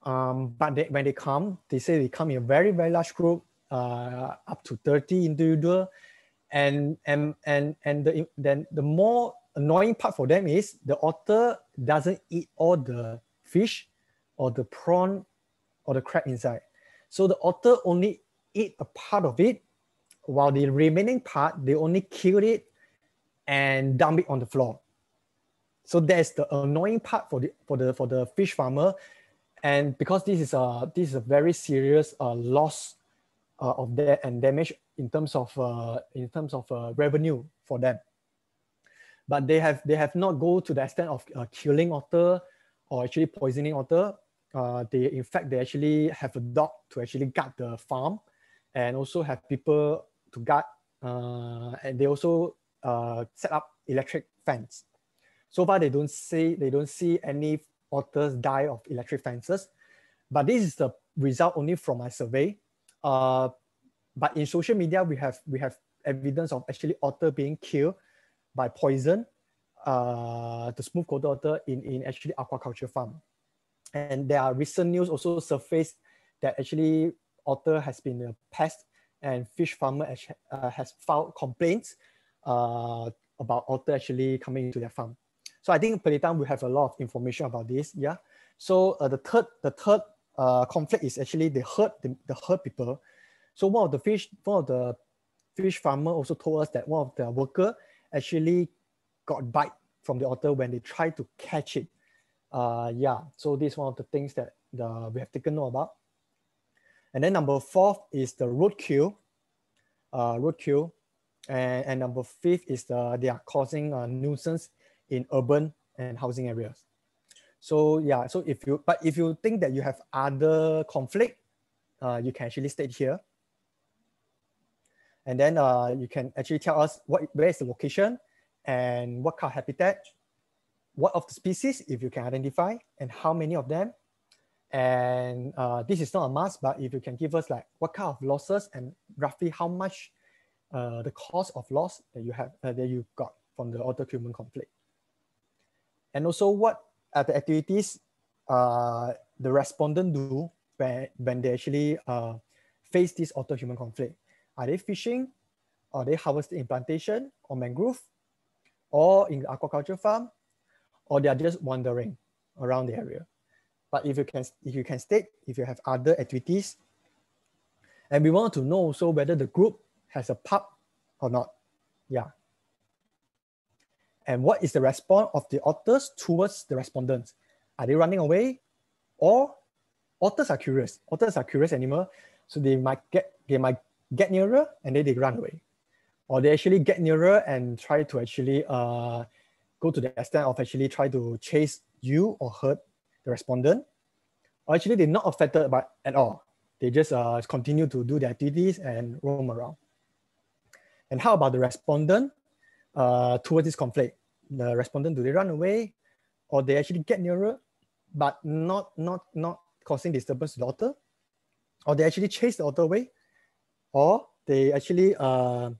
[SPEAKER 1] Um, but they, when they come, they say they come in a very, very large group, uh, up to 30 individual. And, and, and, and the, then the more annoying part for them is the otter doesn't eat all the fish or the prawn or the crab inside. So the otter only eat a part of it, while the remaining part, they only kill it and dump it on the floor. So that's the annoying part for the for the for the fish farmer, and because this is a this is a very serious uh, loss uh, of that and damage in terms of uh, in terms of uh, revenue for them. But they have they have not go to the extent of uh, killing otter or actually poisoning otter uh, they in fact they actually have a dog to actually guard the farm and also have people to guard and they also set up electric fence so far they don't see they don't see any otters die of electric fences but this is the result only from my survey uh, but in social media we have we have evidence of actually otter being killed by poison uh, the smooth coated otter in, in actually aquaculture farm. And there are recent news also surfaced that actually otter has been a pest and fish farmer has, uh, has filed complaints uh, about otter actually coming into their farm. So I think Perhilitan will have a lot of information about this. Yeah. So uh, the third the third uh, conflict is actually the herd the, the people. So one of the fish one of the fish farmer also told us that one of the worker actually got bite from the otter when they tried to catch it. Uh, yeah. So this is one of the things that the, we have taken note about. And then number four is the roadkill, uh, roadkill. And, and number fifth is the, they are causing a nuisance in urban and housing areas. So yeah, so if you, but if you think that you have other conflict, uh, you can actually state here. And then uh, you can actually tell us what, where is the location and what kind of habitat, what of the species, if you can identify, and how many of them. And uh, this is not a must, but if you can give us like what kind of losses and roughly how much uh, the cost of loss that you have uh, that you got from the otter-human conflict. And also what are the activities uh, the respondent do when, when they actually uh, face this otter-human conflict. Are they fishing? Are they harvesting in plantation or mangrove? Or in aquaculture farm? Or they are just wandering around the area? But if you can, if you can state, if you have other activities, and we want to know also whether the group has a pub or not. Yeah. And what is the response of the otters towards the respondents? Are they running away? Or otters are curious. Otters are curious animal, so they might get they might get nearer and then they run away. Or they actually get nearer and try to actually uh, go to the extent of actually try to chase you or hurt the respondent. Or actually they're not affected by at all. They just uh, continue to do their activities and roam around. And how about the respondent uh, towards this conflict? The respondent, do they run away or they actually get nearer, but not, not, not causing disturbance to the otter? Or they actually chase the otter away? Or they actually uh,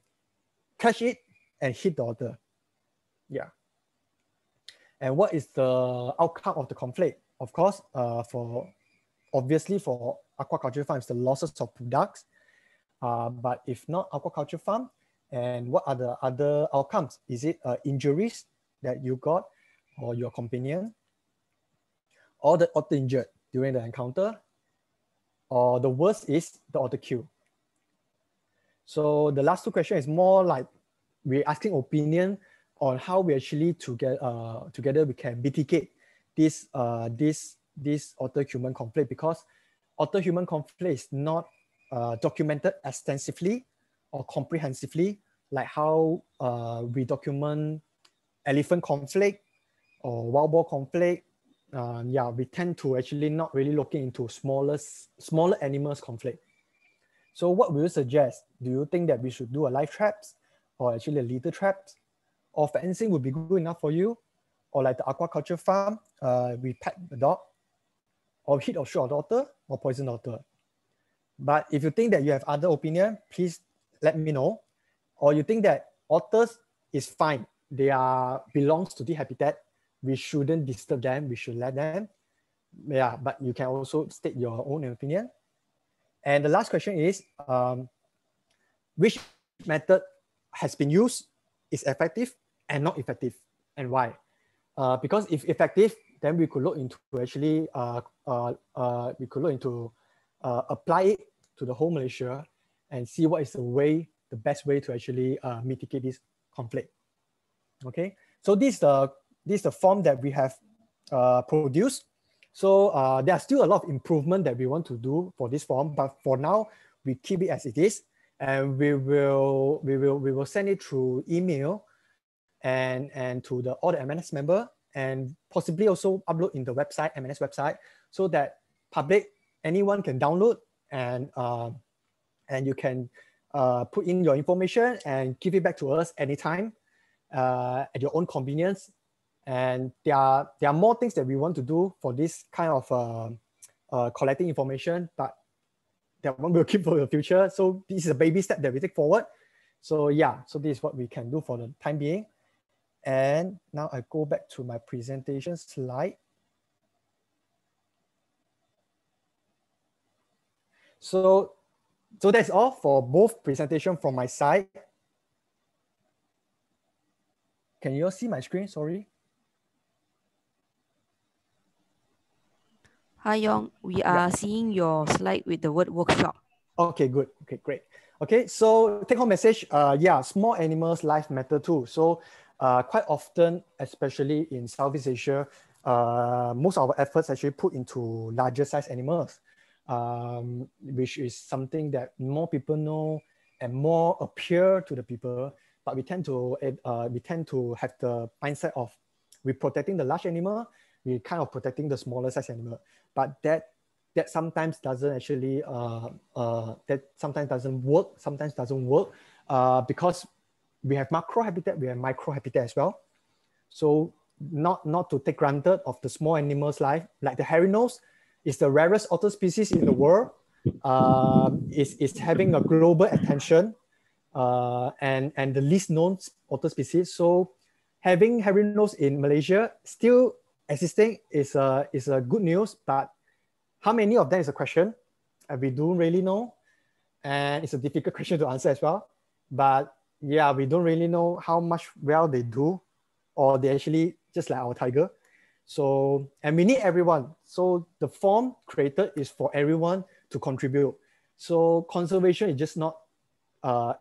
[SPEAKER 1] catch it and hit the otter? Yeah. And what is the outcome of the conflict? Of course, uh, for obviously for aquaculture farms, the losses of products. Uh, but if not aquaculture farm, and what are the other outcomes? Is it uh, injuries that you got or your companion? Or the otter injured during the encounter? Or the worst is the otter kill. So the last two questions is more like we're asking opinion on how we actually together uh, together we can mitigate this uh, this this otter human conflict because otter human conflict is not uh, documented extensively or comprehensively like how uh, we document elephant conflict or wild boar conflict. Uh, yeah, we tend to actually not really looking into smaller smaller animals conflict. So what will you suggest? Do you think that we should do a live traps or actually a litter traps? Or fencing would be good enough for you? Or like the aquaculture farm, uh, we pet the dog or hit or shoot a daughter or poison daughter. But if you think that you have other opinion, please let me know. Or you think that otters is fine. They are belongs to the habitat. We shouldn't disturb them. We should let them. Yeah, but you can also state your own opinion. And the last question is, um, which method has been used is effective and not effective, and why? Uh, because if effective, then we could look into actually, uh, uh, uh, we could look into uh, apply it to the whole Malaysia and see what is the way, the best way to actually uh, mitigate this conflict. Okay, so this is the this is the form that we have uh, produced so uh, there are still a lot of improvement that we want to do for this form, but for now, we keep it as it is. And we will, we will, we will send it through email and, and to the all the MNS member and possibly also upload in the website, MNS website, so that public, anyone can download and, uh, and you can uh, put in your information and give it back to us anytime uh, at your own convenience and there are, there are more things that we want to do for this kind of uh, uh, collecting information, but that one we'll keep for the future. So this is a baby step that we take forward. So yeah, so this is what we can do for the time being. And now I go back to my presentation slide. So, so that's all for both presentation from my side. Can you all see my screen? Sorry.
[SPEAKER 3] Hi, Yong. We are yeah. seeing your slide with the word workshop.
[SPEAKER 1] Okay, good. Okay, great. Okay, so take home message. Uh, yeah, small animals' life matter too. So uh, quite often, especially in Southeast Asia, uh, most of our efforts actually put into larger size animals, um, which is something that more people know and more appear to the people. But we tend to uh, we tend to have the mindset of we're protecting the large animal, we kind of protecting the smaller size animal. But that that sometimes doesn't actually uh, uh, that sometimes doesn't work, sometimes doesn't work uh, because we have macro habitat, we have micro habitat as well. So not, not to take granted of the small animals' life, like the hairy nose is the rarest otter species in the world. Um, is, is having a global attention uh, and, and the least known otter species. So having hairy nose in Malaysia still existing is a, is a good news, but how many of them is a question? And we don't really know. And it's a difficult question to answer as well. But yeah, we don't really know how much well they do, or they actually just like our tiger. So, and we need everyone. So the form created is for everyone to contribute. So conservation is just not uh,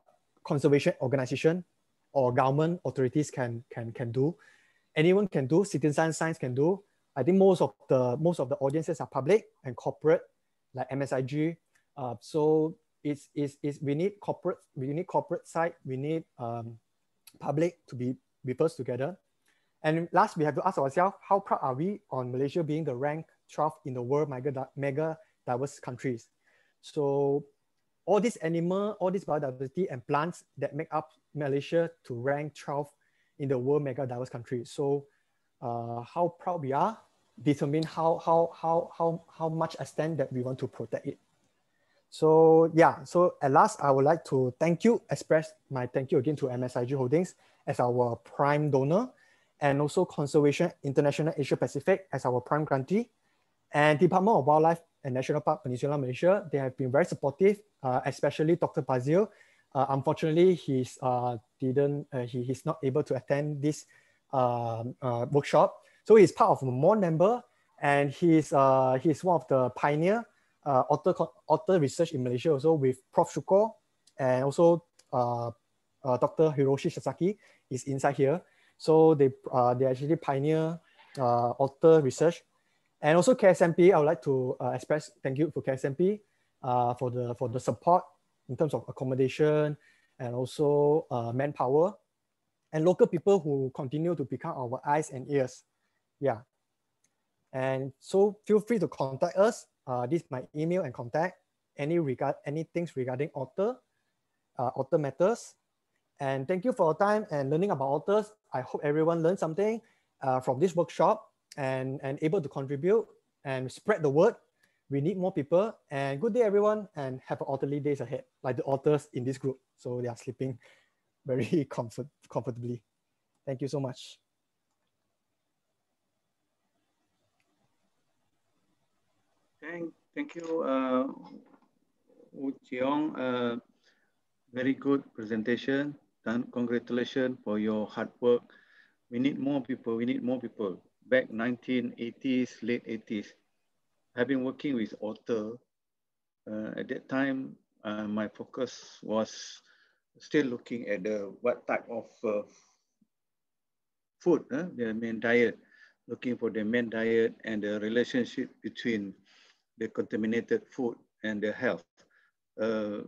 [SPEAKER 1] conservation organization or government authorities can, can, can do. Anyone can do, citizen science can do. I think most of the, most of the audiences are public and corporate, like MSIG. Uh, so it's, it's, is we need corporate we need corporate side we need um, public to be be first together and last we have to ask ourselves how proud are we on malaysia being the rank 12th in the world mega, mega diverse countries? So all these animal all this biodiversity and plants that make up malaysia to rank 12 in the world mega diverse country. So uh, how proud we are determine how how how how how much extent that we want to protect it. So yeah, so at last, I would like to thank you, express my thank you again to MSIG Holdings as our prime donor and also Conservation International Asia Pacific as our prime grantee and Department of Wildlife and National Park Peninsula Malaysia. They have been very supportive, uh, especially Dr. Bazil. Uh, unfortunately, he's uh, didn't uh, he, he's not able to attend this um, uh, workshop. So he's part of more member and he's uh, he's one of the pioneer uh, otter, otter research in Malaysia also with Prof. Shukor and also Dr. Hiroshi Sasaki is inside here. So they, uh, they actually pioneer uh, otter research. And also KSNP, I would like to uh, express thank you for KSNP uh, for, the, for the support in terms of accommodation and also uh, manpower and local people who continue to become our eyes and ears. Yeah. And so feel free to contact us uh, this is my email and contact. Any regard, any things regarding author, uh, otter matters. And thank you for your time and learning about otters. I hope everyone learned something uh, from this workshop and, and able to contribute and spread the word. We need more people. And good day, everyone, and have orderly days ahead, like the otters in this group. So they are sleeping very comfort, comfortably. Thank you so much.
[SPEAKER 4] Thank, thank you, uh, Wu Cheong. Uh, very good presentation. Congratulations for your hard work. We need more people. We need more people. Back 1980s, late 80s, I've been working with Otter. Uh, at that time, uh, my focus was still looking at the what type of uh, food, their main diet, looking for the main diet and the relationship between the contaminated food and the health. Uh,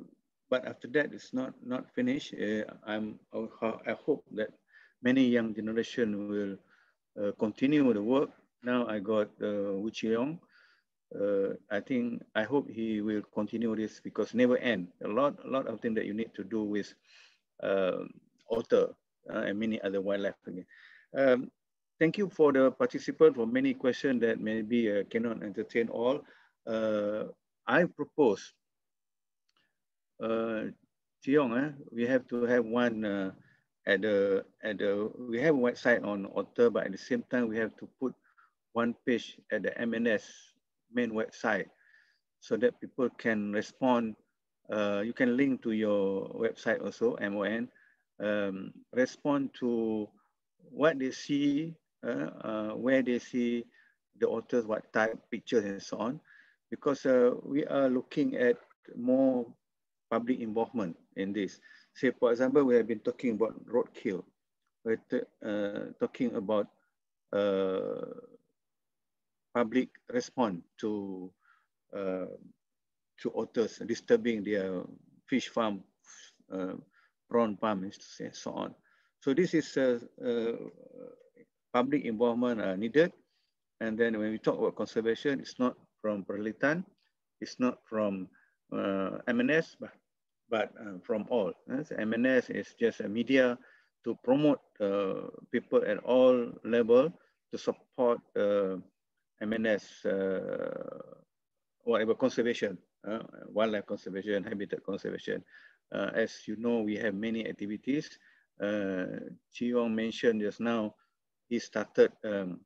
[SPEAKER 4] but after that, it's not not finished. Uh, I'm I hope that many young generation will uh, continue the work. Now I got uh, Wu Chiong. Uh, I think I hope he will continue this because never end. A lot a lot of things that you need to do with uh, otter uh, and many other wildlife. Again. Um, thank you for the participant for many questions that maybe uh, cannot entertain all uh, I propose, uh, Tiong, eh, we have to have one uh, at the at the we have a website on Otter, but at the same time we have to put one page at the MNS main website so that people can respond. Uh, you can link to your website also, MON, um, respond to what they see, uh, uh, where they see the authors, what type, pictures and so on, because uh, we are looking at more public involvement in this. Say, for example, we have been talking about roadkill. We're uh, talking about uh, public response to uh, to otters disturbing their fish farm, uh, prawn farm, and so on. So this is uh, uh, public involvement uh, needed. And then when we talk about conservation, it's not from Perhilitan, it's not from uh, MNS, but, but uh, from all. MNS is just a media to promote uh, people at all level to support uh, MNS, uh, whatever conservation, uh, wildlife conservation, habitat conservation. As you know, we have many activities. Uh, Chiong mentioned just now, he started um,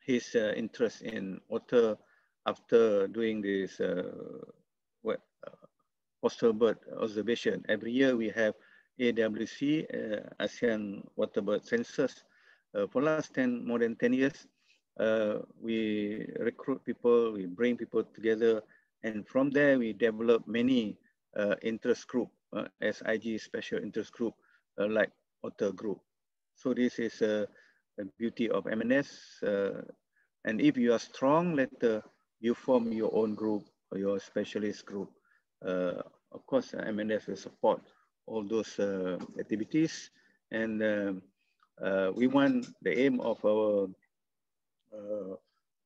[SPEAKER 4] his interest in water after doing this coastal bird observation. Every year we have AWC, uh, Asian Water Bird Census. Uh, for last 10, more than 10 years, uh, we recruit people, we bring people together, and from there we develop many uh, interest group, uh, SIG special interest group, uh, like Otter Group. So this is a, beauty of MNS. And if you are strong, let you form your own group your specialist group. Uh, of course, MNS will support all those activities. And um, we want the aim of our uh,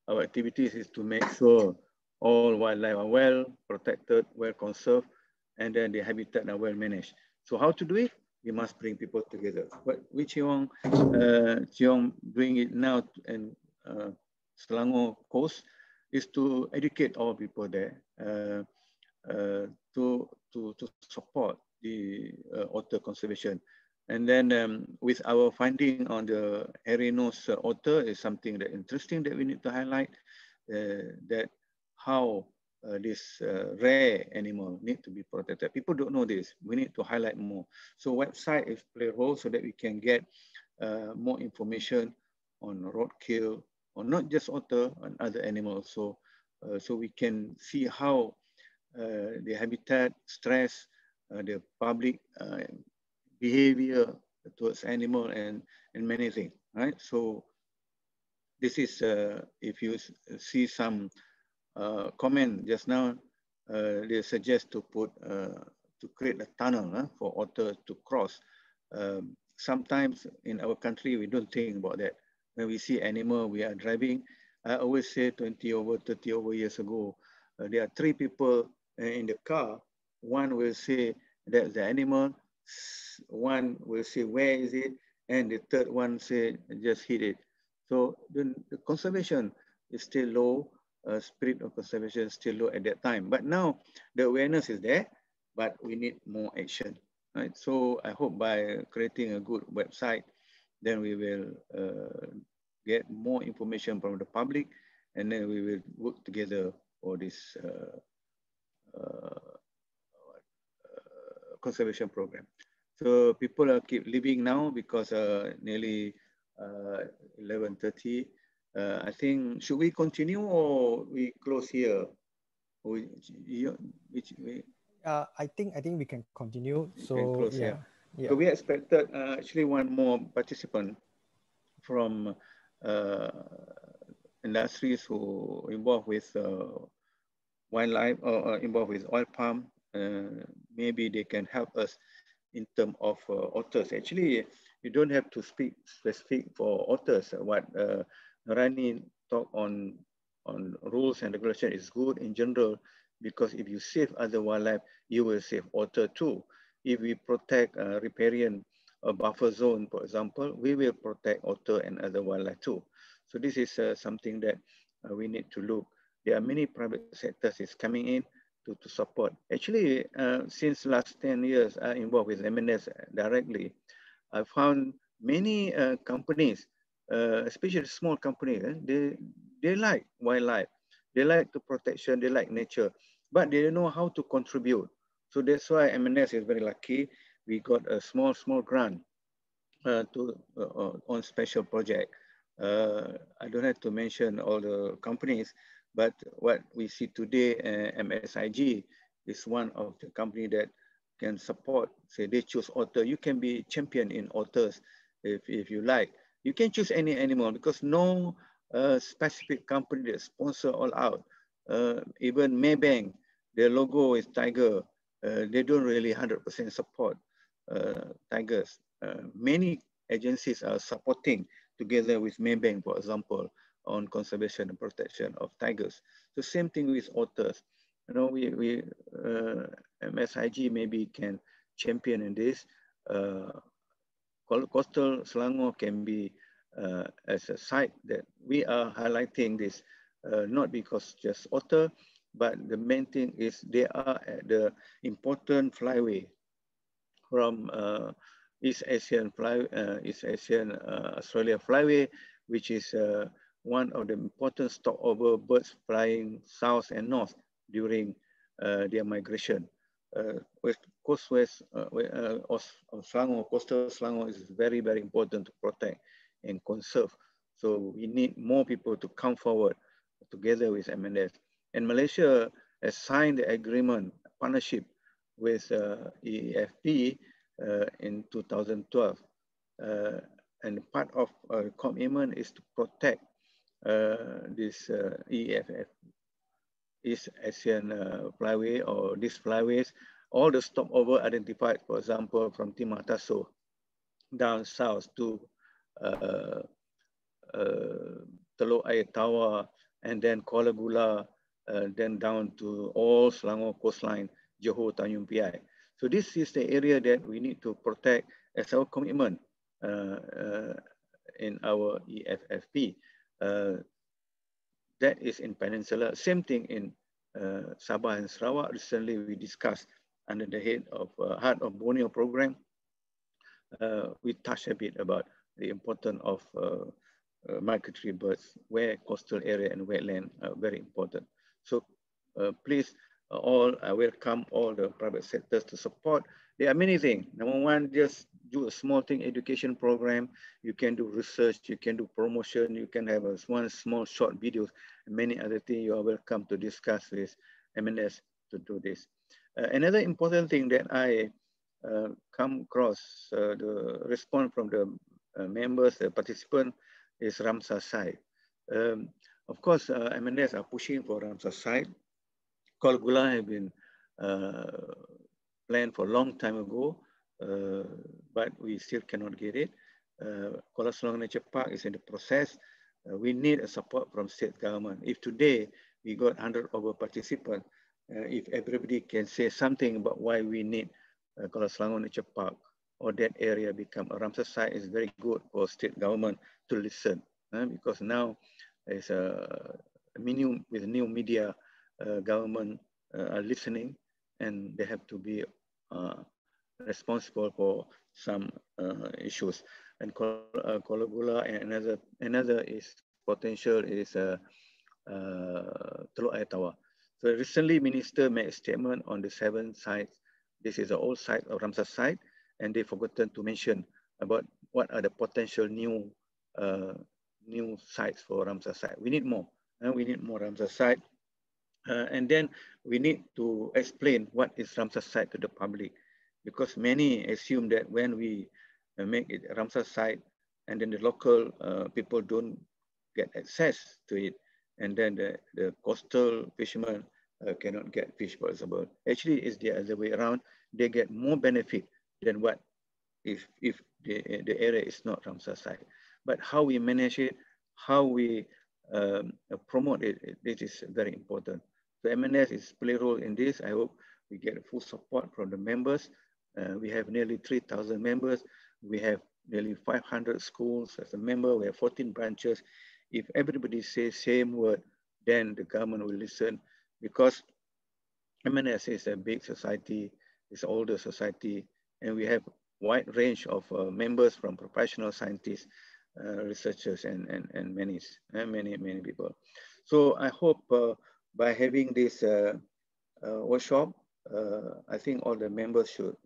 [SPEAKER 4] our activities is to make sure all wildlife are well protected, well conserved, and then the habitat are well managed. So how to do it? We must bring people together. But we Chiong, uh, Chiong bring it now and uh, Selangor Coast is to educate all people there uh, uh, to, to, to support the uh, otter conservation. And then um, with our finding on the hairy nose uh, otter is something that interesting that we need to highlight uh, that how uh, this uh, rare animal need to be protected. People don't know this. We need to highlight more. So website is play role so that we can get uh, more information on roadkill, or not just otter, and other animals. So, uh, so we can see how the habitat, stress, the public behavior towards animal and, and many things, right? So this is, uh, if you see some uh, comment just now, uh, they suggest to put, uh, to create a tunnel uh, for otter to cross. Um, sometimes in our country, we don't think about that. When we see animal, we are driving. I always say 20 over, 30 over years ago, uh, there are three people in the car. One will say that's the animal, one will say, where is it? And the third one say, just hit it. So the, the conservation is still low, uh, spirit of conservation is still low at that time. But now the awareness is there, but we need more action. Right? So I hope by creating a good website, then we will uh, get more information from the public, and then we will work together for this uh, uh, conservation program. So people are keep living now because uh, nearly uh, 11.30. Uh, I think, should we continue or we close here? Which, we,
[SPEAKER 1] uh, I think I think we can continue. So
[SPEAKER 4] close,
[SPEAKER 1] yeah.
[SPEAKER 4] yeah. So we expected uh, actually one more participant from uh, industries who involved with uh, wildlife or uh, involved with oil palm uh, maybe they can help us in terms of uh, otters. Actually, you don't have to speak specific for otters. What uh, Rani talk on on rules and regulation is good in general because if you save other wildlife, you will save otter too. If we protect uh, riparian a buffer zone, for example, we will protect otter and other wildlife too. So this is uh, something that uh, we need to look. There are many private sectors is coming in to, to support. Actually, uh, since last 10 years, I'm involved with MNS directly. I found many uh, companies, uh, especially small companies, eh, they, they like wildlife, they like the protection, they like nature, but they don't know how to contribute. So that's why MNS is very lucky. We got a small, small grant uh, to uh, on special project. Uh, I don't have to mention all the companies, but what we see today, uh, MSIG is one of the company that can support, say they choose otter, you can be champion in otters if, if you like. You can choose any animal because no uh, specific company that sponsor all out. Uh, even Maybank, their logo is tiger. Uh, they don't really 100% support tigers. Many agencies are supporting together with Maybank, for example, on conservation and protection of tigers. The same thing with otters you know, we, we uh, MSIG maybe can champion in this. Uh, coastal Selangor can be uh, as a site that we are highlighting this, uh, not because just otter, but the main thing is they are at the important flyway from uh, East Asian fly, uh, East Asian uh, Australia flyway, which is one of the important stopover birds flying south and north during uh, their migration. Uh, West Coast West uh, uh, Selangor, coastal Selangor is very, very important to protect and conserve. So we need more people to come forward together with MNS. And Malaysia has signed the agreement, partnership with uh, EFP uh, in 2012. Uh, and part of our commitment is to protect uh, this uh, EFF East Asian uh, flyway or these flyways, all the stopover identified, for example, from Timah Tasoh down south to uh, uh, Air Tawar, and then Kuala Gula, uh, then down to all Selangor coastline, Johor, Tanjung Piai. So this is the area that we need to protect as our commitment uh, uh, in our EFFP. Uh, that is in Peninsula. Same thing in uh, Sabah and Sarawak. Recently, we discussed under the head of uh, Heart of Borneo program. We touched a bit about the importance of migratory birds, where coastal area and wetland are very important. So please, all I welcome all the private sectors to support. There are many things. Number one, just do a small thing education program. You can do research, you can do promotion, you can have a one small short videos, many other things you are welcome to discuss with MNS to do this. Uh, another important thing that I uh, come across uh, the response from the uh, members, the participant is Ramsar site. Um, of course, uh, MNS are pushing for Ramsar site. Kuala Gula have been uh, planned for a long time ago. Uh, but we still cannot get it. Uh, Kuala Selangor Nature Park is in the process. Uh, we need a support from state government. If today we got 100 over participants, uh, if everybody can say something about why we need uh, Kuala Selangor Nature Park or that area become a Ramsar site is very good for state government to listen uh, because now there's a, new, with new media uh, government are listening and they have to be responsible for some uh, issues. And Kuala Gula and another, another is potential is uh, uh, Teluk Air Tawar. So recently, minister made a statement on the seven sites. This is the old site of Ramsar site, and they forgotten to mention about what are the potential new uh, new sites for Ramsar site. We need more. Uh, we need more Ramsar site. Uh, and then we need to explain what is Ramsar site to the public because many assume that when we uh, make it Ramsar site and then the local uh, people don't get access to it and then the, the coastal fishermen uh, cannot get fish, for example. Actually, it's the other way around. They get more benefit than what if, if the, the area is not Ramsar site. But how we manage it, how we um, promote it, it, this is very important. So MNS is play role in this. I hope we get full support from the members uh, we have nearly 3,000 members. We have nearly 500 schools as a member. We have 14 branches. If everybody says same word, then the government will listen because MNS is a big society, it's older society, and we have wide range of uh, members from professional scientists, uh, researchers, and, and, and many, uh, many, many people. So I hope uh, by having this uh, uh, workshop, I think all the members should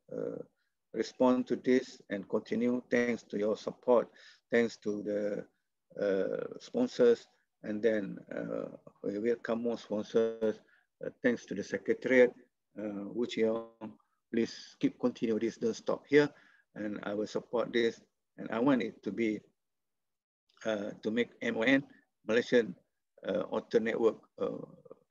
[SPEAKER 4] respond to this and continue thanks to your support, thanks to the sponsors, and then we welcome more sponsors, thanks to the secretariat, uh, Wu please keep continue this, don't stop here. And I will support this. And I want it to be, uh, to make MON, Malaysian uh, Otter Network, uh,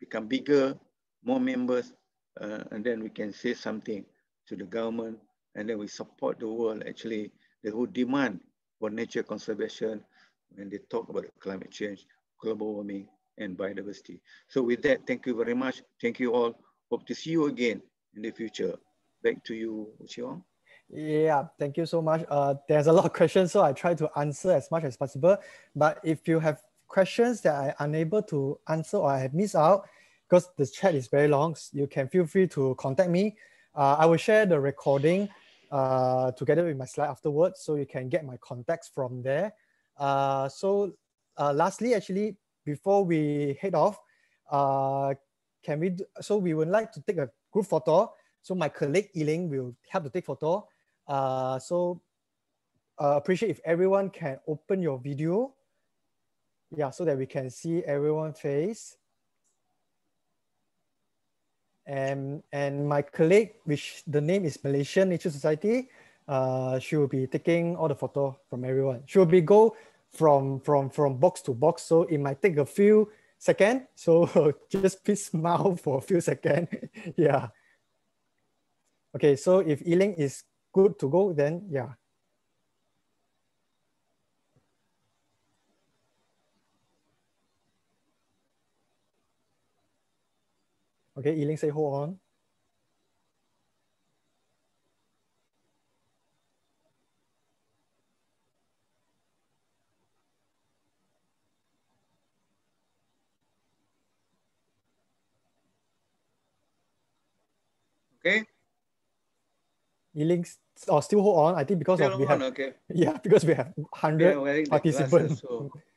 [SPEAKER 4] become bigger, more members, uh, and then we can say something to the government, and then we support the world actually, the whole demand for nature conservation when they talk about climate change, global warming, and biodiversity. So with that, thank you very much. Thank you all. Hope to see you again in the future. Back to you, Chiong.
[SPEAKER 1] Yeah, thank you so much. Uh, there's a lot of questions, so I try to answer as much as possible. But if you have questions that I'm unable to answer or I have missed out, because the chat is very long, you can feel free to contact me. Uh, I will share the recording uh, together with my slide afterwards, so you can get my contacts from there. Uh, so uh, lastly, actually, before we head off, uh, can we, do, so we would like to take a group photo. So my colleague Yiling will help to take photo. Uh, so appreciate if everyone can open your video. Yeah, so that we can see everyone's face. And, and my colleague, which the name is Malaysian Nature Society, uh, she will be taking all the photo from everyone. She will be go from, from, from box to box. So it might take a few seconds. So just please smile for a few seconds. yeah. Okay, so if Yiling is good to go, then yeah. Okay, Yiling say hold on.
[SPEAKER 4] Okay.
[SPEAKER 1] Yiling or still hold on. I think because
[SPEAKER 4] Still
[SPEAKER 1] of we
[SPEAKER 4] on,
[SPEAKER 1] have
[SPEAKER 4] okay.
[SPEAKER 1] yeah because we have hundred
[SPEAKER 4] Yeah,
[SPEAKER 1] participants.
[SPEAKER 4] glasses, so-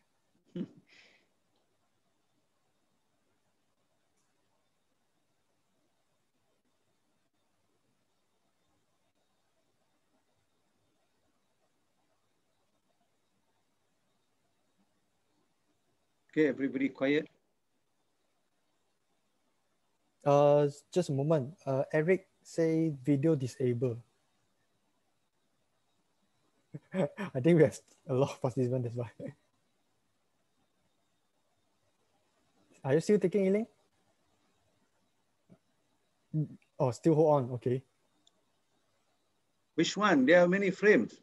[SPEAKER 4] Okay, everybody quiet.
[SPEAKER 1] Uh, just a moment. Uh, Eric say video disabled. I think we have a lot of participants. That's why. Are you still taking Yiling? Oh, still hold on. Okay.
[SPEAKER 4] Which one? There are many frames.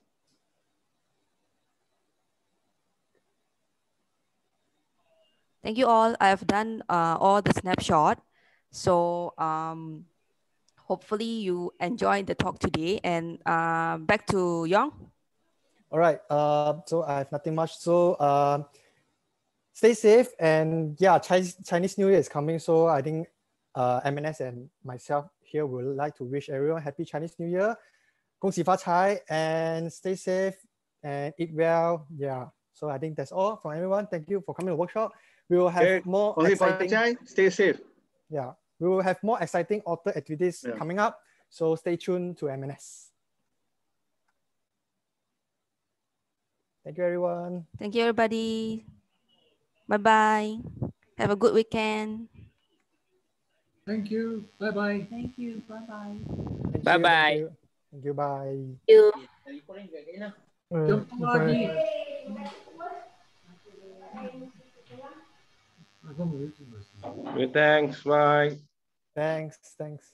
[SPEAKER 3] Thank you all. I have done uh, all the snapshot. So um, hopefully you enjoyed the talk today. And uh, back to Young.
[SPEAKER 1] All right. Uh, so I have nothing much. So uh, stay safe and yeah, Chinese, Chinese New Year is coming. So I think uh, MNS and myself here would like to wish everyone happy Chinese New Year. 恭喜发财 and stay safe and eat well. Yeah. So I think that's all from everyone. Thank you for coming to the workshop. We will have
[SPEAKER 4] Okay,
[SPEAKER 1] more
[SPEAKER 4] Only
[SPEAKER 1] exciting.
[SPEAKER 4] Stay safe.
[SPEAKER 1] Yeah. We will have more exciting otter activities
[SPEAKER 4] Yeah.
[SPEAKER 1] coming up. So stay tuned to MNS. Thank you, everyone.
[SPEAKER 3] Thank you, everybody. Bye-bye. Have a good weekend.
[SPEAKER 8] Thank you. Bye bye.
[SPEAKER 9] Thank you. Bye bye.
[SPEAKER 1] Thank you,
[SPEAKER 10] Bye-bye.
[SPEAKER 1] Thank you. Thank you. Bye.
[SPEAKER 6] You.
[SPEAKER 1] Uh,
[SPEAKER 8] Jumpa
[SPEAKER 1] bye.
[SPEAKER 8] lagi. Aku mau
[SPEAKER 10] thanks. Bye.
[SPEAKER 1] Thanks. Thanks.